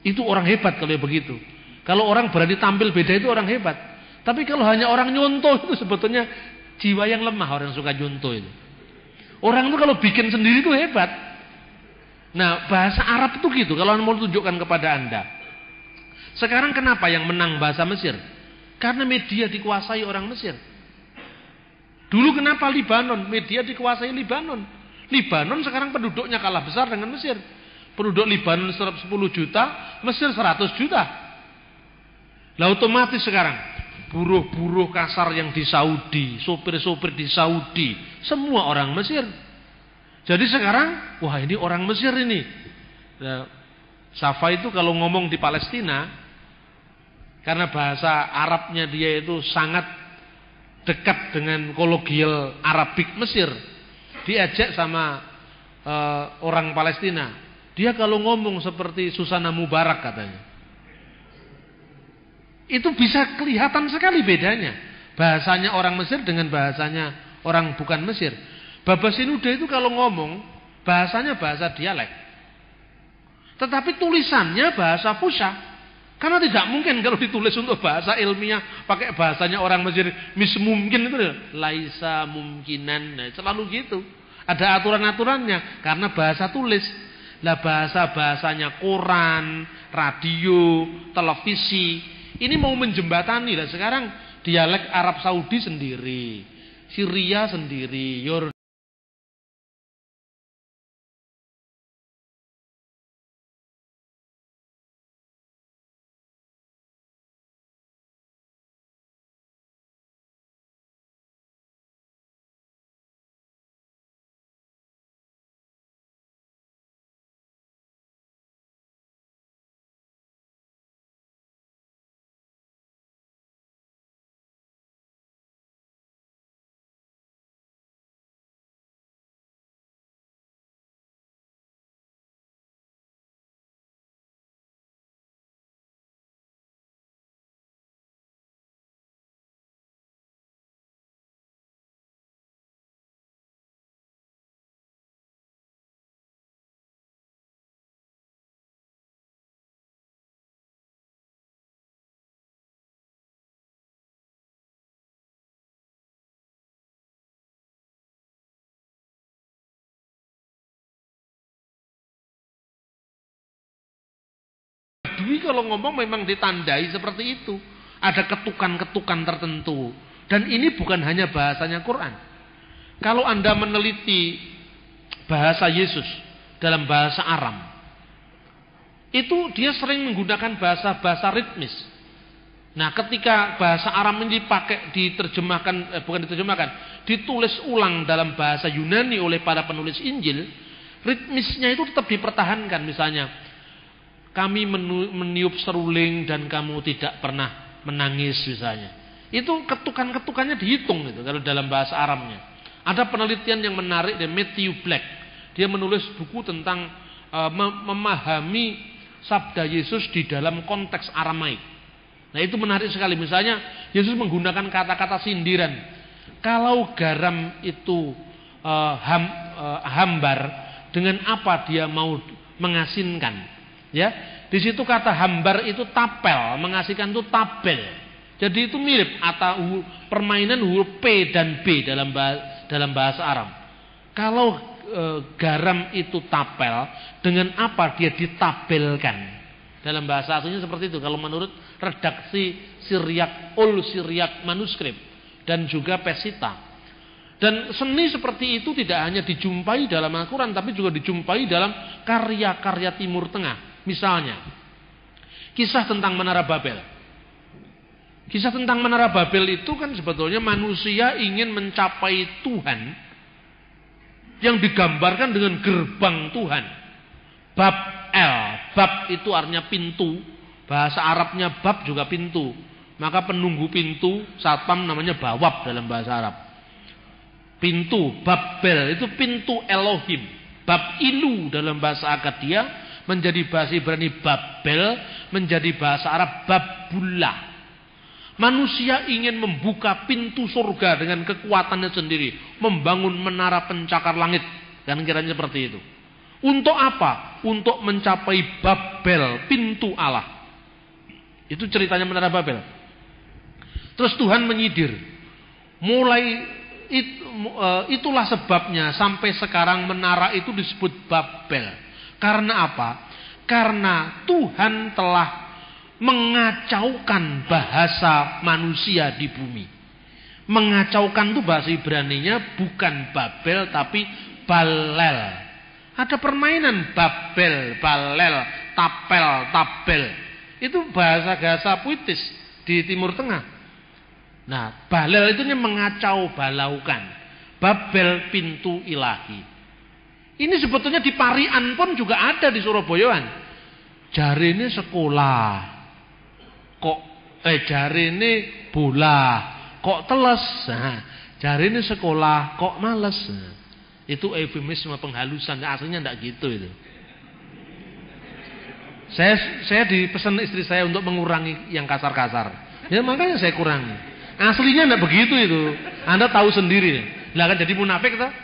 Itu orang hebat kalau begitu. Kalau orang berani tampil beda itu orang hebat. Tapi kalau hanya orang nyontoh itu sebetulnya jiwa yang lemah orang yang suka nyontoh itu. Orang itu kalau bikin sendiri itu hebat. Nah bahasa Arab itu gitu. Kalau mau tunjukkan kepada anda. Sekarang kenapa yang menang bahasa Mesir? Karena media dikuasai orang Mesir. Dulu kenapa Libanon? Media dikuasai Libanon. Libanon sekarang penduduknya kalah besar dengan Mesir. Penduduk Libanon 10 juta, Mesir 100 juta. Lah otomatis sekarang buruh-buruh kasar yang di Saudi, sopir-sopir di Saudi, semua orang Mesir. Jadi sekarang, wah ini orang Mesir ini. Nah, Safa itu kalau ngomong di Palestina, karena bahasa Arabnya dia itu sangat dekat dengan kologial Arabik Mesir. Diajak sama uh, orang Palestina. Dia kalau ngomong seperti Susana Mubarak katanya. Itu bisa kelihatan sekali bedanya. Bahasanya orang Mesir dengan bahasanya orang bukan Mesir. Baba Sinuda itu kalau ngomong, bahasanya bahasa dialek. Tetapi tulisannya bahasa fusha. Karena tidak mungkin kalau ditulis untuk bahasa ilmiah pakai bahasanya orang Mesir mis mungkin itu laisa mungkinan nah, selalu gitu. Ada aturan-aturannya karena bahasa tulis. Lah bahasa-bahasanya koran, radio, televisi ini mau menjembatani lah sekarang dialek Arab Saudi sendiri, Syria sendiri, Yordan Badui kalau ngomong memang ditandai seperti itu. Ada ketukan-ketukan tertentu. Dan ini bukan hanya bahasanya Quran. Kalau Anda meneliti bahasa Yesus dalam bahasa Aram, itu dia sering menggunakan bahasa-bahasa ritmis. Nah, ketika bahasa Aram ini dipakai diterjemahkan eh, bukan diterjemahkan, ditulis ulang dalam bahasa Yunani oleh para penulis Injil, ritmisnya itu tetap dipertahankan misalnya kami meniup seruling dan kamu tidak pernah menangis misalnya. Itu ketukan-ketukannya dihitung itu kalau dalam bahasa Arabnya. Ada penelitian yang menarik dari Matthew Black. Dia menulis buku tentang uh, memahami sabda Yesus di dalam konteks Aramaik. Nah itu menarik sekali. Misalnya Yesus menggunakan kata-kata sindiran. Kalau garam itu uh, ham, uh, hambar, dengan apa dia mau mengasinkan? Ya, di situ kata hambar itu tapel, mengasihkan itu tabel. Jadi itu mirip atau permainan huruf P dan B dalam bahasa, dalam bahasa Arab. Kalau e, garam itu tapel, dengan apa dia ditabelkan? Dalam bahasa aslinya seperti itu. Kalau menurut redaksi Siriak ul Siriak manuskrip dan juga Pesita. Dan seni seperti itu tidak hanya dijumpai dalam Al-Quran, tapi juga dijumpai dalam karya-karya Timur Tengah. Misalnya, kisah tentang Menara Babel. Kisah tentang Menara Babel itu kan sebetulnya manusia ingin mencapai Tuhan yang digambarkan dengan gerbang Tuhan. Bab El, bab itu artinya pintu, bahasa Arabnya bab juga pintu. Maka penunggu pintu satpam namanya bawab dalam bahasa Arab. Pintu Babel itu pintu Elohim. Bab ilu dalam bahasa Akadia menjadi bahasa Ibrani Babel, menjadi bahasa Arab Babullah. Manusia ingin membuka pintu surga dengan kekuatannya sendiri, membangun menara pencakar langit dan kiranya seperti itu. Untuk apa? Untuk mencapai Babel, pintu Allah. Itu ceritanya menara Babel. Terus Tuhan menyidir. Mulai it, e, itulah sebabnya sampai sekarang menara itu disebut Babel. Karena apa? Karena Tuhan telah mengacaukan bahasa manusia di bumi. Mengacaukan itu bahasa Ibraninya bukan Babel tapi Balel. Ada permainan Babel, Balel, Tapel, Tabel. Itu bahasa-bahasa puitis di Timur Tengah. Nah, Balel itu mengacau, balaukan. Babel pintu ilahi. Ini sebetulnya di Parian pun juga ada di Surabaya. Jari ini sekolah. Kok eh jari ini bola kok teles. Nah, jari ini sekolah kok males. Nah, itu eufemisme penghalusan. Aslinya tidak gitu itu. Saya saya dipesan istri saya untuk mengurangi yang kasar-kasar. Ya makanya saya kurangi. Aslinya tidak begitu itu. Anda tahu sendiri. Lah kan jadi munafik toh?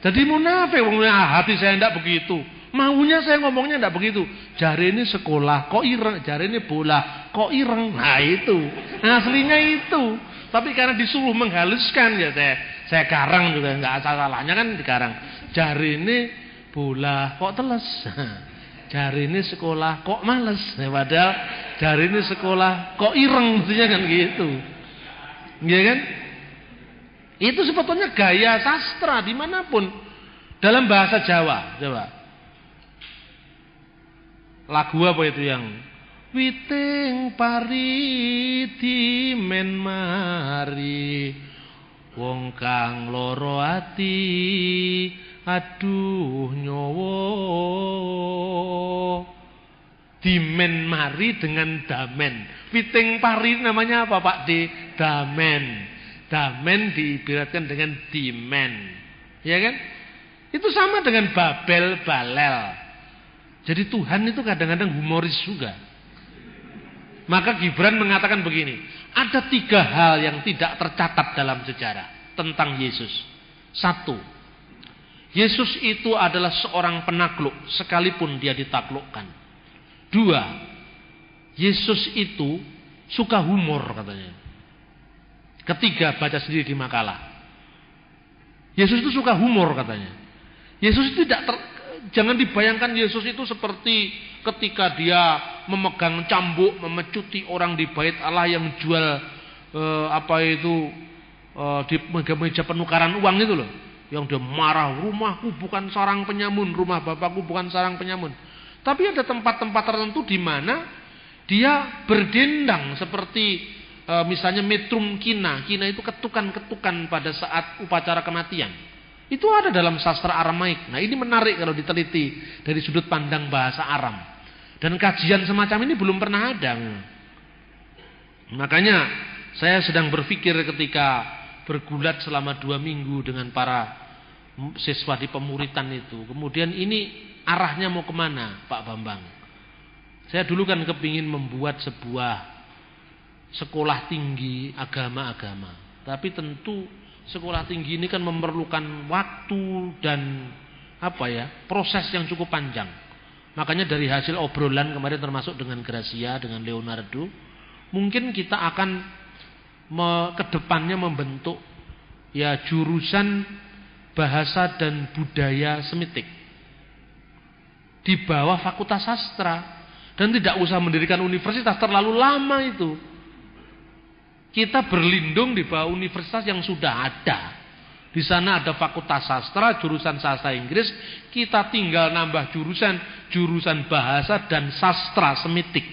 Jadi munafik hati saya tidak begitu. Maunya saya ngomongnya tidak begitu. Jari ini sekolah, kok ireng. Jari ini bola, kok ireng. Nah itu. Aslinya itu. Tapi karena disuruh menghaluskan ya saya saya karang juga nggak asal salahnya kan dikarang. Jari ini bola, kok teles. Jari ini sekolah, kok males. Ya, padahal jari ini sekolah, kok ireng. Maksudnya kan gitu. Iya kan? Itu sebetulnya gaya sastra di mana pun. Dalam bahasa Jawa. Jawa. Lagu apa itu yang Witing pari men mari wong kang loro ati aduh nyowo dimen mari dengan damen witing pari namanya apa Pak di damen damen diibaratkan dengan dimen ya kan itu sama dengan babel balel jadi Tuhan itu kadang-kadang humoris juga. Maka Gibran mengatakan begini, ada tiga hal yang tidak tercatat dalam sejarah tentang Yesus. Satu, Yesus itu adalah seorang penakluk sekalipun dia ditaklukkan. Dua, Yesus itu suka humor katanya. Ketiga, baca sendiri di makalah. Yesus itu suka humor katanya. Yesus itu tidak ter, jangan dibayangkan Yesus itu seperti ketika dia memegang cambuk, memecuti orang di bait Allah yang jual eh, apa itu eh, di meja penukaran uang itu loh. Yang dia marah, rumahku bukan sarang penyamun, rumah bapakku bukan sarang penyamun. Tapi ada tempat-tempat tertentu di mana dia berdendang seperti e, misalnya metrum kina. Kina itu ketukan-ketukan pada saat upacara kematian. Itu ada dalam sastra Aramaik. Nah ini menarik kalau diteliti dari sudut pandang bahasa Aram. Dan kajian semacam ini belum pernah ada. Makanya saya sedang berpikir ketika bergulat selama dua minggu dengan para siswa di pemuritan itu. Kemudian ini arahnya mau ke mana Pak Bambang? Saya dulu kan kepingin membuat sebuah sekolah tinggi agama-agama. Tapi tentu sekolah tinggi ini kan memerlukan waktu dan apa ya proses yang cukup panjang. Makanya dari hasil obrolan kemarin termasuk dengan Gracia, dengan Leonardo, mungkin kita akan me, ke depannya membentuk ya jurusan bahasa dan budaya Semitik di bawah Fakultas Sastra dan tidak usah mendirikan universitas terlalu lama itu. Kita berlindung di bawah universitas yang sudah ada. Di sana ada fakultas sastra, jurusan sastra Inggris. Kita tinggal nambah jurusan, jurusan bahasa dan sastra semitik.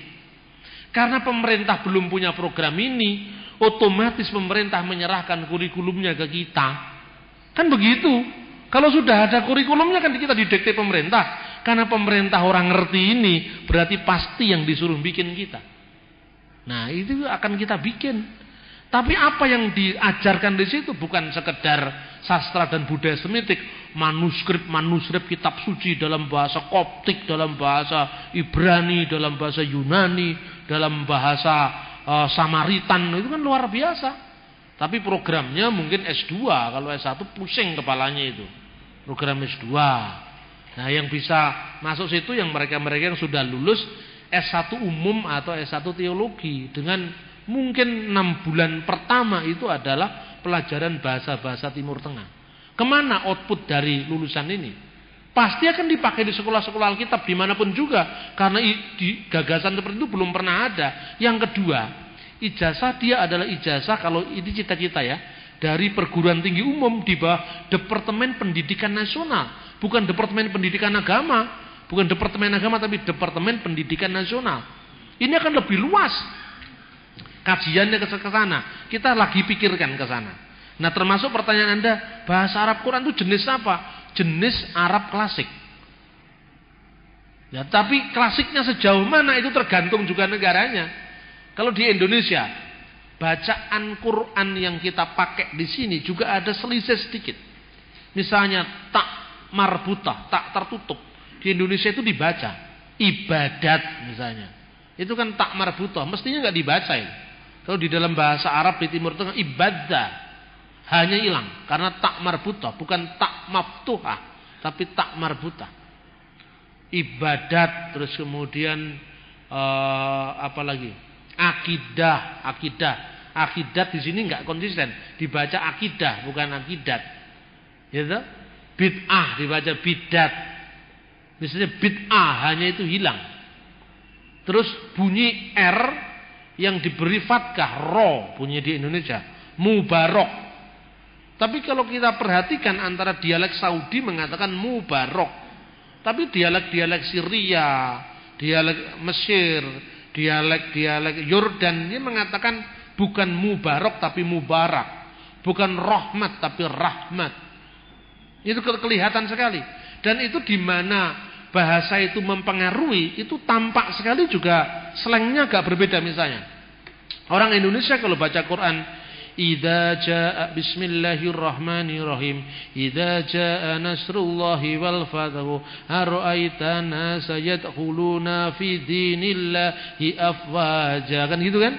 Karena pemerintah belum punya program ini, otomatis pemerintah menyerahkan kurikulumnya ke kita. Kan begitu. Kalau sudah ada kurikulumnya kan kita didikte pemerintah. Karena pemerintah orang ngerti ini, berarti pasti yang disuruh bikin kita. Nah itu akan kita bikin. Tapi apa yang diajarkan di situ bukan sekedar sastra dan budaya semitik, manuskrip-manuskrip kitab suci dalam bahasa Koptik, dalam bahasa Ibrani, dalam bahasa Yunani, dalam bahasa uh, Samaritan itu kan luar biasa. Tapi programnya mungkin S2, kalau S1 pusing kepalanya itu. Program S2. Nah, yang bisa masuk situ yang mereka-mereka yang sudah lulus S1 umum atau S1 teologi dengan Mungkin enam bulan pertama itu adalah pelajaran bahasa-bahasa Timur Tengah. Ke mana output dari lulusan ini? Pasti akan dipakai di sekolah-sekolah Alkitab di mana pun juga. Karena di gagasan seperti itu belum pernah ada. Yang kedua, Ijazah dia adalah ijazah kalau ini cita-cita ya dari perguruan tinggi umum di bawah Departemen Pendidikan Nasional, bukan Departemen Pendidikan Agama, bukan Departemen Agama tapi Departemen Pendidikan Nasional. Ini akan lebih luas kajiannya ke sana. Kita lagi pikirkan ke sana. Nah, termasuk pertanyaan Anda, bahasa Arab Quran itu jenis apa? Jenis Arab klasik. Ya, tapi klasiknya sejauh mana itu tergantung juga negaranya. Kalau di Indonesia, bacaan Quran yang kita pakai di sini juga ada selisih sedikit. Misalnya tak marbutah, tak tertutup. Di Indonesia itu dibaca ibadat misalnya. Itu kan tak marbutah, mestinya nggak dibaca ini. Kalau di dalam bahasa Arab di Timur Tengah ibadah hanya hilang karena tak marbutah, bukan tak maftuhah, tapi tak marbutah. Ibadat terus kemudian uh, apa lagi? Akidah, akidah. Akidat di sini nggak konsisten, dibaca akidah bukan akidat. Gitu? Bid'ah dibaca bidat. Misalnya bid'ah hanya itu hilang. Terus bunyi R yang diberi fatkah ro bunyi di Indonesia mubarok. Tapi kalau kita perhatikan antara dialek Saudi mengatakan mubarok. Tapi dialek-dialek Syria, dialek Mesir, dialek-dialek Yordan ini mengatakan bukan mubarok tapi mubarak. Bukan rahmat tapi rahmat. Itu kelihatan sekali. Dan itu di mana bahasa itu mempengaruhi, itu tampak sekali juga slangnya agak berbeda misalnya. Orang Indonesia kalau baca Quran Idza jaa bismillahirrahmanirrahim Idza jaa nasrullahi wal fathu ara'aita nasa yadkhuluna fi dinillahi afwaja. Kan gitu kan?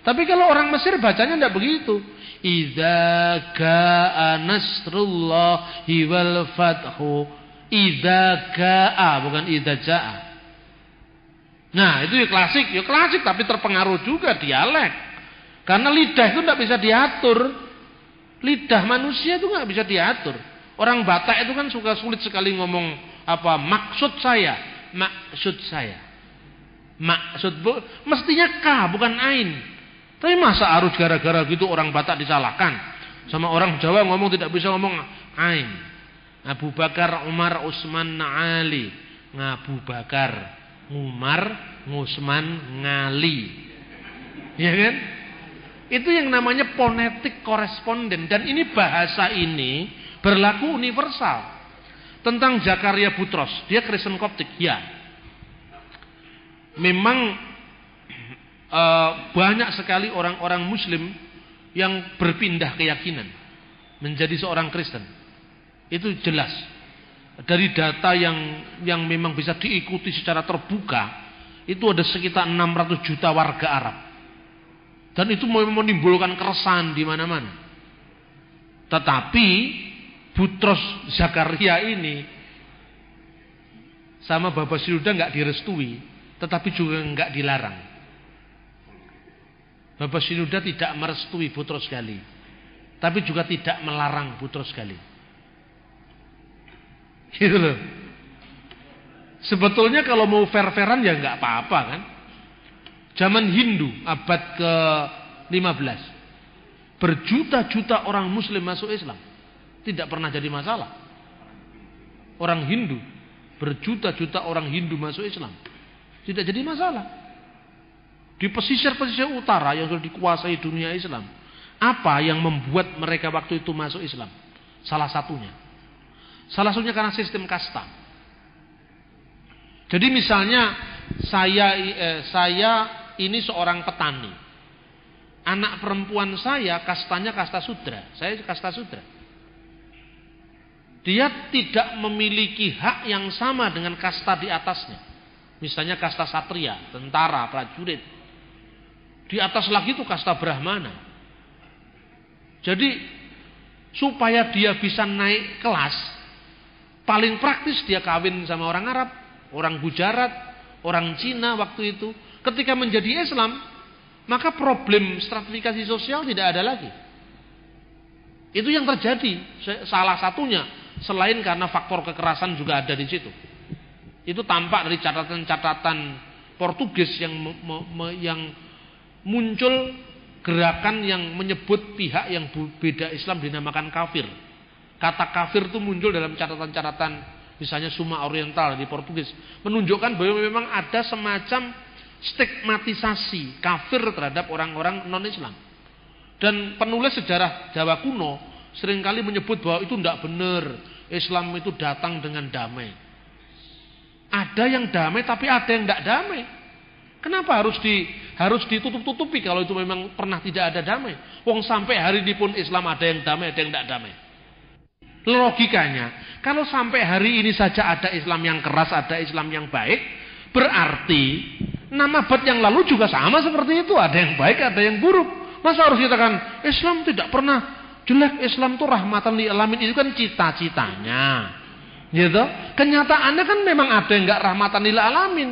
Tapi kalau orang Mesir bacanya tidak begitu. Idza jaa nasrullahi wal fathu idza jaa bukan idza jaa Nah, itu ya klasik, ya klasik tapi terpengaruh juga dialek. Karena lidah itu tidak bisa diatur. Lidah manusia itu nggak bisa diatur. Orang Batak itu kan suka sulit sekali ngomong apa maksud saya, maksud saya. Maksud bu, mestinya K bukan ain. Tapi masa harus gara-gara gitu orang Batak disalahkan? Sama orang Jawa ngomong tidak bisa ngomong ain. Abu Bakar, Umar, Utsman, Ali. Abu Bakar, Umar, Utsman, Ngali. Ya kan? Itu yang namanya fonetik koresponden dan ini bahasa ini berlaku universal. Tentang Zakaria Butros, dia Kristen Koptik, ya. Memang e, banyak sekali orang-orang muslim yang berpindah keyakinan menjadi seorang Kristen. Itu jelas. Dari data yang yang memang bisa diikuti secara terbuka, itu ada sekitar 600 juta warga Arab dan itu menimbulkan keresahan di mana-mana. Tetapi Butros Zakaria ini sama Bapak Siruda nggak direstui, tetapi juga nggak dilarang. Bapak Siruda tidak merestui Butros Gali, tapi juga tidak melarang Butros Gali. Gitu loh. Sebetulnya kalau mau fair-fairan ya nggak apa-apa kan. Zaman Hindu abad ke-15. Berjuta-juta orang muslim masuk Islam. Tidak pernah jadi masalah. Orang Hindu. Berjuta-juta orang Hindu masuk Islam. Tidak jadi masalah. Di pesisir-pesisir utara yang sudah dikuasai dunia Islam. Apa yang membuat mereka waktu itu masuk Islam? Salah satunya. Salah satunya karena sistem kasta. Jadi misalnya saya eh, saya ini seorang petani. Anak perempuan saya kastanya kasta sudra. Saya kasta sudra. Dia tidak memiliki hak yang sama dengan kasta di atasnya. Misalnya kasta satria, tentara, prajurit. Di atas lagi itu kasta brahmana. Jadi supaya dia bisa naik kelas, paling praktis dia kawin sama orang Arab, orang Gujarat, orang Cina waktu itu. Ketika menjadi Islam, maka problem stratifikasi sosial tidak ada lagi. Itu yang terjadi. Salah satunya selain karena faktor kekerasan juga ada di situ. Itu tampak dari catatan-catatan Portugis yang me, me, yang muncul gerakan yang menyebut pihak yang beda Islam dinamakan kafir. Kata kafir itu muncul dalam catatan-catatan misalnya Suma Oriental di Portugis menunjukkan bahwa memang ada semacam stigmatisasi kafir terhadap orang-orang non-Islam. Dan penulis sejarah Jawa kuno sering kali menyebut bahwa itu tidak benar. Islam itu datang dengan damai. Ada yang damai tapi ada yang tidak damai. Kenapa harus di harus ditutup-tutupi kalau itu memang pernah tidak ada damai? Wong sampai hari ini pun Islam ada yang damai, ada yang tidak damai. Logikanya, kalau sampai hari ini saja ada Islam yang keras, ada Islam yang baik, berarti Nama abad yang lalu juga sama seperti itu. Ada yang baik, ada yang buruk. Masa harus kita kan Islam tidak pernah jelek. Islam itu rahmatan di alamin. Itu kan cita-citanya. Gitu. Kenyataannya kan memang ada yang nggak rahmatan lil alamin.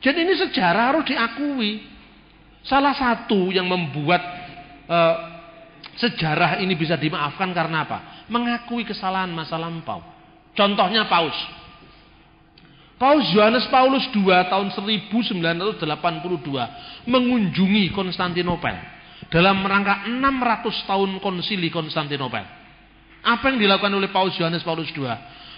Jadi ini sejarah harus diakui. Salah satu yang membuat uh, sejarah ini bisa dimaafkan karena apa? Mengakui kesalahan masa lampau. Contohnya Paus. Paus Yohanes Paulus II tahun 1982 mengunjungi Konstantinopel dalam rangka 600 tahun konsili Konstantinopel. Apa yang dilakukan oleh Paus Yohanes Paulus II?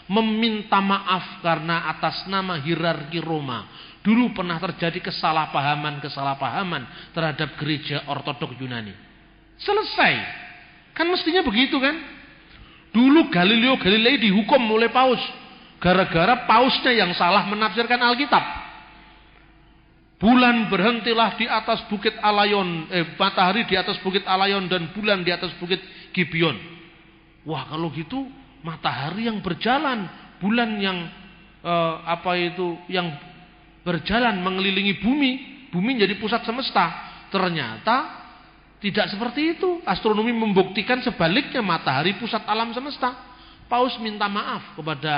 Meminta maaf karena atas nama hierarki Roma dulu pernah terjadi kesalahpahaman-kesalahpahaman terhadap gereja ortodok Yunani. Selesai. Kan mestinya begitu kan? Dulu Galileo Galilei dihukum oleh Paus Gara-gara pausnya yang salah menafsirkan Alkitab. Bulan berhentilah di atas bukit Alayon, eh, matahari di atas bukit Alayon dan bulan di atas bukit Gibeon. Wah kalau gitu matahari yang berjalan, bulan yang eh, apa itu yang berjalan mengelilingi bumi, bumi jadi pusat semesta. Ternyata tidak seperti itu. Astronomi membuktikan sebaliknya matahari pusat alam semesta. Paus minta maaf kepada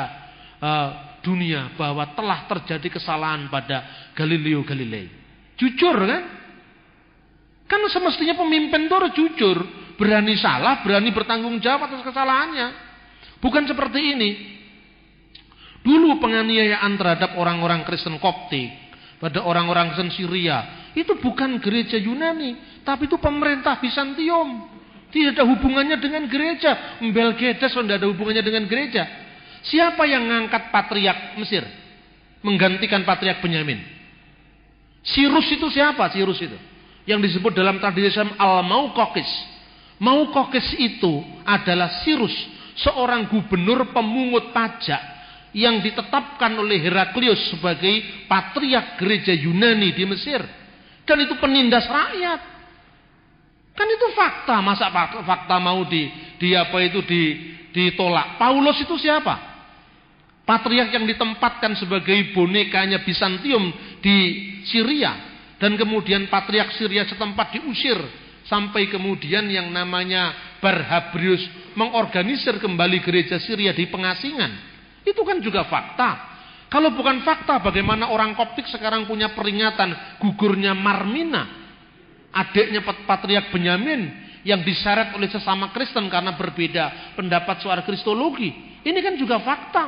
uh, dunia bahwa telah terjadi kesalahan pada Galileo Galilei. Jujur kan? Kan semestinya pemimpin itu jujur, berani salah, berani bertanggung jawab atas kesalahannya. Bukan seperti ini. Dulu penganiayaan terhadap orang-orang Kristen Koptik pada orang-orang Kristen Syria itu bukan gereja Yunani, tapi itu pemerintah Bizantium. Tidak ada hubungannya dengan gereja. Mbelgedes tidak ada hubungannya dengan gereja. Siapa yang mengangkat patriak Mesir? Menggantikan patriak Benyamin. Sirus itu siapa? Sirus itu. Yang disebut dalam tradisi Islam Al-Maukokis. Maukokis itu adalah Sirus. Seorang gubernur pemungut pajak. Yang ditetapkan oleh Heraklius sebagai patriak gereja Yunani di Mesir. Dan itu penindas rakyat. Kan itu fakta. Masa fakta mau di, di apa itu di, ditolak. Paulus itu siapa? Patriark yang ditempatkan sebagai bonekanya Bizantium di Syria dan kemudian patriark Syria setempat diusir sampai kemudian yang namanya Barhabrius mengorganisir kembali gereja Syria di pengasingan. Itu kan juga fakta. Kalau bukan fakta bagaimana orang Koptik sekarang punya peringatan gugurnya Marmina, adiknya Patriark Benyamin yang diseret oleh sesama Kristen karena berbeda pendapat soal kristologi. Ini kan juga fakta.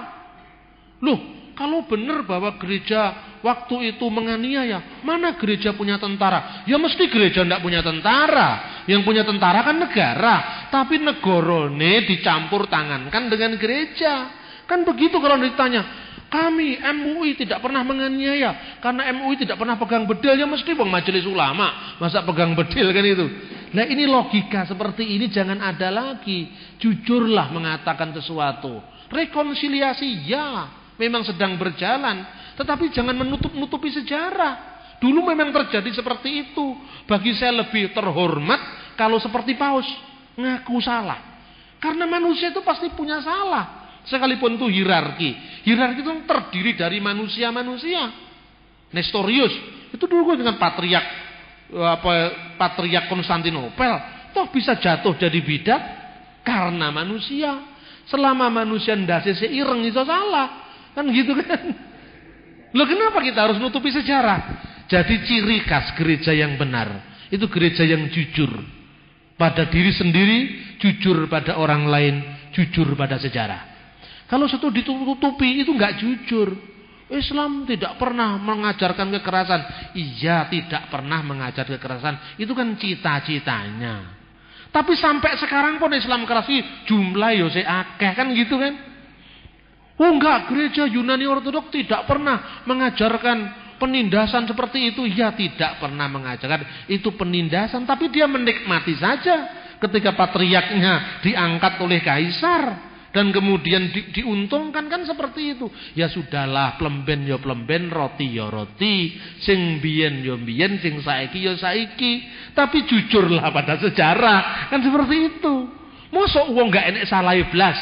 Loh, kalau benar bahwa gereja waktu itu menganiaya, mana gereja punya tentara? Ya mesti gereja tidak punya tentara. Yang punya tentara kan negara. Tapi negorone dicampur tangankan dengan gereja. Kan begitu kalau ditanya. Kami MUI tidak pernah menganiaya. Karena MUI tidak pernah pegang bedil. Ya mesti bang majelis ulama. Masa pegang bedil kan itu. Nah ini logika seperti ini jangan ada lagi. Jujurlah mengatakan sesuatu. Rekonsiliasi ya memang sedang berjalan, tetapi jangan menutup-nutupi sejarah. Dulu memang terjadi seperti itu. Bagi saya lebih terhormat kalau seperti Paus ngaku salah. Karena manusia itu pasti punya salah. Sekalipun itu hierarki. Hierarki itu terdiri dari manusia-manusia. Nestorius itu dulu dengan patriak apa patriak Konstantinopel toh bisa jatuh jadi bidat karena manusia. Selama manusia ndase seireng itu salah. Kan gitu kan? Loh kenapa kita harus nutupi sejarah? Jadi ciri khas gereja yang benar itu gereja yang jujur pada diri sendiri, jujur pada orang lain, jujur pada sejarah. Kalau satu ditutupi itu nggak jujur. Islam tidak pernah mengajarkan kekerasan. Iya, tidak pernah mengajar kekerasan. Itu kan cita-citanya. Tapi sampai sekarang pun Islam keras jumlah yo akeh kan gitu kan? Oh enggak, gereja Yunani Ortodok tidak pernah mengajarkan penindasan seperti itu. Ya tidak pernah mengajarkan itu penindasan, tapi dia menikmati saja ketika patriarknya diangkat oleh kaisar dan kemudian di, diuntungkan kan seperti itu. Ya sudahlah, plemben ya plemben, roti ya roti, sing biyen ya biyen, sing saiki ya saiki. Tapi jujurlah pada sejarah, kan seperti itu. Mosok uang enggak enek salah blas.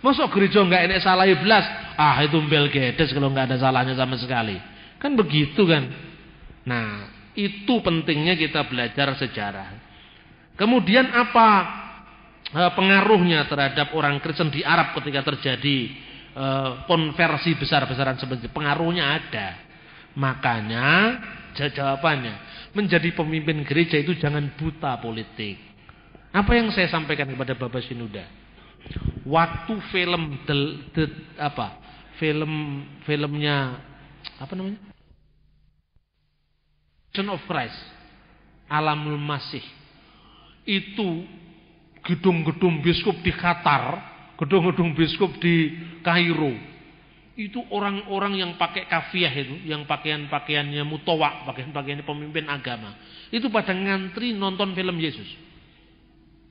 Mosok gereja enggak enek salah blas. Ah, itu bel gedes kalau enggak ada salahnya sama sekali. Kan begitu kan. Nah, itu pentingnya kita belajar sejarah. Kemudian apa pengaruhnya terhadap orang Kristen di Arab ketika terjadi eh, konversi besar-besaran seperti itu. Pengaruhnya ada. Makanya jawabannya menjadi pemimpin gereja itu jangan buta politik. Apa yang saya sampaikan kepada Bapak Sinuda? Waktu film the, the, apa? Film filmnya apa namanya? Son of Christ, Alamul Masih. Itu gedung-gedung biskup di Qatar, gedung-gedung biskup di Kairo. Itu orang-orang yang pakai kafiah itu, yang pakaian-pakaiannya mutawak, pakaian-pakaiannya pemimpin agama. Itu pada ngantri nonton film Yesus.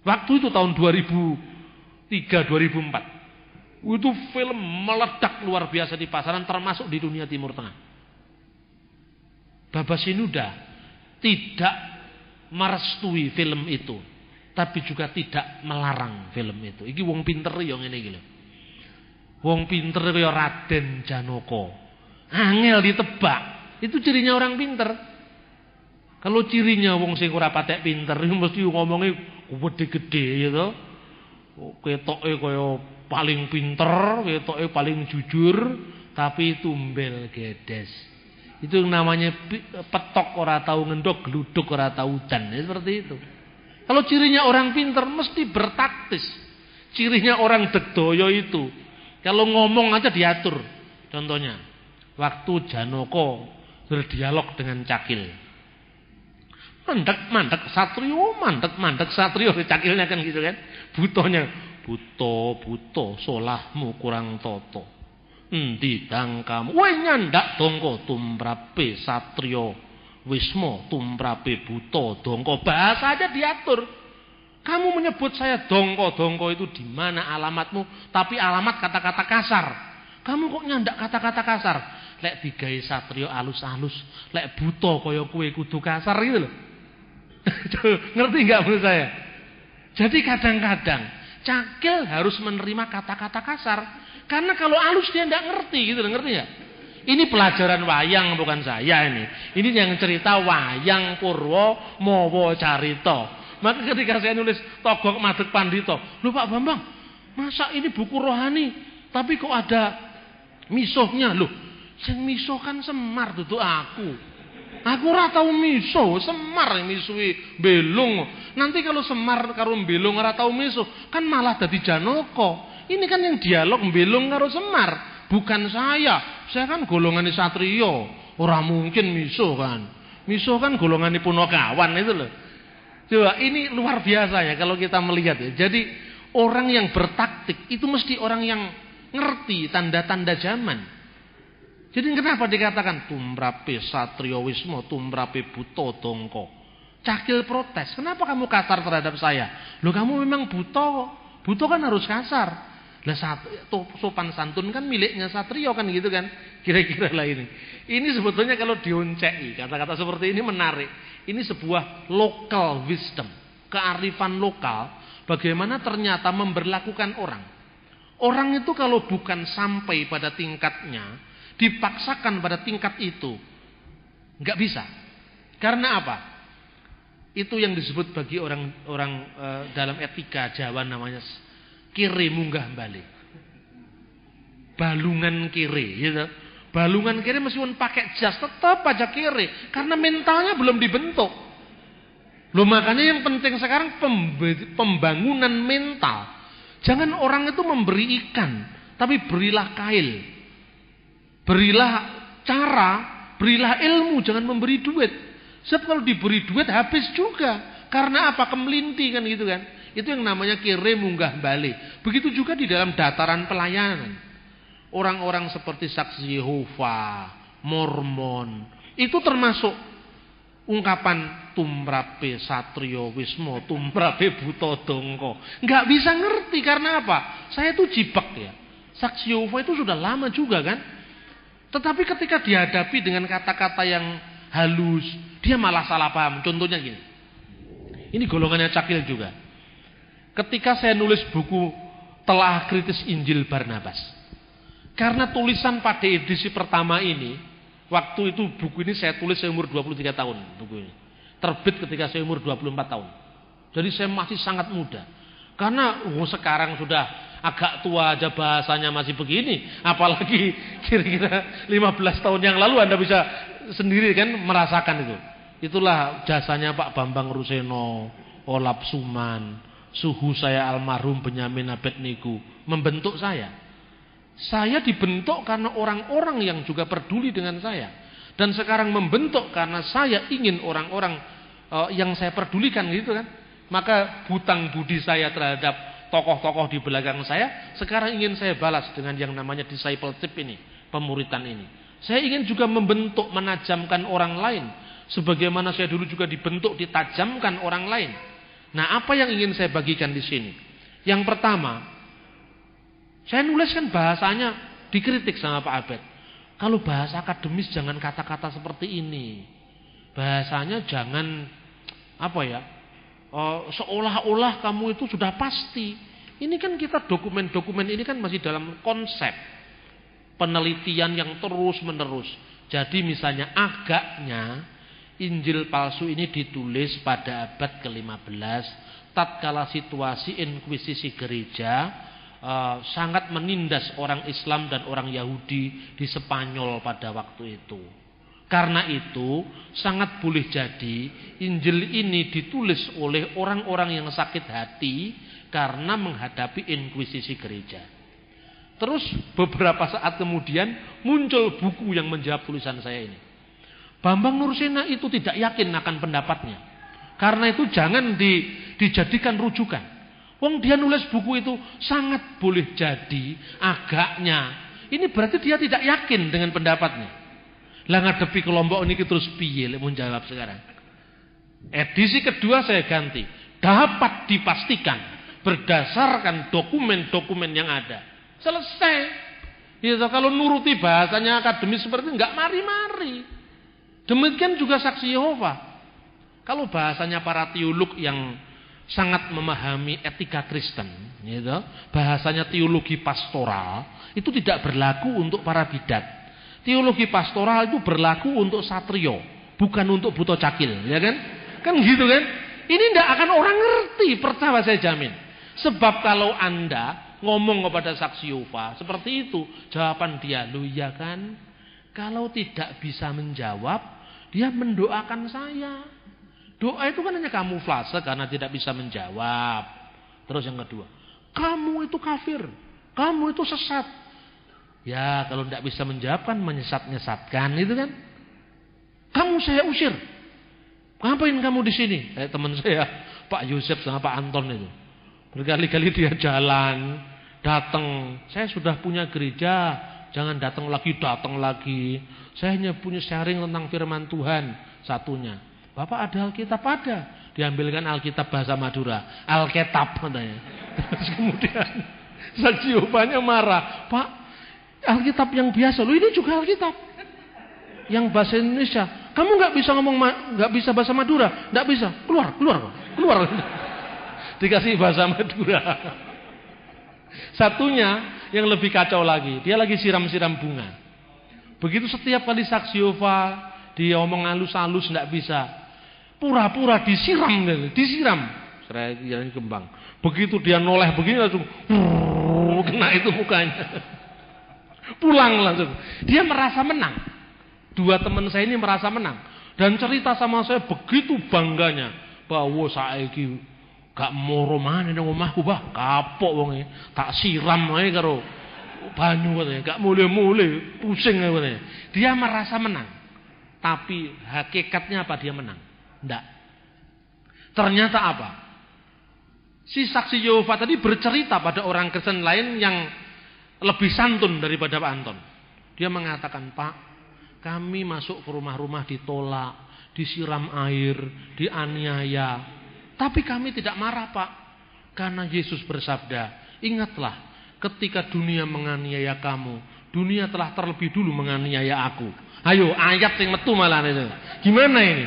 Waktu itu tahun 2003 2004. Itu film meledak luar biasa di pasaran termasuk di dunia Timur Tengah. Baba Sinuda tidak merestui film itu tapi juga tidak melarang film itu. Iki wong pinter yang ini gitu. Wong pinter kaya Raden Janoko. Angel ditebak. Itu cirinya orang pinter. Kalau cirinya wong sing ora patek pinter mesti ngomongnya gede-gede gitu. Ketoke kaya paling pinter, ketoke paling jujur, tapi tumbel gedes. Itu namanya petok ora tahu ngendok, gluduk ora tahu udan. Ya, seperti itu. Kalau cirinya orang pinter mesti bertaktis. Cirinya orang degdoyo itu. Kalau ngomong aja diatur. Contohnya, waktu Janoko berdialog dengan Cakil. Mandek, mandek, satrio, mandek, mandek, satrio. Cakilnya kan gitu kan. Butonya, buto, buto, solahmu kurang toto. Endi dangkamu, weh nyandak dongko tumrape satrio Wismo, tumrape buto, dongko. Bahasa aja diatur. Kamu menyebut saya dongko, dongko itu di mana alamatmu? Tapi alamat kata-kata kasar. Kamu kok nyandak kata-kata kasar? Lek digawe satrio alus-alus, lek buto kaya kue kudu kasar gitu loh. Ngerti nggak menurut saya? Jadi kadang-kadang cakil harus menerima kata-kata kasar. Karena kalau alus dia nggak ngerti gitu loh, ngerti nggak? Ini pelajaran wayang bukan saya ini. Ini yang cerita wayang Purwo Mowo Carito. Maka ketika saya nulis Togok Madek Pandito, lu Pak Bambang, masa ini buku rohani, tapi kok ada misuhnya loh? Yang misuh kan Semar tuh aku. Aku ora tau miso, Semar misui belung. Nanti kalau Semar karo belung ora tau miso, kan malah dadi Janoko. Ini kan yang dialog belung karo Semar. Bukan saya. Saya kan golongan satrio. Orang mungkin miso kan. Miso kan golongan punokawan itu loh. Coba ini luar biasa ya kalau kita melihat ya. Jadi orang yang bertaktik itu mesti orang yang ngerti tanda-tanda zaman. Jadi kenapa dikatakan tumrape satrio wismo, tumrape buto dongko. Cakil protes. Kenapa kamu kasar terhadap saya? Loh kamu memang buto. Buto kan harus kasar. Lah sopan santun kan miliknya satrio kan gitu kan. Kira-kira lah ini. Ini sebetulnya kalau dioncei, kata-kata seperti ini menarik. Ini sebuah local wisdom, kearifan lokal bagaimana ternyata memberlakukan orang. Orang itu kalau bukan sampai pada tingkatnya, dipaksakan pada tingkat itu, nggak bisa. Karena apa? Itu yang disebut bagi orang-orang e, eh, dalam etika Jawa namanya kiri munggah balik. Balungan kiri, gitu. Balungan kiri meskipun pakai jas tetap aja kiri karena mentalnya belum dibentuk. Lo makanya yang penting sekarang pembangunan mental. Jangan orang itu memberi ikan, tapi berilah kail. Berilah cara, berilah ilmu, jangan memberi duit. Sebab kalau diberi duit habis juga. Karena apa? Kemelinti kan gitu kan. Itu yang namanya kire munggah balik. Begitu juga di dalam dataran pelayanan. Orang-orang seperti saksi Yehova, Mormon, itu termasuk ungkapan tumrape satrio wismo, tumrape buto dongko. Nggak bisa ngerti karena apa? Saya itu jibak ya. Saksi Yehova itu sudah lama juga kan. Tetapi ketika dihadapi dengan kata-kata yang halus, dia malah salah paham. Contohnya gini. Ini golongannya cakil juga. Ketika saya nulis buku telah kritis Injil Barnabas. Karena tulisan pada edisi pertama ini, waktu itu buku ini saya tulis saya umur 23 tahun buku ini. Terbit ketika saya umur 24 tahun. Jadi saya masih sangat muda. Karena oh, sekarang sudah agak tua aja bahasanya masih begini. Apalagi kira-kira 15 tahun yang lalu Anda bisa sendiri kan merasakan itu. Itulah jasanya Pak Bambang Ruseno, Olap Suman, suhu saya almarhum Benyamin Abednego membentuk saya. Saya dibentuk karena orang-orang yang juga peduli dengan saya. Dan sekarang membentuk karena saya ingin orang-orang uh, yang saya pedulikan gitu kan. Maka hutang budi saya terhadap tokoh-tokoh di belakang saya sekarang ingin saya balas dengan yang namanya discipleship ini, pemuritan ini. Saya ingin juga membentuk, menajamkan orang lain sebagaimana saya dulu juga dibentuk, ditajamkan orang lain. Nah, apa yang ingin saya bagikan di sini? Yang pertama, saya nuliskan bahasanya dikritik sama Pak Abed. Kalau bahasa akademis jangan kata-kata seperti ini. Bahasanya jangan apa ya? Uh, seolah-olah kamu itu sudah pasti. Ini kan kita dokumen-dokumen ini kan masih dalam konsep penelitian yang terus-menerus. Jadi misalnya agaknya Injil palsu ini ditulis pada abad ke-15 tatkala situasi inkuisisi gereja uh, sangat menindas orang Islam dan orang Yahudi di Spanyol pada waktu itu. Karena itu sangat boleh jadi Injil ini ditulis oleh orang-orang yang sakit hati karena menghadapi inkuisisi gereja. Terus beberapa saat kemudian muncul buku yang menjawab tulisan saya ini. Bambang Nursena itu tidak yakin akan pendapatnya. Karena itu jangan di, dijadikan rujukan. Wong dia nulis buku itu sangat boleh jadi agaknya. Ini berarti dia tidak yakin dengan pendapatnya. Lah ngadepi kelompok ini terus piye mau jawab sekarang. Edisi kedua saya ganti. Dapat dipastikan berdasarkan dokumen-dokumen yang ada. Selesai. Ya, kalau nuruti bahasanya akademis seperti enggak mari-mari. Demikian juga saksi Yehova. Kalau bahasanya para teolog yang sangat memahami etika Kristen, gitu, bahasanya teologi pastoral, itu tidak berlaku untuk para bidat. Teologi pastoral itu berlaku untuk satrio, bukan untuk buto cakil, ya kan? Kan gitu kan? Ini tidak akan orang ngerti, percaya saya jamin. Sebab kalau Anda ngomong kepada saksi Yehova seperti itu, jawaban dia, lu ya kan? Kalau tidak bisa menjawab, dia mendoakan saya. Doa itu kan hanya kamuflase karena tidak bisa menjawab. Terus yang kedua, kamu itu kafir. Kamu itu sesat. Ya kalau tidak bisa menjawab kan menyesat-nyesatkan itu kan. Kamu saya usir. Ngapain kamu di sini? Kayak teman saya, Pak Yusuf sama Pak Anton itu. Berkali-kali dia jalan, datang. Saya sudah punya gereja, jangan datang lagi, datang lagi. Saya hanya punya sharing tentang firman Tuhan satunya. Bapak ada Alkitab ada. Diambilkan Alkitab bahasa Madura. Alkitab katanya. Terus kemudian saksi Jehovahnya marah. Pak, Alkitab yang biasa. Lu ini juga Alkitab. Yang bahasa Indonesia. Kamu nggak bisa ngomong nggak bisa bahasa Madura, nggak bisa. Keluar, keluar, keluar. Dikasih bahasa Madura. Satunya yang lebih kacau lagi, dia lagi siram-siram bunga. Begitu setiap kali saksi Yehova dia omong halus-halus tidak bisa. Pura-pura disiram, disiram. Saya jalan kembang. Begitu dia noleh begini langsung kena itu mukanya. Pulang langsung. Dia merasa menang. Dua teman saya ini merasa menang dan cerita sama saya begitu bangganya bahwa saya gak moro mana nang omahku bah kapok wong tak siram ae karo banyu katanya, gak mulai-mulai, pusing katanya. Dia merasa menang. Tapi hakikatnya apa dia menang? Enggak. Ternyata apa? Si saksi Yehova tadi bercerita pada orang Kristen lain yang lebih santun daripada Pak Anton. Dia mengatakan, Pak, kami masuk ke rumah-rumah ditolak, disiram air, dianiaya. Tapi kami tidak marah, Pak. Karena Yesus bersabda, ingatlah ketika dunia menganiaya kamu, dunia telah terlebih dulu menganiaya aku. Ayo, ayat yang metu malah itu. Gimana ini?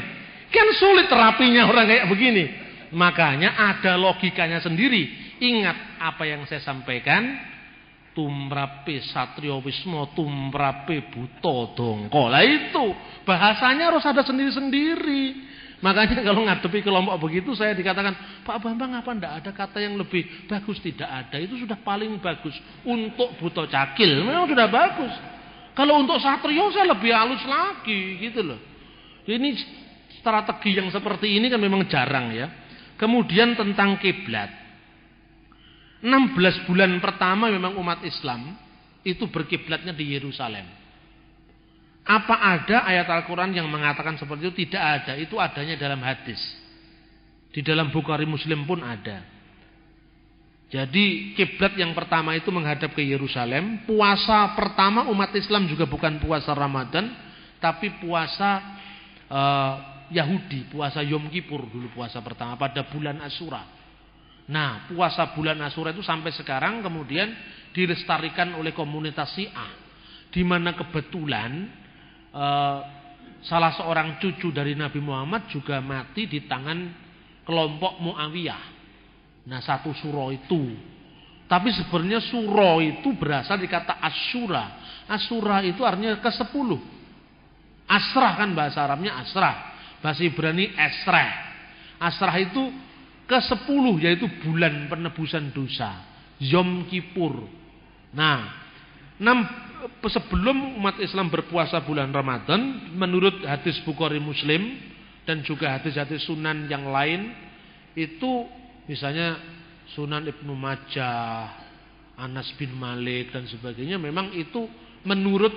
Kan sulit terapinya orang kayak begini. Makanya ada logikanya sendiri. Ingat apa yang saya sampaikan. Tumrape satrio wismo, tumrape buto dongko. Lah itu bahasanya harus ada sendiri-sendiri. Makanya kalau ngadepi kelompok begitu saya dikatakan, Pak Bambang apa ndak ada kata yang lebih bagus? Tidak ada, itu sudah paling bagus. Untuk buto cakil memang sudah bagus. Kalau untuk satrio saya lebih halus lagi gitu loh. Ini strategi yang seperti ini kan memang jarang ya. Kemudian tentang kiblat. 16 bulan pertama memang umat Islam itu berkiblatnya di Yerusalem. Apa ada ayat Al-Quran yang mengatakan seperti itu? Tidak ada. Itu adanya dalam hadis. Di dalam Bukhari Muslim pun ada. Jadi kiblat yang pertama itu menghadap ke Yerusalem. Puasa pertama umat Islam juga bukan puasa Ramadan, tapi puasa uh, Yahudi, puasa Yom Kippur dulu puasa pertama pada bulan Asura. Nah, puasa bulan Asura itu sampai sekarang kemudian dilestarikan oleh komunitas Syiah, di mana kebetulan uh, salah seorang cucu dari Nabi Muhammad juga mati di tangan kelompok Muawiyah. Nah, satu suro itu. Tapi sebenarnya suro itu berasal dari kata Asura. Asura itu artinya ke sepuluh. Asrah kan bahasa Arabnya asrah. Bahasa Ibrani esrah. Asrah itu ke sepuluh yaitu bulan penebusan dosa. Yom Kippur. Nah, enam sebelum umat Islam berpuasa bulan Ramadan, menurut hadis Bukhari Muslim dan juga hadis-hadis sunan yang lain, itu misalnya Sunan Ibnu Majah, Anas bin Malik dan sebagainya memang itu menurut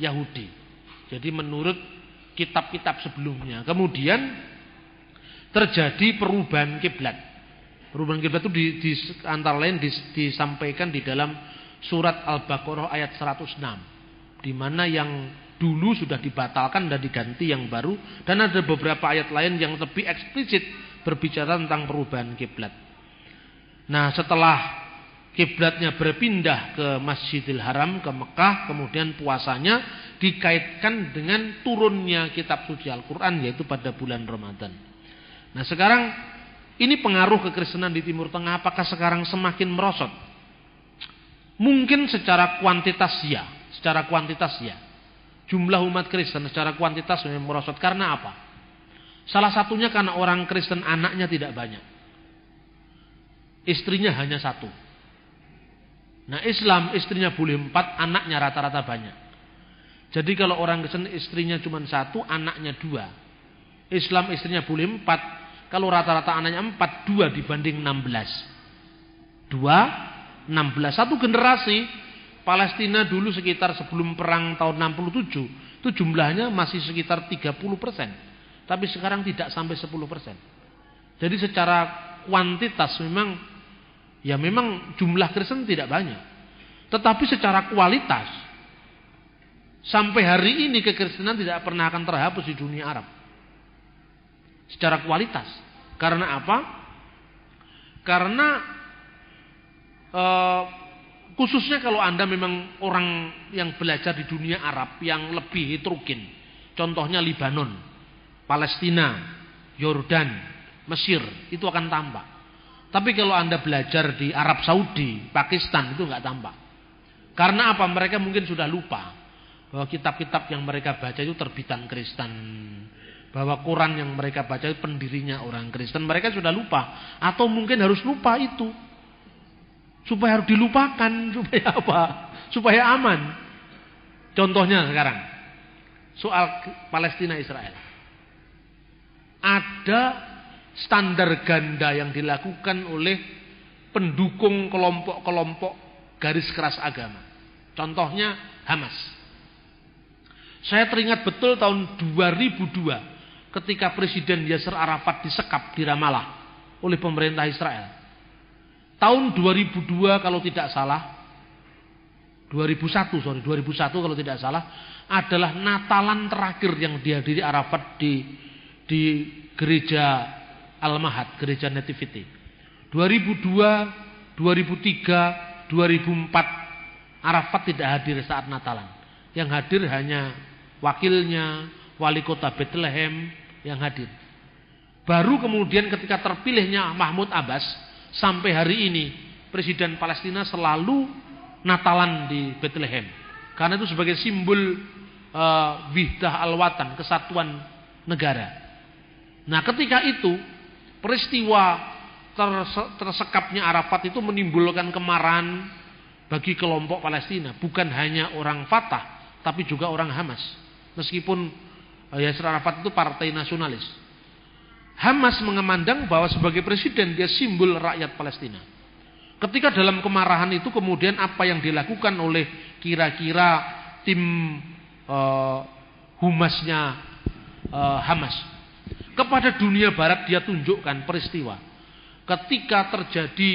Yahudi. Jadi menurut kitab-kitab sebelumnya. Kemudian terjadi perubahan kiblat. Perubahan kiblat itu di, di antara lain dis, disampaikan di dalam surat Al-Baqarah ayat 106 di mana yang dulu sudah dibatalkan dan diganti yang baru dan ada beberapa ayat lain yang lebih eksplisit berbicara tentang perubahan kiblat. Nah, setelah kiblatnya berpindah ke Masjidil Haram ke Mekah, kemudian puasanya dikaitkan dengan turunnya kitab suci Al-Qur'an yaitu pada bulan Ramadan. Nah, sekarang ini pengaruh kekristenan di Timur Tengah apakah sekarang semakin merosot? Mungkin secara kuantitas ya, secara kuantitas ya. Jumlah umat Kristen secara kuantitas memang merosot karena apa? Salah satunya karena orang Kristen anaknya tidak banyak. Istrinya hanya satu. Nah Islam istrinya boleh empat, anaknya rata-rata banyak. Jadi kalau orang Kristen istrinya cuma satu, anaknya dua. Islam istrinya boleh empat, kalau rata-rata anaknya empat, dua dibanding enam belas. Dua 16. Satu generasi Palestina dulu sekitar sebelum perang tahun 67 itu jumlahnya masih sekitar 30 persen. Tapi sekarang tidak sampai 10 persen. Jadi secara kuantitas memang ya memang jumlah Kristen tidak banyak. Tetapi secara kualitas sampai hari ini kekristenan tidak pernah akan terhapus di dunia Arab. Secara kualitas. Karena apa? Karena Eh, khususnya kalau Anda memang orang yang belajar di dunia Arab yang lebih heterogen. Contohnya Libanon, Palestina, Yordan, Mesir, itu akan tampak. Tapi kalau Anda belajar di Arab Saudi, Pakistan itu nggak tampak. Karena apa? Mereka mungkin sudah lupa bahwa kitab-kitab yang mereka baca itu terbitan Kristen. Bahwa Quran yang mereka baca itu pendirinya orang Kristen. Mereka sudah lupa. Atau mungkin harus lupa itu. Supaya harus dilupakan, supaya apa? Supaya aman. Contohnya sekarang, soal Palestina Israel. Ada standar ganda yang dilakukan oleh pendukung kelompok-kelompok garis keras agama. Contohnya Hamas. Saya teringat betul tahun 2002 ketika Presiden Yasser Arafat disekap di Ramallah oleh pemerintah Israel. Tahun 2002 kalau tidak salah 2001 sorry 2001 kalau tidak salah adalah Natalan terakhir yang dihadiri Arafat di di gereja Al-Mahad, gereja Nativity. 2002, 2003, 2004 Arafat tidak hadir saat Natalan. Yang hadir hanya wakilnya, wali kota Bethlehem yang hadir. Baru kemudian ketika terpilihnya Mahmud Abbas sampai hari ini Presiden Palestina selalu Natalan di Bethlehem. Karena itu sebagai simbol uh, wihdah al-watan, kesatuan negara. Nah, ketika itu peristiwa tersekapnya Arafat itu menimbulkan kemarahan bagi kelompok Palestina, bukan hanya orang Fatah, tapi juga orang Hamas. Meskipun uh, Yasser Arafat itu partai nasionalis. Hamas mengemandang bahwa sebagai presiden dia simbol rakyat Palestina. Ketika dalam kemarahan itu kemudian apa yang dilakukan oleh kira-kira tim uh, humasnya uh, Hamas. Kepada dunia barat dia tunjukkan peristiwa. Ketika terjadi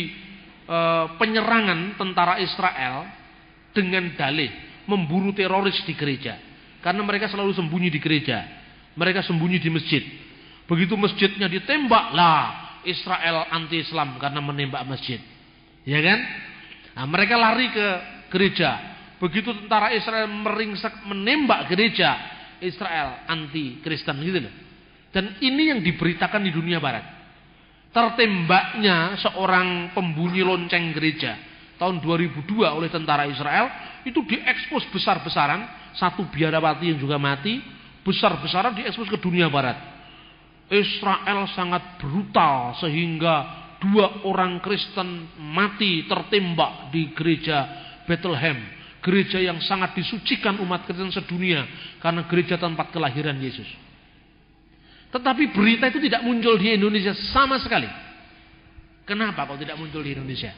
uh, penyerangan tentara Israel dengan dalih memburu teroris di gereja. Karena mereka selalu sembunyi di gereja. Mereka sembunyi di masjid begitu masjidnya ditembak lah Israel anti Islam karena menembak masjid. Ya kan? Nah, mereka lari ke gereja. Begitu tentara Israel meringsek menembak gereja Israel anti Kristen gitu loh. Dan ini yang diberitakan di dunia barat. Tertembaknya seorang pembunyi lonceng gereja tahun 2002 oleh tentara Israel itu diekspos besar-besaran. Satu biarawati yang juga mati besar-besaran diekspos ke dunia barat Israel sangat brutal sehingga dua orang Kristen mati tertembak di gereja Bethlehem gereja yang sangat disucikan umat Kristen sedunia karena gereja tempat kelahiran Yesus tetapi berita itu tidak muncul di Indonesia sama sekali. Kenapa kalau tidak muncul di Indonesia?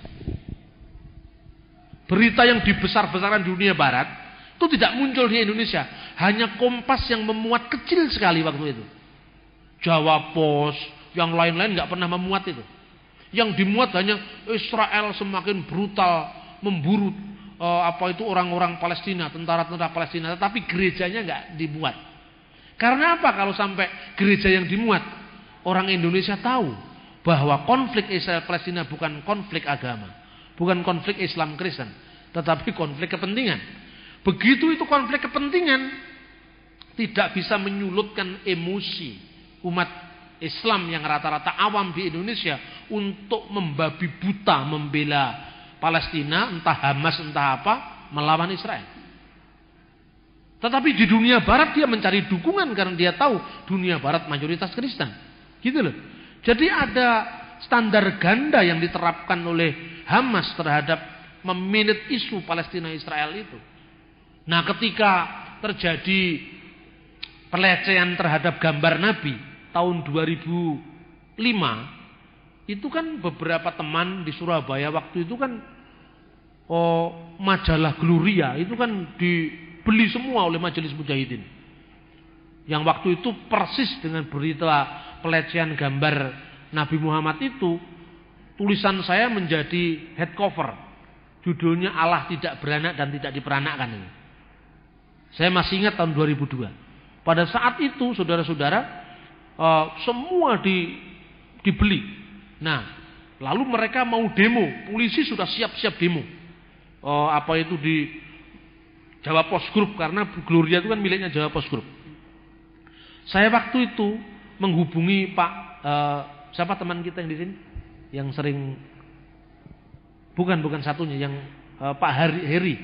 Berita yang dibesar-besarkan dunia barat itu tidak muncul di Indonesia. Hanya Kompas yang memuat kecil sekali waktu itu. Jawa Pos, yang lain-lain nggak pernah memuat itu. Yang dimuat hanya Israel semakin brutal memburu uh, apa itu orang-orang Palestina, tentara-tentara Palestina, tetapi gerejanya nggak dibuat. Karena apa kalau sampai gereja yang dimuat? Orang Indonesia tahu bahwa konflik Israel Palestina bukan konflik agama, bukan konflik Islam Kristen, tetapi konflik kepentingan. Begitu itu konflik kepentingan tidak bisa menyulutkan emosi umat Islam yang rata-rata awam di Indonesia untuk membabi buta membela Palestina, entah Hamas entah apa, melawan Israel. Tetapi di dunia barat dia mencari dukungan karena dia tahu dunia barat mayoritas Kristen. Gitu loh. Jadi ada standar ganda yang diterapkan oleh Hamas terhadap meminit isu Palestina Israel itu. Nah, ketika terjadi pelecehan terhadap gambar Nabi tahun 2005 itu kan beberapa teman di Surabaya waktu itu kan oh majalah Gloria itu kan di beli semua oleh majelis mujahidin. Yang waktu itu persis dengan berita pelecehan gambar Nabi Muhammad itu, tulisan saya menjadi head cover. Judulnya Allah tidak beranak dan tidak diperanakkan ini. Saya masih ingat tahun 2002. Pada saat itu saudara-saudara uh, semua di, dibeli. Nah, lalu mereka mau demo, polisi sudah siap-siap demo. Uh, apa itu di Jawa Post Group karena Gloria itu kan miliknya Jawa Post Group. Saya waktu itu menghubungi Pak uh, siapa teman kita yang di sini yang sering bukan bukan satunya yang uh, Pak Heri, Heri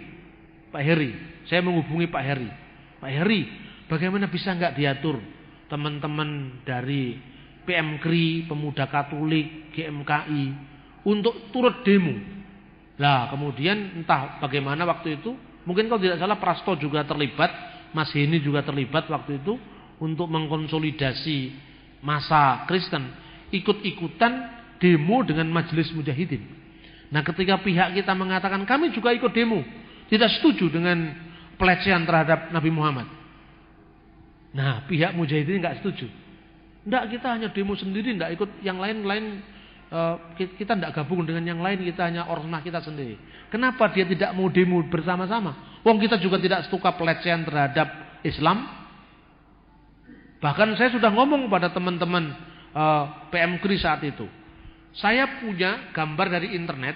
Pak Heri saya menghubungi Pak Heri Pak Heri bagaimana bisa nggak diatur teman-teman dari PMKRI Pemuda Katolik GMKI untuk turut demo lah kemudian entah bagaimana waktu itu Mungkin kalau tidak salah Prasto juga terlibat, Mas Heni juga terlibat waktu itu untuk mengkonsolidasi masa Kristen ikut-ikutan demo dengan majelis mujahidin. Nah ketika pihak kita mengatakan kami juga ikut demo. Tidak setuju dengan pelecehan terhadap Nabi Muhammad. Nah pihak mujahidin nggak setuju. Tidak kita hanya demo sendiri, tidak ikut yang lain-lain. Eh, kita tidak gabung dengan yang lain, kita hanya ormas kita sendiri. Kenapa dia tidak mau demo bersama-sama? Wong kita juga tidak suka pelecehan terhadap Islam. Bahkan saya sudah ngomong pada teman-teman eh, PM Kri saat itu. Saya punya gambar dari internet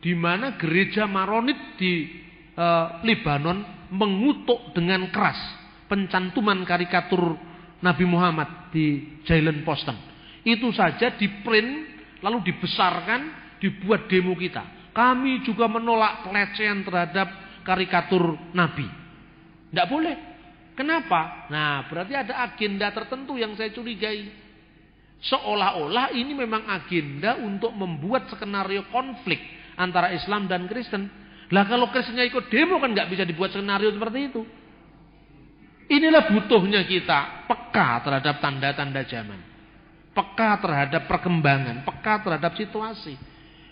di mana gereja Maronit di uh, Lebanon mengutuk dengan keras pencantuman karikatur Nabi Muhammad di Jalen Posten. Itu saja di print lalu dibesarkan, dibuat demo kita. Kami juga menolak pelecehan terhadap karikatur Nabi. Tidak boleh. Kenapa? Nah, berarti ada agenda tertentu yang saya curigai. Seolah-olah ini memang agenda untuk membuat skenario konflik antara Islam dan Kristen. Lah kalau Kristennya ikut demo kan nggak bisa dibuat skenario seperti itu. Inilah butuhnya kita peka terhadap tanda-tanda zaman. Peka terhadap perkembangan, peka terhadap situasi.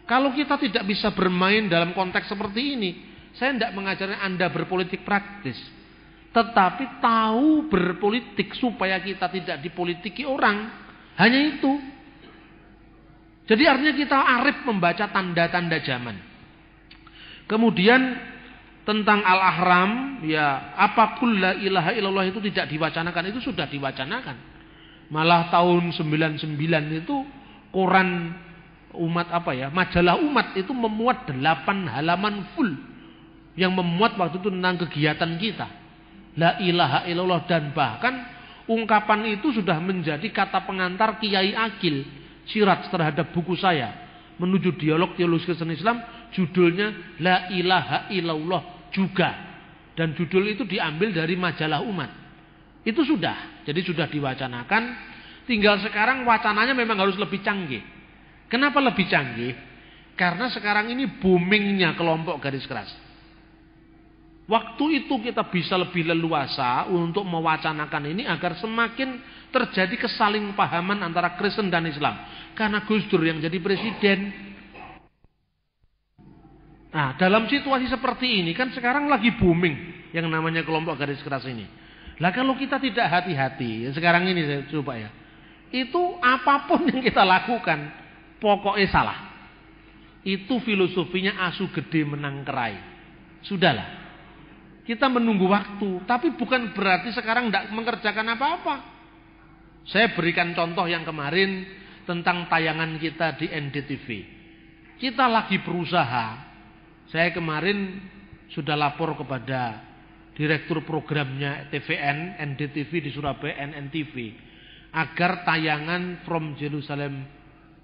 Kalau kita tidak bisa bermain dalam konteks seperti ini, saya tidak mengajarkan Anda berpolitik praktis. Tetapi tahu berpolitik supaya kita tidak dipolitiki orang. Hanya itu. Jadi artinya kita arif membaca tanda-tanda zaman. Kemudian tentang al-ahram, ya apa kulla ilaha illallah itu tidak diwacanakan, itu sudah diwacanakan. Malah tahun 99 itu koran umat apa ya, majalah umat itu memuat 8 halaman full yang memuat waktu itu tentang kegiatan kita. La ilaha illallah dan bahkan ungkapan itu sudah menjadi kata pengantar Kiai Akil sirat terhadap buku saya menuju dialog teologi Kristen Islam judulnya La ilaha illallah juga dan judul itu diambil dari majalah umat. Itu sudah, jadi sudah diwacanakan. Tinggal sekarang wacananya memang harus lebih canggih. Kenapa lebih canggih? Karena sekarang ini boomingnya kelompok garis keras. Waktu itu kita bisa lebih leluasa untuk mewacanakan ini agar semakin terjadi kesaling pahaman antara Kristen dan Islam. Karena Gus Dur yang jadi presiden. Nah, dalam situasi seperti ini kan sekarang lagi booming yang namanya kelompok garis keras ini. Lah kalau kita tidak hati-hati, sekarang ini saya coba ya. Itu apa pun yang kita lakukan pokoknya salah. Itu filosofinya asu gede menang kerai. Sudahlah. Kita menunggu waktu, tapi bukan berarti sekarang tidak mengerjakan apa-apa. Saya berikan contoh yang kemarin tentang tayangan kita di NDTV. Kita lagi berusaha. Saya kemarin sudah lapor kepada direktur programnya TVN, NDTV di Surabaya, NNTV. Agar tayangan From Jerusalem,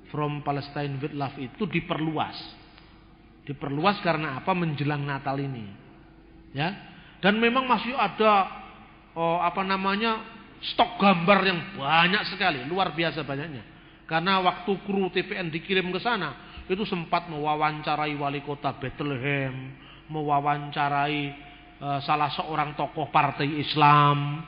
From Palestine with Love itu diperluas. Diperluas karena apa? Menjelang Natal ini. Ya, dan memang masih ada oh, apa namanya stok gambar yang banyak sekali, luar biasa banyaknya. Karena waktu kru TPN dikirim ke sana, itu sempat mewawancarai wali kota Bethlehem, mewawancarai uh, salah seorang tokoh partai Islam,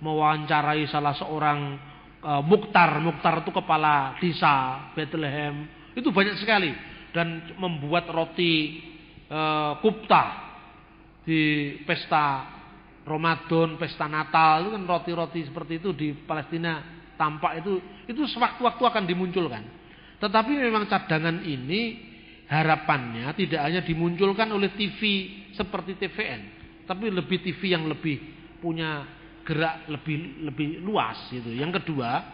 mewawancarai salah seorang uh, Mukhtar, Mukhtar itu kepala desa Bethlehem. Itu banyak sekali dan membuat roti uh, kupta di pesta Ramadan, pesta Natal itu kan roti-roti seperti itu di Palestina tampak itu itu sewaktu-waktu akan dimunculkan. Tetapi memang cadangan ini harapannya tidak hanya dimunculkan oleh TV seperti TVN, tapi lebih TV yang lebih punya gerak lebih lebih luas gitu. Yang kedua,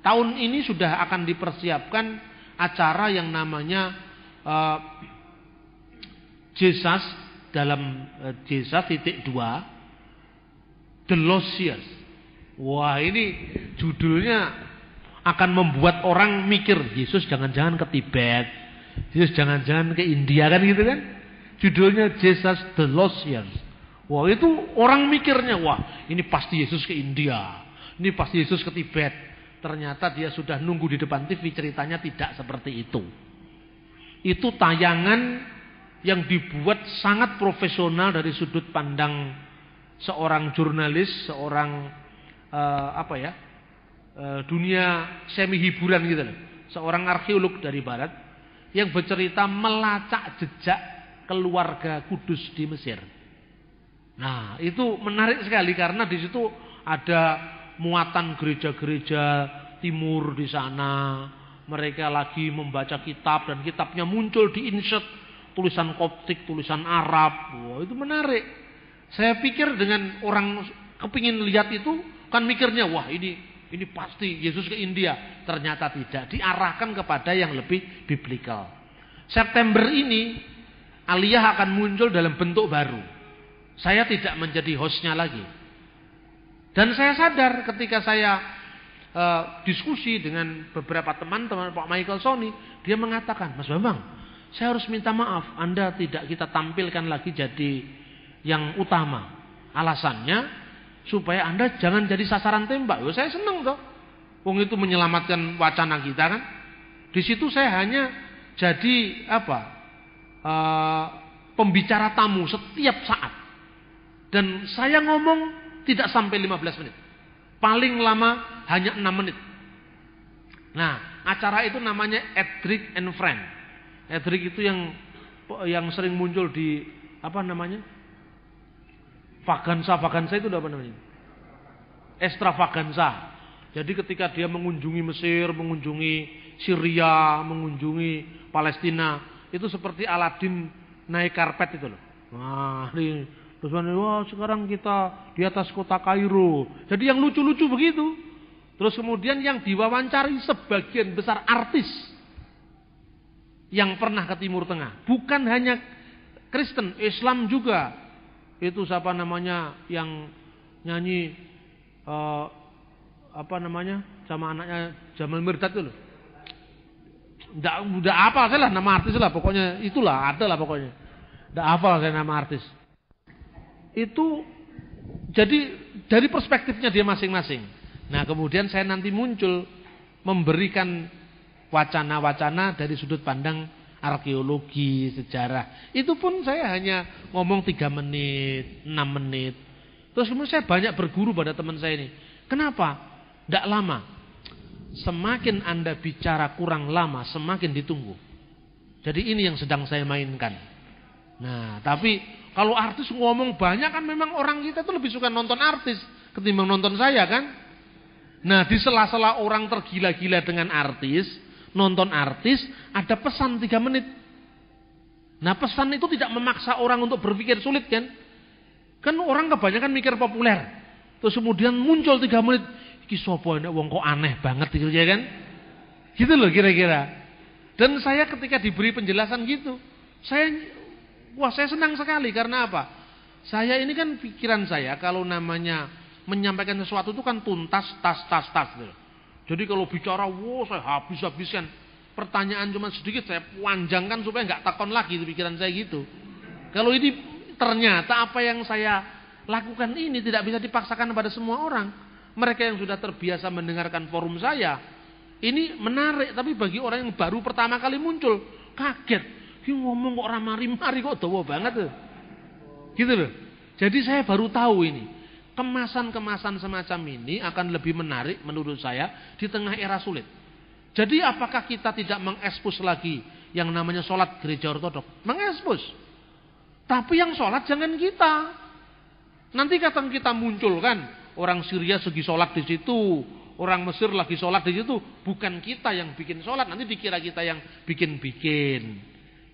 tahun ini sudah akan dipersiapkan acara yang namanya uh, Jesus dalam desa eh, titik dua The Lost Years. Wah ini judulnya akan membuat orang mikir Yesus jangan-jangan ke Tibet, Yesus jangan-jangan ke India kan gitu kan? Judulnya Jesus the Lost Years. Wah itu orang mikirnya wah ini pasti Yesus ke India, ini pasti Yesus ke Tibet. Ternyata dia sudah nunggu di depan TV ceritanya tidak seperti itu. Itu tayangan yang dibuat sangat profesional dari sudut pandang seorang jurnalis, seorang uh, apa ya, dunia semi hiburan gitu loh, seorang arkeolog dari barat yang bercerita melacak jejak keluarga Kudus di Mesir. Nah, itu menarik sekali karena di situ ada muatan gereja-gereja timur di sana. Mereka lagi membaca kitab dan kitabnya muncul di insert tulisan koptik, tulisan Arab. Wah, itu menarik. Saya pikir dengan orang kepingin lihat itu kan mikirnya, wah ini ini pasti Yesus ke India. Ternyata tidak. Diarahkan kepada yang lebih biblikal. September ini Aliyah akan muncul dalam bentuk baru. Saya tidak menjadi hostnya lagi. Dan saya sadar ketika saya uh, diskusi dengan beberapa teman-teman Pak Michael Sony, dia mengatakan, Mas Bambang, saya harus minta maaf, Anda tidak kita tampilkan lagi jadi yang utama. Alasannya supaya Anda jangan jadi sasaran tembak. Yo, saya senang toh. Wong itu menyelamatkan wacana kita kan. Di situ saya hanya jadi apa? Uh, pembicara tamu setiap saat. Dan saya ngomong tidak sampai 15 menit. Paling lama hanya 6 menit. Nah, acara itu namanya Edric and Friend. Edric itu yang yang sering muncul di apa namanya? Vagansa, Vagansa itu apa namanya? Extravaganza. Jadi ketika dia mengunjungi Mesir, mengunjungi Syria, mengunjungi Palestina, itu seperti Aladin naik karpet itu loh. Nah, ini Terus wah sekarang kita di atas kota Kairo. Jadi yang lucu-lucu begitu. Terus kemudian yang diwawancari sebagian besar artis yang pernah ke Timur Tengah. Bukan hanya Kristen, Islam juga. Itu siapa namanya yang nyanyi uh, apa namanya sama anaknya Jamal Mirdad itu loh. Nggak, udah apa saya lah nama artis lah pokoknya itulah ada lah pokoknya. Nggak apa saya nama artis itu jadi dari perspektifnya dia masing-masing. Nah, kemudian saya nanti muncul memberikan wacana-wacana dari sudut pandang arkeologi, sejarah. Itu pun saya hanya ngomong 3 menit, 6 menit. Terus kemudian saya banyak berguru pada teman saya ini. Kenapa? Tidak lama. Semakin Anda bicara kurang lama, semakin ditunggu. Jadi ini yang sedang saya mainkan. Nah, tapi kalau artis ngomong banyak kan memang orang kita itu lebih suka nonton artis ketimbang nonton saya kan. Nah di sela-sela orang tergila-gila dengan artis, nonton artis, ada pesan tiga menit. Nah pesan itu tidak memaksa orang untuk berpikir sulit kan. Kan orang kebanyakan mikir populer. Terus kemudian muncul tiga menit. Iki sopo ini wong kok aneh banget gitu ya kan. Gitu loh kira-kira. Dan saya ketika diberi penjelasan gitu. Saya Wah saya senang sekali karena apa? Saya ini kan pikiran saya kalau namanya menyampaikan sesuatu itu kan tuntas, tas, tas, tas. Gitu. Jadi kalau bicara, wow saya habis-habiskan. Pertanyaan cuma sedikit saya panjangkan supaya nggak takon lagi itu pikiran saya gitu. Kalau ini ternyata apa yang saya lakukan ini tidak bisa dipaksakan pada semua orang. Mereka yang sudah terbiasa mendengarkan forum saya, ini menarik. Tapi bagi orang yang baru pertama kali muncul, kaget. Ki ngomong kok ora mari-mari kok dawa banget. Gitu loh. Jadi saya baru tahu ini. Kemasan-kemasan semacam ini akan lebih menarik menurut saya di tengah era sulit. Jadi apakah kita tidak mengekspos lagi yang namanya sholat gereja ortodok? Mengekspos. Tapi yang sholat jangan kita. Nanti kata kita muncul kan. Orang Syria segi sholat di situ. Orang Mesir lagi sholat di situ. Bukan kita yang bikin sholat. Nanti dikira kita yang bikin-bikin.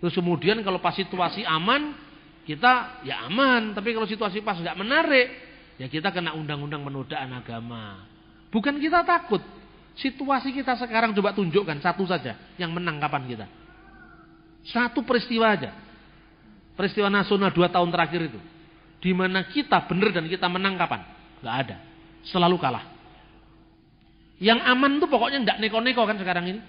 Terus kemudian kalau pas situasi aman, kita ya aman. Tapi kalau situasi pas nggak menarik, ya kita kena undang-undang penodaan agama. Bukan kita takut. Situasi kita sekarang coba tunjukkan satu saja yang menang kapan kita. Satu peristiwa aja. Peristiwa nasional dua tahun terakhir itu. Di mana kita benar dan kita menang kapan? Gak ada. Selalu kalah. Yang aman tuh pokoknya nggak neko-neko kan sekarang ini.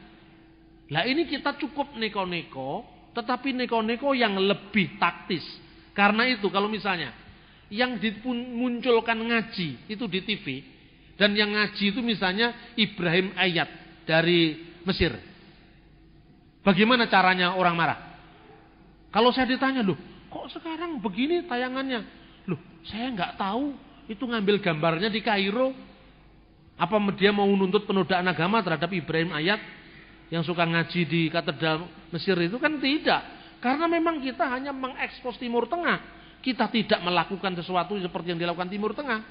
Lah ini kita cukup neko-neko tetapi neko-neko yang lebih taktis. Karena itu kalau misalnya yang dimunculkan ngaji itu di TV dan yang ngaji itu misalnya Ibrahim Ayat dari Mesir. Bagaimana caranya orang marah? Kalau saya ditanya, loh kok sekarang begini tayangannya? Loh saya nggak tahu itu ngambil gambarnya di Kairo. Apa dia mau nuntut penodaan agama terhadap Ibrahim Ayat? yang suka ngaji di katedral Mesir itu kan tidak. Karena memang kita hanya mengekspos Timur Tengah. Kita tidak melakukan sesuatu seperti yang dilakukan Timur Tengah.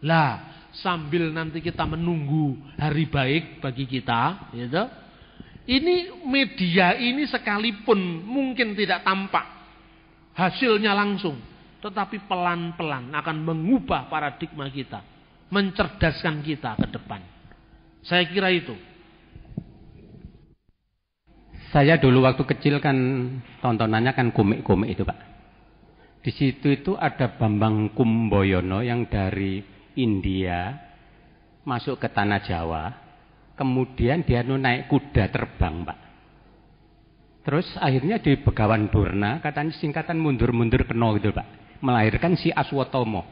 Lah, sambil nanti kita menunggu hari baik bagi kita, gitu. Ini media ini sekalipun mungkin tidak tampak hasilnya langsung, tetapi pelan-pelan akan mengubah paradigma kita, mencerdaskan kita ke depan. Saya kira itu. Saya dulu waktu kecil kan tontonannya kan komik-komik itu Pak. Di situ itu ada Bambang Kumboyono yang dari India masuk ke tanah Jawa. Kemudian dia naik kuda terbang Pak. Terus akhirnya di Begawan Durna katanya singkatan mundur-mundur keno gitu Pak. Melahirkan si Aswotomo.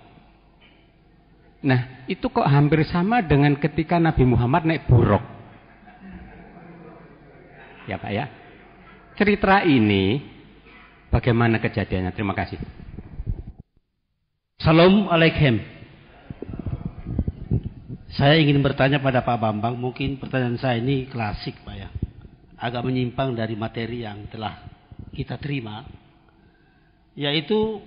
Nah itu kok hampir sama dengan ketika Nabi Muhammad naik buruk ya Pak ya. Cerita ini bagaimana kejadiannya? Terima kasih. Assalamualaikum. Saya ingin bertanya pada Pak Bambang, mungkin pertanyaan saya ini klasik Pak ya. Agak menyimpang dari materi yang telah kita terima. Yaitu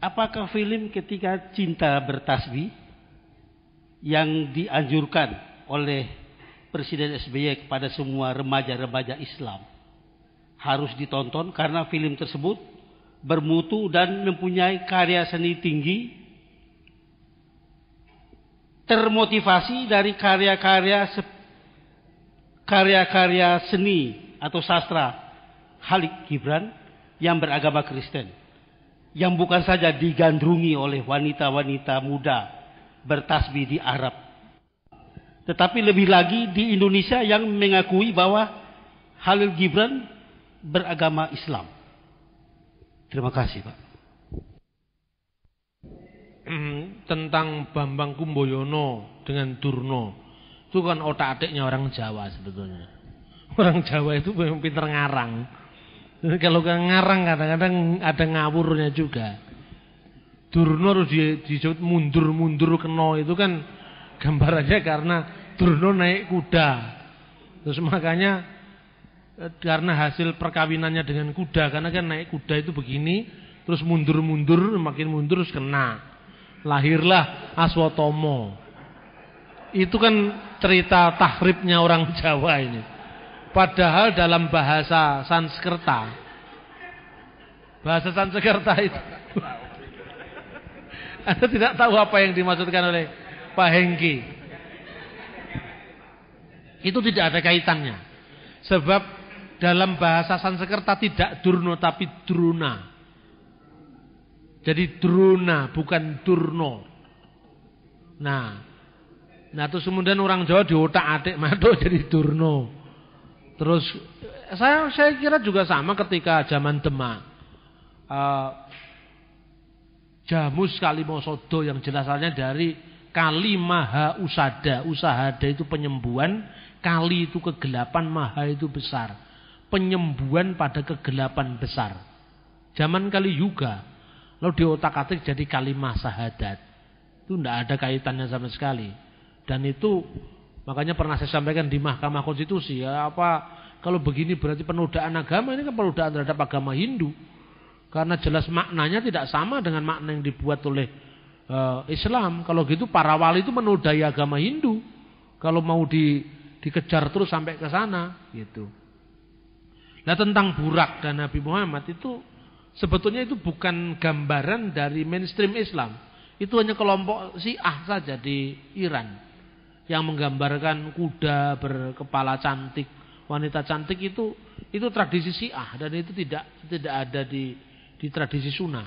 apakah film ketika cinta bertasbih yang dianjurkan oleh Presiden SBY kepada semua remaja-remaja Islam harus ditonton karena film tersebut bermutu dan mempunyai karya seni tinggi termotivasi dari karya-karya karya-karya seni atau sastra Halik Gibran yang beragama Kristen yang bukan saja digandrungi oleh wanita-wanita muda bertasbih di Arab tetapi lebih lagi di Indonesia yang mengakui bahwa Halil Gibran beragama Islam. Terima kasih Pak. Hmm, tentang Bambang Kumboyono dengan Durno. Itu kan otak adiknya orang Jawa sebetulnya. Orang Jawa itu memang pinter ngarang. Kalau kan ngarang kadang-kadang ada ngawurnya juga. Durno harus disebut mundur-mundur keno itu kan Gambarannya karena Durno naik kuda. Terus makanya karena hasil perkawinannya dengan kuda karena kan naik kuda itu begini terus mundur-mundur makin mundur terus kena lahirlah Aswatomo itu kan cerita tahribnya orang Jawa ini padahal dalam bahasa Sanskerta bahasa Sanskerta itu Anda tidak tahu apa yang dimaksudkan oleh Pak Hengki. Itu tidak ada kaitannya. Sebab dalam bahasa Sanskerta tidak durno tapi druna. Jadi druna bukan durno. Nah, nah terus kemudian orang Jawa diotak adik maduk jadi durno. Terus saya saya kira juga sama ketika zaman Demak. Uh, Jamus Kalimosodo yang jelasannya dari Kali maha usada. Usahada itu penyembuhan. Kali itu kegelapan. Maha itu besar. Penyembuhan pada kegelapan besar. Zaman kali juga. Di otak atik jadi kalimah sahadat. Itu tidak ada kaitannya sama sekali. Dan itu makanya pernah saya sampaikan di Mahkamah Konstitusi. Ya apa kalau begini berarti penodaan agama. Ini kan penodaan terhadap agama Hindu. Karena jelas maknanya tidak sama dengan makna yang dibuat oleh uh, Islam. Kalau gitu para wali itu menodai agama Hindu. Kalau mau di, dikejar terus sampai ke sana, gitu. Nah tentang Burak dan Nabi Muhammad itu sebetulnya itu bukan gambaran dari mainstream Islam. Itu hanya kelompok Syiah saja di Iran yang menggambarkan kuda berkepala cantik, wanita cantik itu itu tradisi Syiah dan itu tidak tidak ada di di tradisi Sunnah.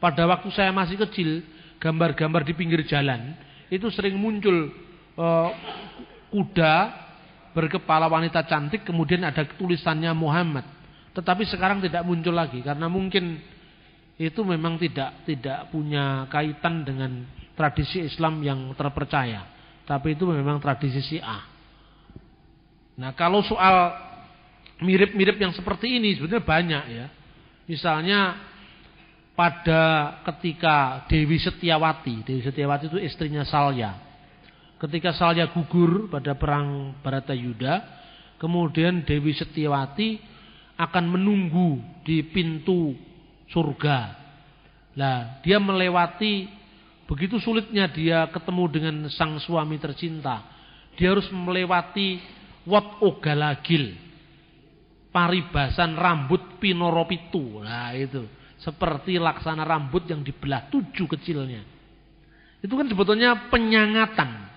Pada waktu saya masih kecil, gambar-gambar di pinggir jalan itu sering muncul uh, kuda berkepala wanita cantik kemudian ada tulisannya Muhammad. Tetapi sekarang tidak muncul lagi karena mungkin itu memang tidak tidak punya kaitan dengan tradisi Islam yang terpercaya. Tapi itu memang tradisi Syiah. Nah, kalau soal mirip-mirip yang seperti ini sebenarnya banyak ya. Misalnya pada ketika Dewi Setiawati, Dewi Setiawati itu istrinya Salya. Ketika Salya gugur pada perang Baratayuda, kemudian Dewi Setiawati akan menunggu di pintu surga. Lah, dia melewati begitu sulitnya dia ketemu dengan sang suami tercinta. Dia harus melewati wat ogalagil. Paribasan rambut pinoropitu. Nah, itu. Seperti laksana rambut yang dibelah tujuh kecilnya. Itu kan sebetulnya penyangatan.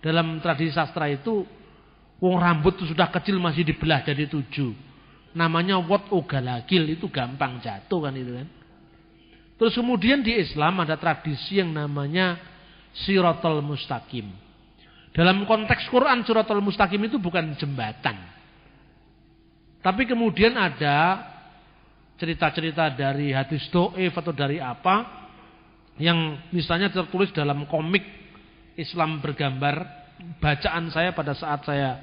Dalam tradisi sastra itu, wong rambut itu sudah kecil masih dibelah jadi tujuh. Namanya wat ogalagil itu gampang jatuh kan itu kan. Terus kemudian di Islam ada tradisi yang namanya siratul mustaqim. Dalam konteks Quran siratul mustaqim itu bukan jembatan. Tapi kemudian ada cerita-cerita dari hadis do'if atau dari apa yang misalnya tertulis dalam komik Islam bergambar bacaan saya pada saat saya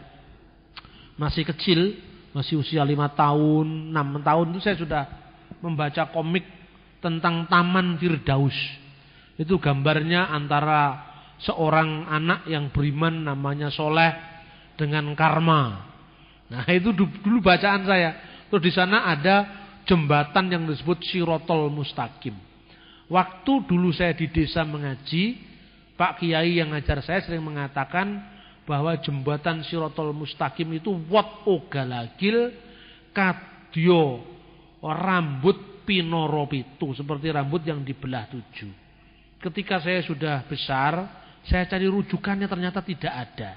masih kecil, masih usia lima tahun, enam tahun itu saya sudah membaca komik tentang Taman Firdaus. Itu gambarnya antara seorang anak yang beriman namanya Soleh dengan Karma. Nah itu dulu bacaan saya. Terus di sana ada jembatan yang disebut Sirotol Mustaqim. Waktu dulu saya di desa mengaji, Pak Kiai yang ngajar saya sering mengatakan bahwa jembatan Sirotol Mustaqim itu wat ogalagil kadyo rambut pinoropitu seperti rambut yang dibelah tujuh. Ketika saya sudah besar, saya cari rujukannya ternyata tidak ada.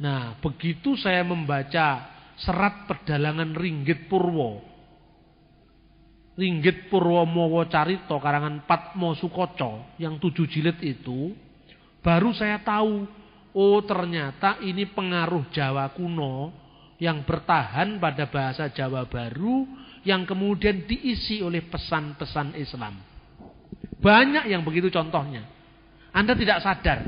Nah, begitu saya membaca serat perdalangan Ringgit Purwo Ringgit Purwomowo Carito karangan Patmo Sukoco yang tujuh jilid itu baru saya tahu oh ternyata ini pengaruh Jawa kuno yang bertahan pada bahasa Jawa baru yang kemudian diisi oleh pesan-pesan Islam. Banyak yang begitu contohnya. Anda tidak sadar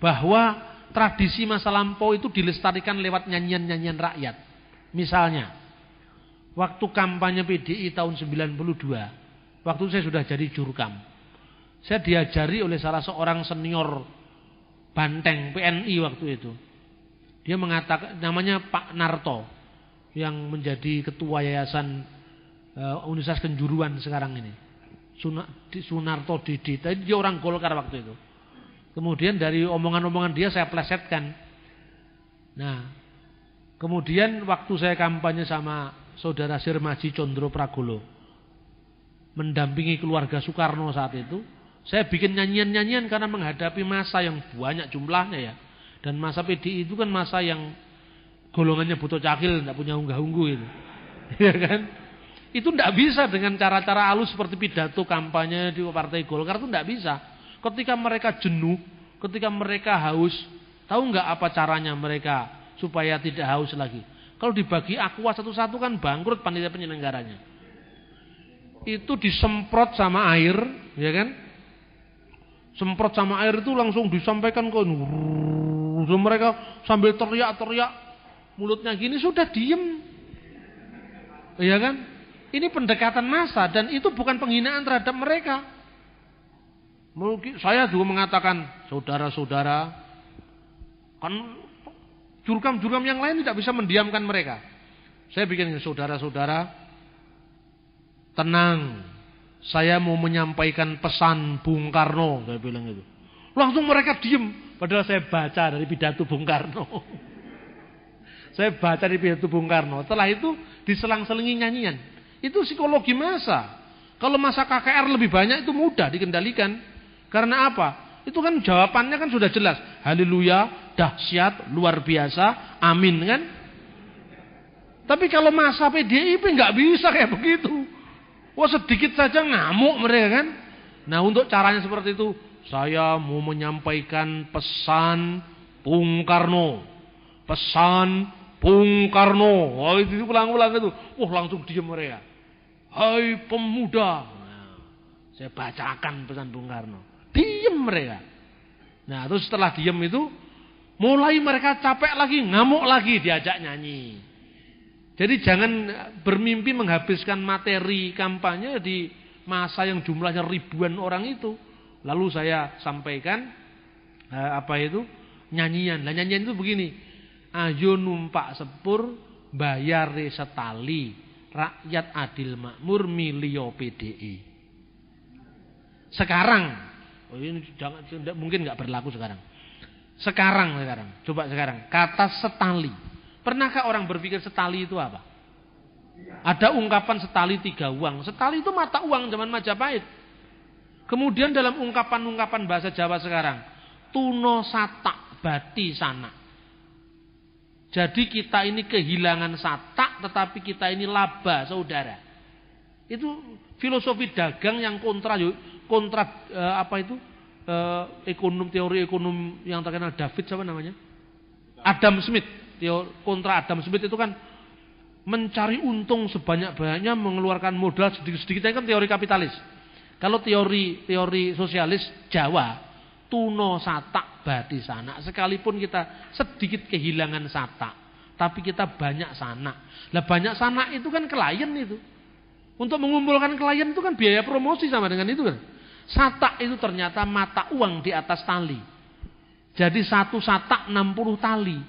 bahwa tradisi masa lampau itu dilestarikan lewat nyanyian-nyanyian rakyat. Misalnya, Waktu kampanye PDI tahun 92, waktu saya sudah jadi jurkam. Saya diajari oleh salah seorang senior banteng PNI waktu itu. Dia mengatakan namanya Pak Narto yang menjadi ketua yayasan uh, Universitas Kenjuruan sekarang ini. Sunarto Didi. Tadi dia orang Golkar waktu itu. Kemudian dari omongan-omongan dia saya plesetkan. Nah, kemudian waktu saya kampanye sama saudara Sirmaji Condro Pragolo mendampingi keluarga Soekarno saat itu saya bikin nyanyian-nyanyian karena menghadapi masa yang banyak jumlahnya ya. Dan masa PDI itu kan masa yang golongannya butuh cakil tidak punya unggah-ungguh itu. Ya kan? Itu tidak bisa dengan cara-cara halus seperti pidato kampanye di partai Golkar itu tidak bisa. Ketika mereka jenuh ketika mereka haus tahu nggak apa caranya mereka supaya tidak haus lagi kalau dibagi aqua satu-satu kan bangkrut panitia penyelenggaranya. Itu disemprot sama air, ya kan? Semprot sama air itu langsung disampaikan ke mereka sambil teriak-teriak mulutnya gini sudah diem. Ya kan? Ini pendekatan massa dan itu bukan penghinaan terhadap mereka. Mungkin saya juga mengatakan saudara-saudara kan Jurkam-jurkam yang lain tidak bisa mendiamkan mereka. Saya bikin saudara-saudara, tenang. Saya mau menyampaikan pesan Bung Karno, saya bilang itu. Langsung mereka diem, padahal saya baca dari pidato Bung Karno. saya baca dari pidato Bung Karno. Setelah itu diselang-selingi nyanyian. Itu psikologi masa. Kalau masa KKR lebih banyak itu mudah dikendalikan. Karena apa? Itu kan jawabannya kan sudah jelas. Haleluya, dahsyat, luar biasa, amin kan? Tapi kalau masa PDIP nggak bisa kayak begitu. Wah sedikit saja ngamuk mereka kan. Nah untuk caranya seperti itu, saya mau menyampaikan pesan Bung Karno. Pesan Bung Karno. Wah itu ulang-ulang itu. Wah langsung diam mereka. Hai pemuda. Nah, saya bacakan pesan Bung Karno. Diam mereka. Nah terus setelah diam itu mulai mereka capek lagi, ngamuk lagi diajak nyanyi. Jadi jangan bermimpi menghabiskan materi kampanye di masa yang jumlahnya ribuan orang itu. Lalu saya sampaikan eh, apa itu nyanyian. Nah nyanyian itu begini. Ayo numpak sepur bayar setali. Rakyat adil makmur milio PDI. Sekarang, oh ini jangan mungkin nggak berlaku sekarang. Sekarang sekarang, coba sekarang kata setali. Pernahkah orang berpikir setali itu apa? Ada ungkapan setali tiga uang. Setali itu mata uang zaman Majapahit. Kemudian dalam ungkapan-ungkapan bahasa Jawa sekarang, tuno satak bati sana. Jadi kita ini kehilangan satak tetapi kita ini laba saudara. Itu filosofi dagang yang kontra kontra eh, apa itu? Eh, ekonom teori ekonom yang terkenal David siapa namanya? Adam Smith. Teori, kontra Adam Smith itu kan mencari untung sebanyak-banyaknya mengeluarkan modal sedikit-sedikit itu kan teori kapitalis. Kalau teori teori sosialis Jawa tuno satak badi sana. Sekalipun kita sedikit kehilangan satak, tapi kita banyak sana. Lah banyak sana itu kan klien itu. Untuk mengumpulkan klien itu kan biaya promosi sama dengan itu kan. Satak itu ternyata mata uang di atas tali. Jadi satu satak 60 tali.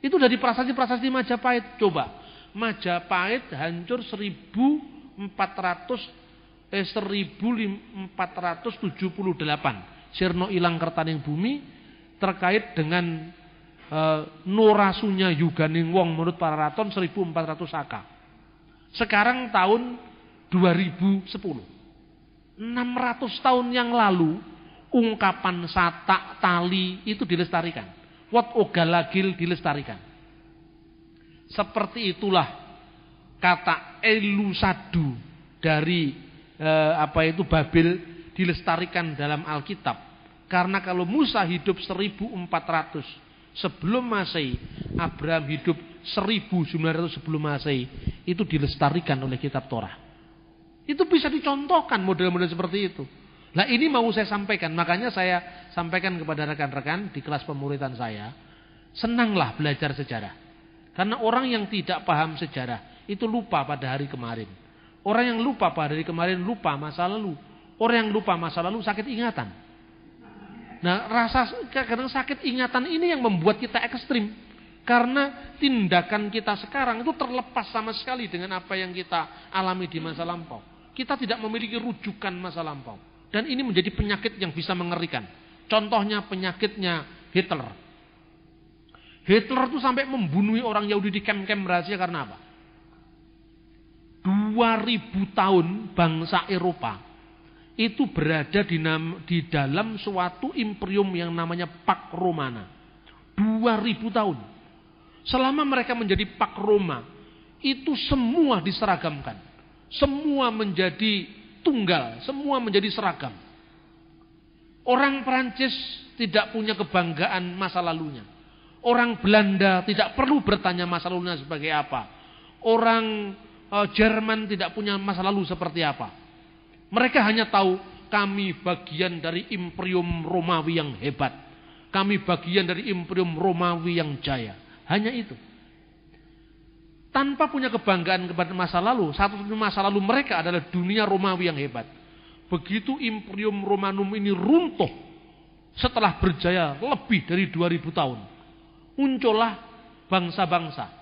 Itu dari prasasti-prasasti Majapahit. Coba. Majapahit hancur 1400 eh 1478 sirno ilang kertaning bumi terkait dengan e, norasunya yuganing wong menurut para raton 1400 aka. Sekarang tahun 2010. 600 tahun yang lalu ungkapan satak tali itu dilestarikan. Wat ogalagil dilestarikan. Seperti itulah kata elusadu dari e, apa itu Babil dilestarikan dalam Alkitab karena kalau Musa hidup 1400 sebelum Masehi, Abraham hidup 1900 sebelum Masehi, itu dilestarikan oleh kitab Torah. Itu bisa dicontohkan model-model seperti itu. Nah ini mau saya sampaikan, makanya saya sampaikan kepada rekan-rekan di kelas pemuritan saya, senanglah belajar sejarah. Karena orang yang tidak paham sejarah itu lupa pada hari kemarin. Orang yang lupa pada hari kemarin lupa masa lalu. Orang yang lupa masa lalu sakit ingatan. Nah, rasa kadang sakit ingatan ini yang membuat kita ekstrim. Karena tindakan kita sekarang itu terlepas sama sekali dengan apa yang kita alami di masa lampau. Kita tidak memiliki rujukan masa lampau. Dan ini menjadi penyakit yang bisa mengerikan. Contohnya penyakitnya Hitler. Hitler itu sampai membunuh orang Yahudi di kem-kem rahasia karena apa? 2000 tahun bangsa Eropa itu berada di, di dalam suatu imperium yang namanya Pak Romana. 2000 tahun. Selama mereka menjadi Pak Roma, itu semua diseragamkan. Semua menjadi tunggal, semua menjadi seragam. Orang Perancis tidak punya kebanggaan masa lalunya. Orang Belanda tidak perlu bertanya masa lalunya sebagai apa. Orang uh, Jerman tidak punya masa lalu seperti apa mereka hanya tahu kami bagian dari imperium Romawi yang hebat. Kami bagian dari imperium Romawi yang jaya. Hanya itu. Tanpa punya kebanggaan kepada masa lalu, satu masa lalu mereka adalah dunia Romawi yang hebat. Begitu imperium Romanum ini runtuh setelah berjaya lebih dari 2000 tahun. Muncullah bangsa-bangsa.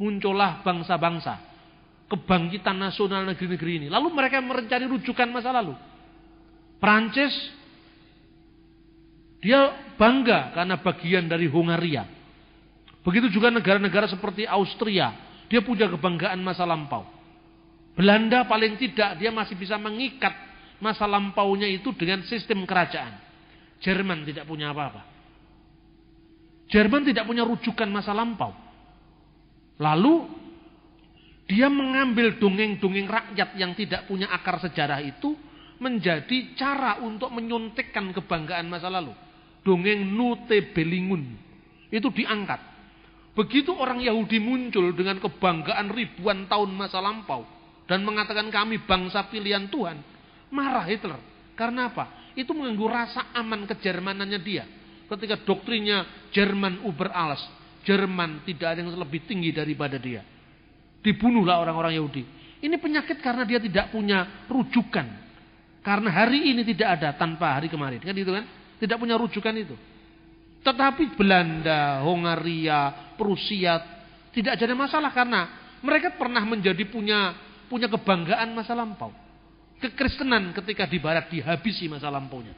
Muncullah bangsa-bangsa kebangkitan nasional negeri-negeri ini. Lalu mereka merencari rujukan masa lalu. Prancis dia bangga karena bagian dari Hungaria. Begitu juga negara-negara seperti Austria, dia punya kebanggaan masa lampau. Belanda paling tidak dia masih bisa mengikat masa lampaunya itu dengan sistem kerajaan. Jerman tidak punya apa-apa. Jerman tidak punya rujukan masa lampau. Lalu dia mengambil dongeng-dongeng rakyat yang tidak punya akar sejarah itu menjadi cara untuk menyuntikkan kebanggaan masa lalu. Dongeng Nute Belingun itu diangkat. Begitu orang Yahudi muncul dengan kebanggaan ribuan tahun masa lampau dan mengatakan kami bangsa pilihan Tuhan, marah Hitler. Karena apa? Itu mengganggu rasa aman kejermanannya dia. Ketika doktrinnya Jerman über alles, Jerman tidak ada yang lebih tinggi daripada dia. Dibunuhlah orang-orang Yahudi. Ini penyakit karena dia tidak punya rujukan. Karena hari ini tidak ada tanpa hari kemarin. Kan itu kan? Tidak punya rujukan itu. Tetapi Belanda, Hongaria, Prusia tidak ada masalah karena mereka pernah menjadi punya punya kebanggaan masa lampau. Kekristenan ketika di barat dihabisi masa lampaunya.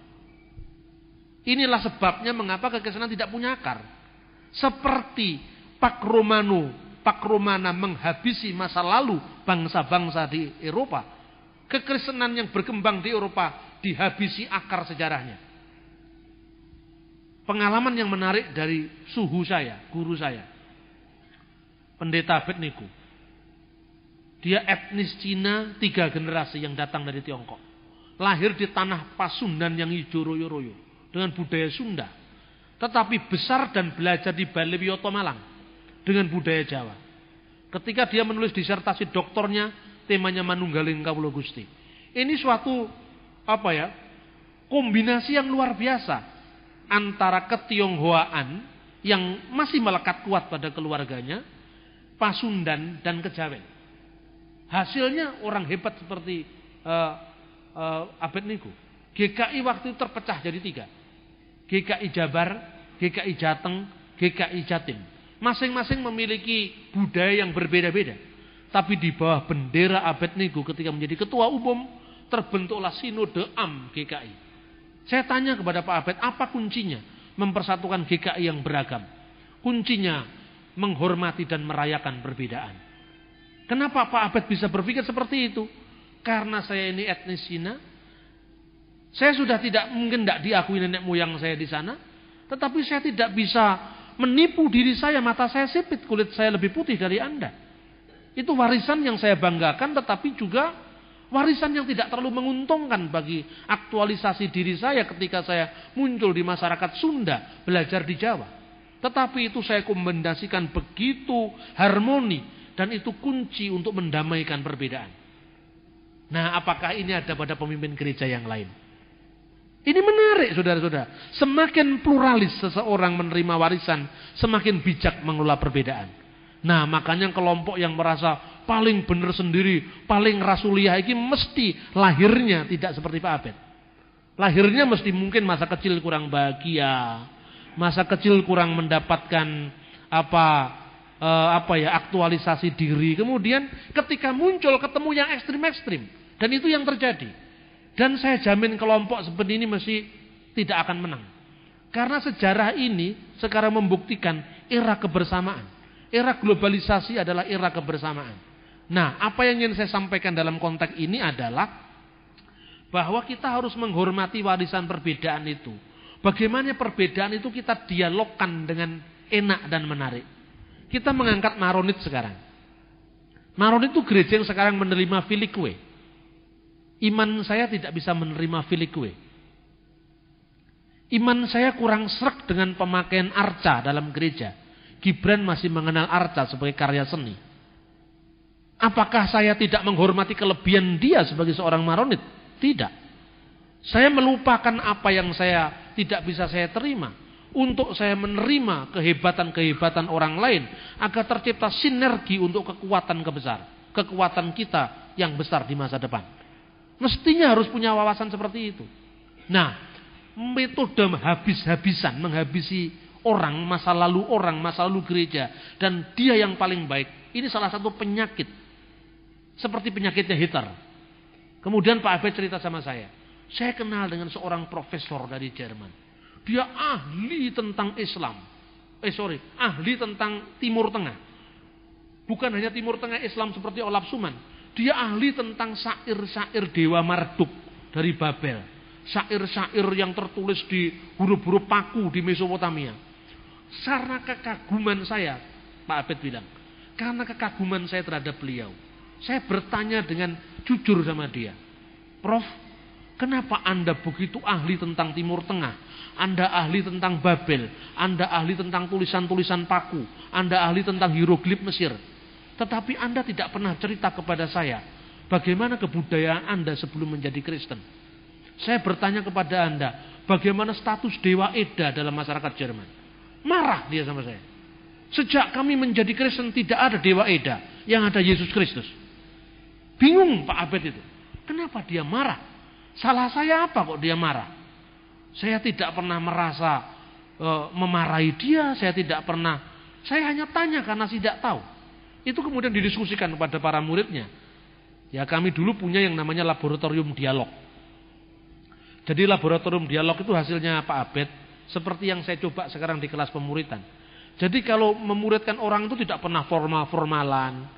Inilah sebabnya mengapa kekristenan tidak punya akar. Seperti Pak Romano, Pak Romana menghabisi masa lalu bangsa-bangsa di Eropa. Kekristenan yang berkembang di Eropa dihabisi akar sejarahnya. Pengalaman yang menarik dari suhu saya, guru saya. Pendeta Abednego. Dia etnis Cina tiga generasi yang datang dari Tiongkok. Lahir di tanah Pasundan yang hijau royo-royo. Dengan budaya Sunda. Tetapi besar dan belajar di Bali Wiyoto Malang. Dengan budaya Jawa. Ketika dia menulis disertasi doktornya, temanya Manunggaling Kawulo Gusti. Ini suatu apa ya? Kombinasi yang luar biasa antara ketionghoaan yang masih melekat kuat pada keluarganya, Pasundan dan Kejawen. Hasilnya orang hebat seperti uh, uh, Abednego. GKI waktu itu terpecah jadi tiga. GKI Jabar, GKI Jateng, GKI Jatim. Masing-masing memiliki budaya yang berbeda-beda. Tapi di bawah bendera Abednego ketika menjadi ketua umum, terbentuklah Sinode Am GKI. Saya tanya kepada Pak Abed, apa kuncinya mempersatukan GKI yang beragam? Kuncinya menghormati dan merayakan perbedaan. Kenapa Pak Abed bisa berpikir seperti itu? Karena saya ini etnis Cina. Saya sudah tidak mungkin tidak diakui nenek moyang saya di sana. Tetapi saya tidak bisa menipu diri saya. Mata saya sipit, kulit saya lebih putih dari Anda. Itu warisan yang saya banggakan tetapi juga Warisan yang tidak terlalu menguntungkan bagi aktualisasi diri saya ketika saya muncul di masyarakat Sunda, belajar di Jawa. Tetapi itu saya kombinasikan begitu harmoni dan itu kunci untuk mendamaikan perbedaan. Nah, apakah ini ada pada pemimpin gereja yang lain? Ini menarik saudara-saudara. Semakin pluralis seseorang menerima warisan, semakin bijak mengelola perbedaan. Nah, makanya kelompok yang merasa paling benar sendiri, paling rasuliah ini mesti lahirnya tidak seperti Pak Abed. Lahirnya mesti mungkin masa kecil kurang bahagia, masa kecil kurang mendapatkan apa eh, apa ya aktualisasi diri. Kemudian ketika muncul ketemu yang ekstrim-ekstrim dan itu yang terjadi. Dan saya jamin kelompok seperti ini mesti tidak akan menang. Karena sejarah ini sekarang membuktikan era kebersamaan. Era globalisasi adalah era kebersamaan. Nah, apa yang ingin saya sampaikan dalam konteks ini adalah bahwa kita harus menghormati warisan perbedaan itu. Bagaimana perbedaan itu kita dialogkan dengan enak dan menarik. Kita mengangkat Maronit sekarang. Maronit itu gereja yang sekarang menerima filikwe. Iman saya tidak bisa menerima filikwe. Iman saya kurang serak dengan pemakaian arca dalam gereja. Gibran masih mengenal arca sebagai karya seni. Apakah saya tidak menghormati kelebihan dia sebagai seorang maronit? Tidak. Saya melupakan apa yang saya tidak bisa saya terima. Untuk saya menerima kehebatan-kehebatan orang lain. Agar tercipta sinergi untuk kekuatan kebesar. Kekuatan kita yang besar di masa depan. Mestinya harus punya wawasan seperti itu. Nah, metode habis-habisan, menghabisi orang, masa lalu orang, masa lalu gereja. Dan dia yang paling baik. Ini salah satu penyakit seperti penyakitnya Hitler. Kemudian Pak Abed cerita sama saya. Saya kenal dengan seorang profesor dari Jerman. Dia ahli tentang Islam. Eh sorry, ahli tentang Timur Tengah. Bukan hanya Timur Tengah Islam seperti Olaf Suman. Dia ahli tentang syair-syair Dewa Marduk dari Babel. Syair-syair yang tertulis di huruf-huruf paku di Mesopotamia. Karena kekaguman saya, Pak Abed bilang. Karena kekaguman saya terhadap beliau saya bertanya dengan jujur sama dia. Prof, kenapa Anda begitu ahli tentang Timur Tengah? Anda ahli tentang Babel. Anda ahli tentang tulisan-tulisan paku. Anda ahli tentang hieroglif Mesir. Tetapi Anda tidak pernah cerita kepada saya. Bagaimana kebudayaan Anda sebelum menjadi Kristen? Saya bertanya kepada Anda. Bagaimana status Dewa Eda dalam masyarakat Jerman? Marah dia sama saya. Sejak kami menjadi Kristen tidak ada Dewa Eda. Yang ada Yesus Kristus. Bingung Pak Abed itu. Kenapa dia marah? Salah saya apa kok dia marah? Saya tidak pernah merasa uh, memarahi dia, saya tidak pernah. Saya hanya tanya karena tidak tahu. Itu kemudian didiskusikan kepada para muridnya. Ya kami dulu punya yang namanya laboratorium dialog. Jadi laboratorium dialog itu hasilnya Pak Abed seperti yang saya coba sekarang di kelas pemuritan. Jadi kalau memuridkan orang itu tidak pernah formal-formalan.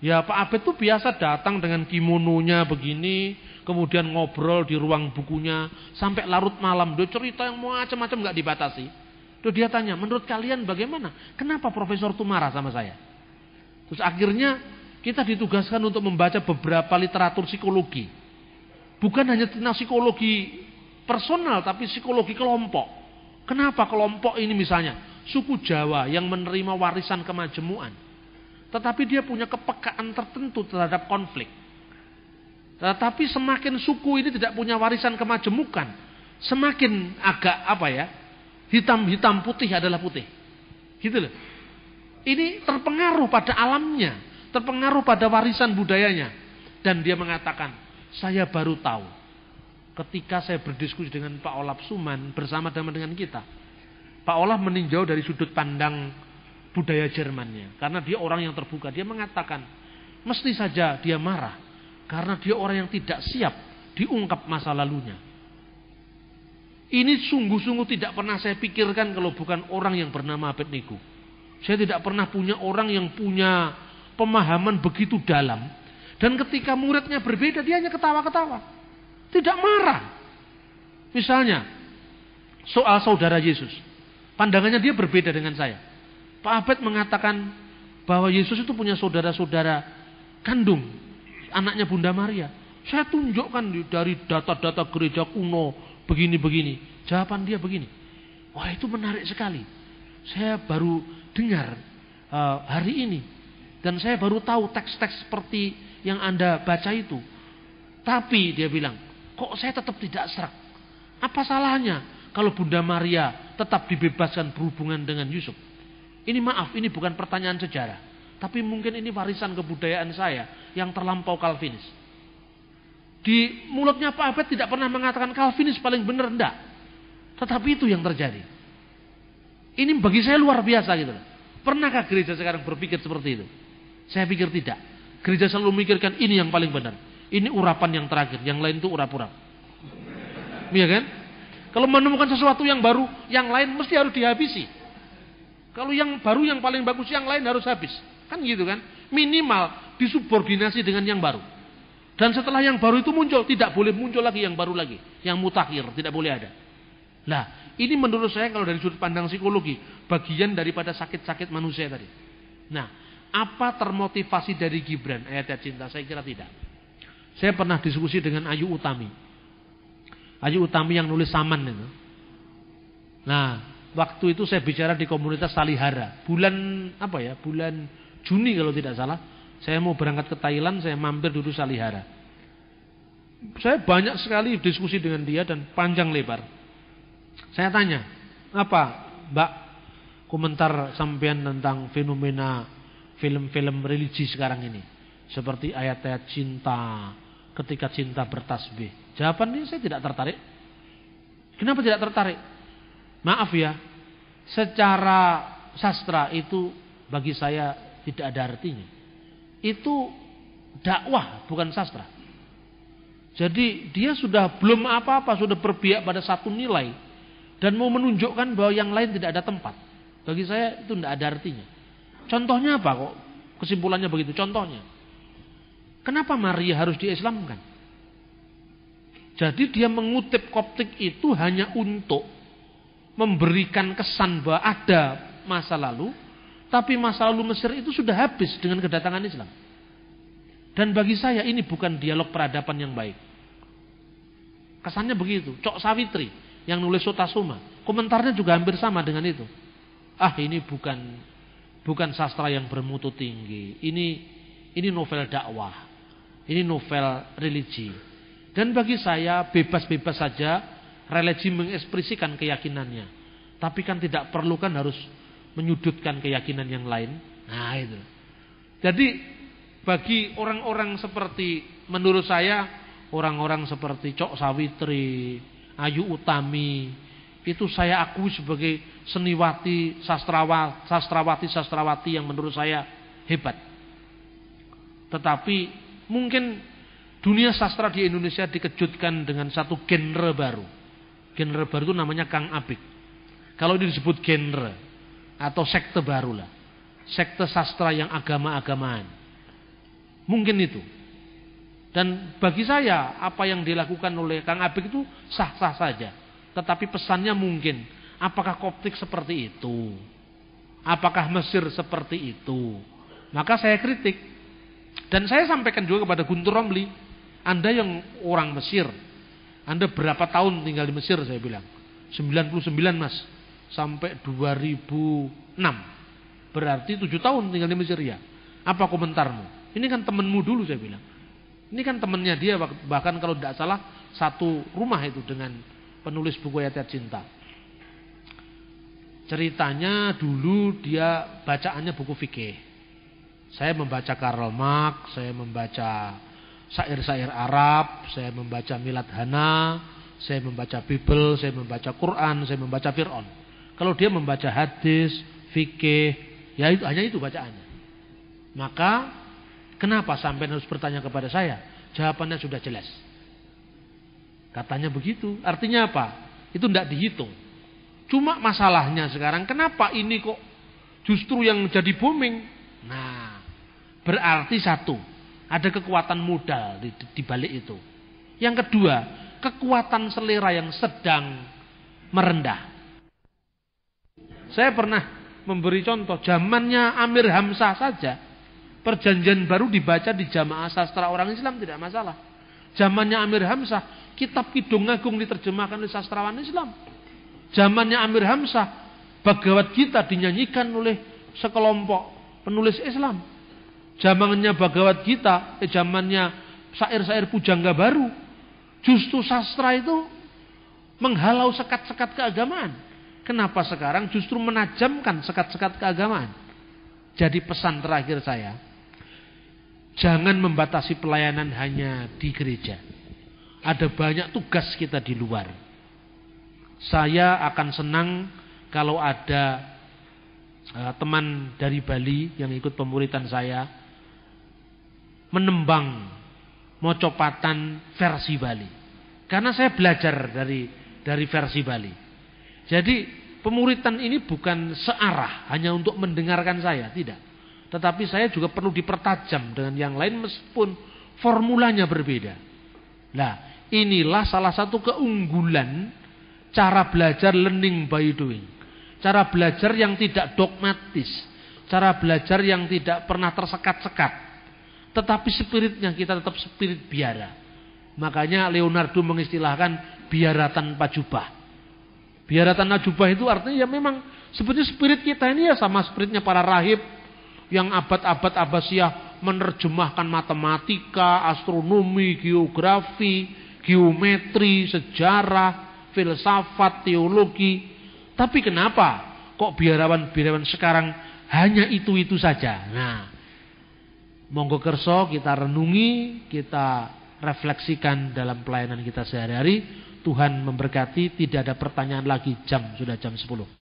Ya Pak Abed itu biasa datang dengan kimononya begini, kemudian ngobrol di ruang bukunya sampai larut malam. Dia cerita yang macam-macam nggak dibatasi. Terus dia tanya, menurut kalian bagaimana? Kenapa profesor itu marah sama saya? Terus akhirnya kita ditugaskan untuk membaca beberapa literatur psikologi. Bukan hanya tentang psikologi personal, tapi psikologi kelompok. Kenapa kelompok ini misalnya? Suku Jawa yang menerima warisan kemajemuan tetapi dia punya kepekaan tertentu terhadap konflik. Tetapi semakin suku ini tidak punya warisan kemajemukan, semakin agak apa ya? Hitam-hitam putih adalah putih. Gitu loh. Ini terpengaruh pada alamnya, terpengaruh pada warisan budayanya. Dan dia mengatakan, saya baru tahu ketika saya berdiskusi dengan Pak Olaf Suman bersama dengan kita. Pak Olaf meninjau dari sudut pandang budaya Jermannya. Karena dia orang yang terbuka. Dia mengatakan, mesti saja dia marah. Karena dia orang yang tidak siap diungkap masa lalunya. Ini sungguh-sungguh tidak pernah saya pikirkan kalau bukan orang yang bernama Abednego. Saya tidak pernah punya orang yang punya pemahaman begitu dalam. Dan ketika muridnya berbeda, dia hanya ketawa-ketawa. Tidak marah. Misalnya, soal saudara Yesus. Pandangannya dia berbeda dengan saya. Pak Abed mengatakan bahwa Yesus itu punya saudara-saudara kandung, anaknya Bunda Maria. Saya tunjukkan dari data-data gereja kuno, begini-begini. Jawaban dia begini. Wah itu menarik sekali. Saya baru dengar uh, hari ini. Dan saya baru tahu teks-teks seperti yang Anda baca itu. Tapi dia bilang, kok saya tetap tidak serak? Apa salahnya kalau Bunda Maria tetap dibebaskan berhubungan dengan Yusuf? Ini maaf, ini bukan pertanyaan sejarah. Tapi mungkin ini warisan kebudayaan saya yang terlampau Calvinis. Di mulutnya Pak Abed tidak pernah mengatakan Calvinis paling benar, enggak. Tetapi itu yang terjadi. Ini bagi saya luar biasa gitu Pernahkah gereja sekarang berpikir seperti itu? Saya pikir tidak. Gereja selalu memikirkan ini yang paling benar. Ini urapan yang terakhir, yang lain itu urap-urap. Iya kan? Kalau menemukan sesuatu yang baru, yang lain mesti harus dihabisi. Kalau yang baru yang paling bagus yang lain harus habis. Kan gitu kan? Minimal disubordinasi dengan yang baru. Dan setelah yang baru itu muncul, tidak boleh muncul lagi yang baru lagi. Yang mutakhir, tidak boleh ada. Nah, ini menurut saya kalau dari sudut pandang psikologi, bagian daripada sakit-sakit manusia tadi. Nah, apa termotivasi dari Gibran ayat-ayat cinta? Saya kira tidak. Saya pernah diskusi dengan Ayu Utami. Ayu Utami yang nulis Saman itu. Nah, Waktu itu saya bicara di komunitas Salihara. Bulan apa ya? Bulan Juni kalau tidak salah. Saya mau berangkat ke Thailand, saya mampir dulu Salihara. Saya banyak sekali diskusi dengan dia dan panjang lebar. Saya tanya, apa Mbak komentar sampean tentang fenomena film-film religi sekarang ini? Seperti ayat-ayat cinta, ketika cinta bertasbih. Jawabannya saya tidak tertarik. Kenapa tidak tertarik? Maaf ya, secara sastra itu bagi saya tidak ada artinya. Itu dakwah bukan sastra. Jadi dia sudah belum apa-apa, sudah berpihak pada satu nilai dan mau menunjukkan bahwa yang lain tidak ada tempat. Bagi saya itu tidak ada artinya. Contohnya apa kok? Kesimpulannya begitu. Contohnya, kenapa Maria harus diislamkan? Jadi dia mengutip koptik itu hanya untuk memberikan kesan bahwa ada masa lalu, tapi masa lalu Mesir itu sudah habis dengan kedatangan Islam. Dan bagi saya ini bukan dialog peradaban yang baik. Kesannya begitu. Cok Sawitri yang nulis Sotasuma, komentarnya juga hampir sama dengan itu. Ah, ini bukan bukan sastra yang bermutu tinggi. Ini ini novel dakwah. Ini novel religi. Dan bagi saya bebas-bebas saja religi mengekspresikan keyakinannya. Tapi kan tidak perlu kan harus menyudutkan keyakinan yang lain. Nah itu. Jadi bagi orang-orang seperti menurut saya orang-orang seperti Cok Sawitri, Ayu Utami itu saya akui sebagai seniwati, sastrawati, sastrawati, sastrawati yang menurut saya hebat. Tetapi mungkin dunia sastra di Indonesia dikejutkan dengan satu genre baru. Genre baru itu namanya Kang Abik. Kalau ini disebut genre atau sekte baru lah. Sekte sastra yang agama-agamaan. Mungkin itu. Dan bagi saya apa yang dilakukan oleh Kang Abik itu sah-sah saja. Tetapi pesannya mungkin. Apakah Koptik seperti itu? Apakah Mesir seperti itu? Maka saya kritik. Dan saya sampaikan juga kepada Guntur Romli. Anda yang orang Mesir. Anda berapa tahun tinggal di Mesir saya bilang. 99 mas. Sampai 2006. Berarti 7 tahun tinggal di Mesir ya. Apa komentarmu? Ini kan temenmu dulu saya bilang. Ini kan temennya dia bahkan kalau tidak salah satu rumah itu dengan penulis buku ayat cinta. Ceritanya dulu dia bacaannya buku fikih. Saya membaca Karl Marx, saya membaca syair-syair Arab, saya membaca Milad Hana, saya membaca Bible, saya membaca Quran, saya membaca Fir'aun. Kalau dia membaca hadis, fikih, ya itu hanya itu bacaannya. Maka kenapa sampai harus bertanya kepada saya? Jawabannya sudah jelas. Katanya begitu. Artinya apa? Itu tidak dihitung. Cuma masalahnya sekarang kenapa ini kok justru yang jadi booming? Nah, berarti satu, ada kekuatan modal di, di balik itu. Yang kedua, kekuatan selera yang sedang merendah. Saya pernah memberi contoh zamannya Amir Hamzah saja. Perjanjian baru dibaca di jamaah sastra orang Islam tidak masalah. Zamannya Amir Hamzah kitab Kidung Agung diterjemahkan oleh sastrawan Islam. Zamannya Amir Hamzah, Bhagavad Gita dinyanyikan oleh sekelompok penulis Islam. Zamannya Bhagavad Gita, eh, zamannya syair-syair pujangga baru. Justru sastra itu menghalau sekat-sekat keagamaan. Kenapa sekarang justru menajamkan sekat-sekat keagamaan? Jadi pesan terakhir saya, jangan membatasi pelayanan hanya di gereja. Ada banyak tugas kita di luar. Saya akan senang kalau ada uh, teman dari Bali yang ikut pemuritan saya menembang mocopatan versi Bali. Karena saya belajar dari dari versi Bali. Jadi pemuritan ini bukan searah hanya untuk mendengarkan saya, tidak. Tetapi saya juga perlu dipertajam dengan yang lain meskipun formulanya berbeda. Nah, Inilah salah satu keunggulan cara belajar learning by doing. Cara belajar yang tidak dogmatis. Cara belajar yang tidak pernah tersekat-sekat. Tetapi spiritnya kita tetap spirit biara. Makanya Leonardo mengistilahkan biara tanpa jubah. Biara tanpa jubah itu artinya ya memang seperti spirit kita ini ya sama spiritnya para rahib yang abad-abad Abbasiyah menerjemahkan matematika, astronomi, geografi, geometri, sejarah, filsafat, teologi. Tapi kenapa kok biarawan-biarawan sekarang hanya itu-itu saja? Nah, monggo kerso kita renungi, kita refleksikan dalam pelayanan kita sehari-hari. Tuhan memberkati, tidak ada pertanyaan lagi jam, sudah jam 10.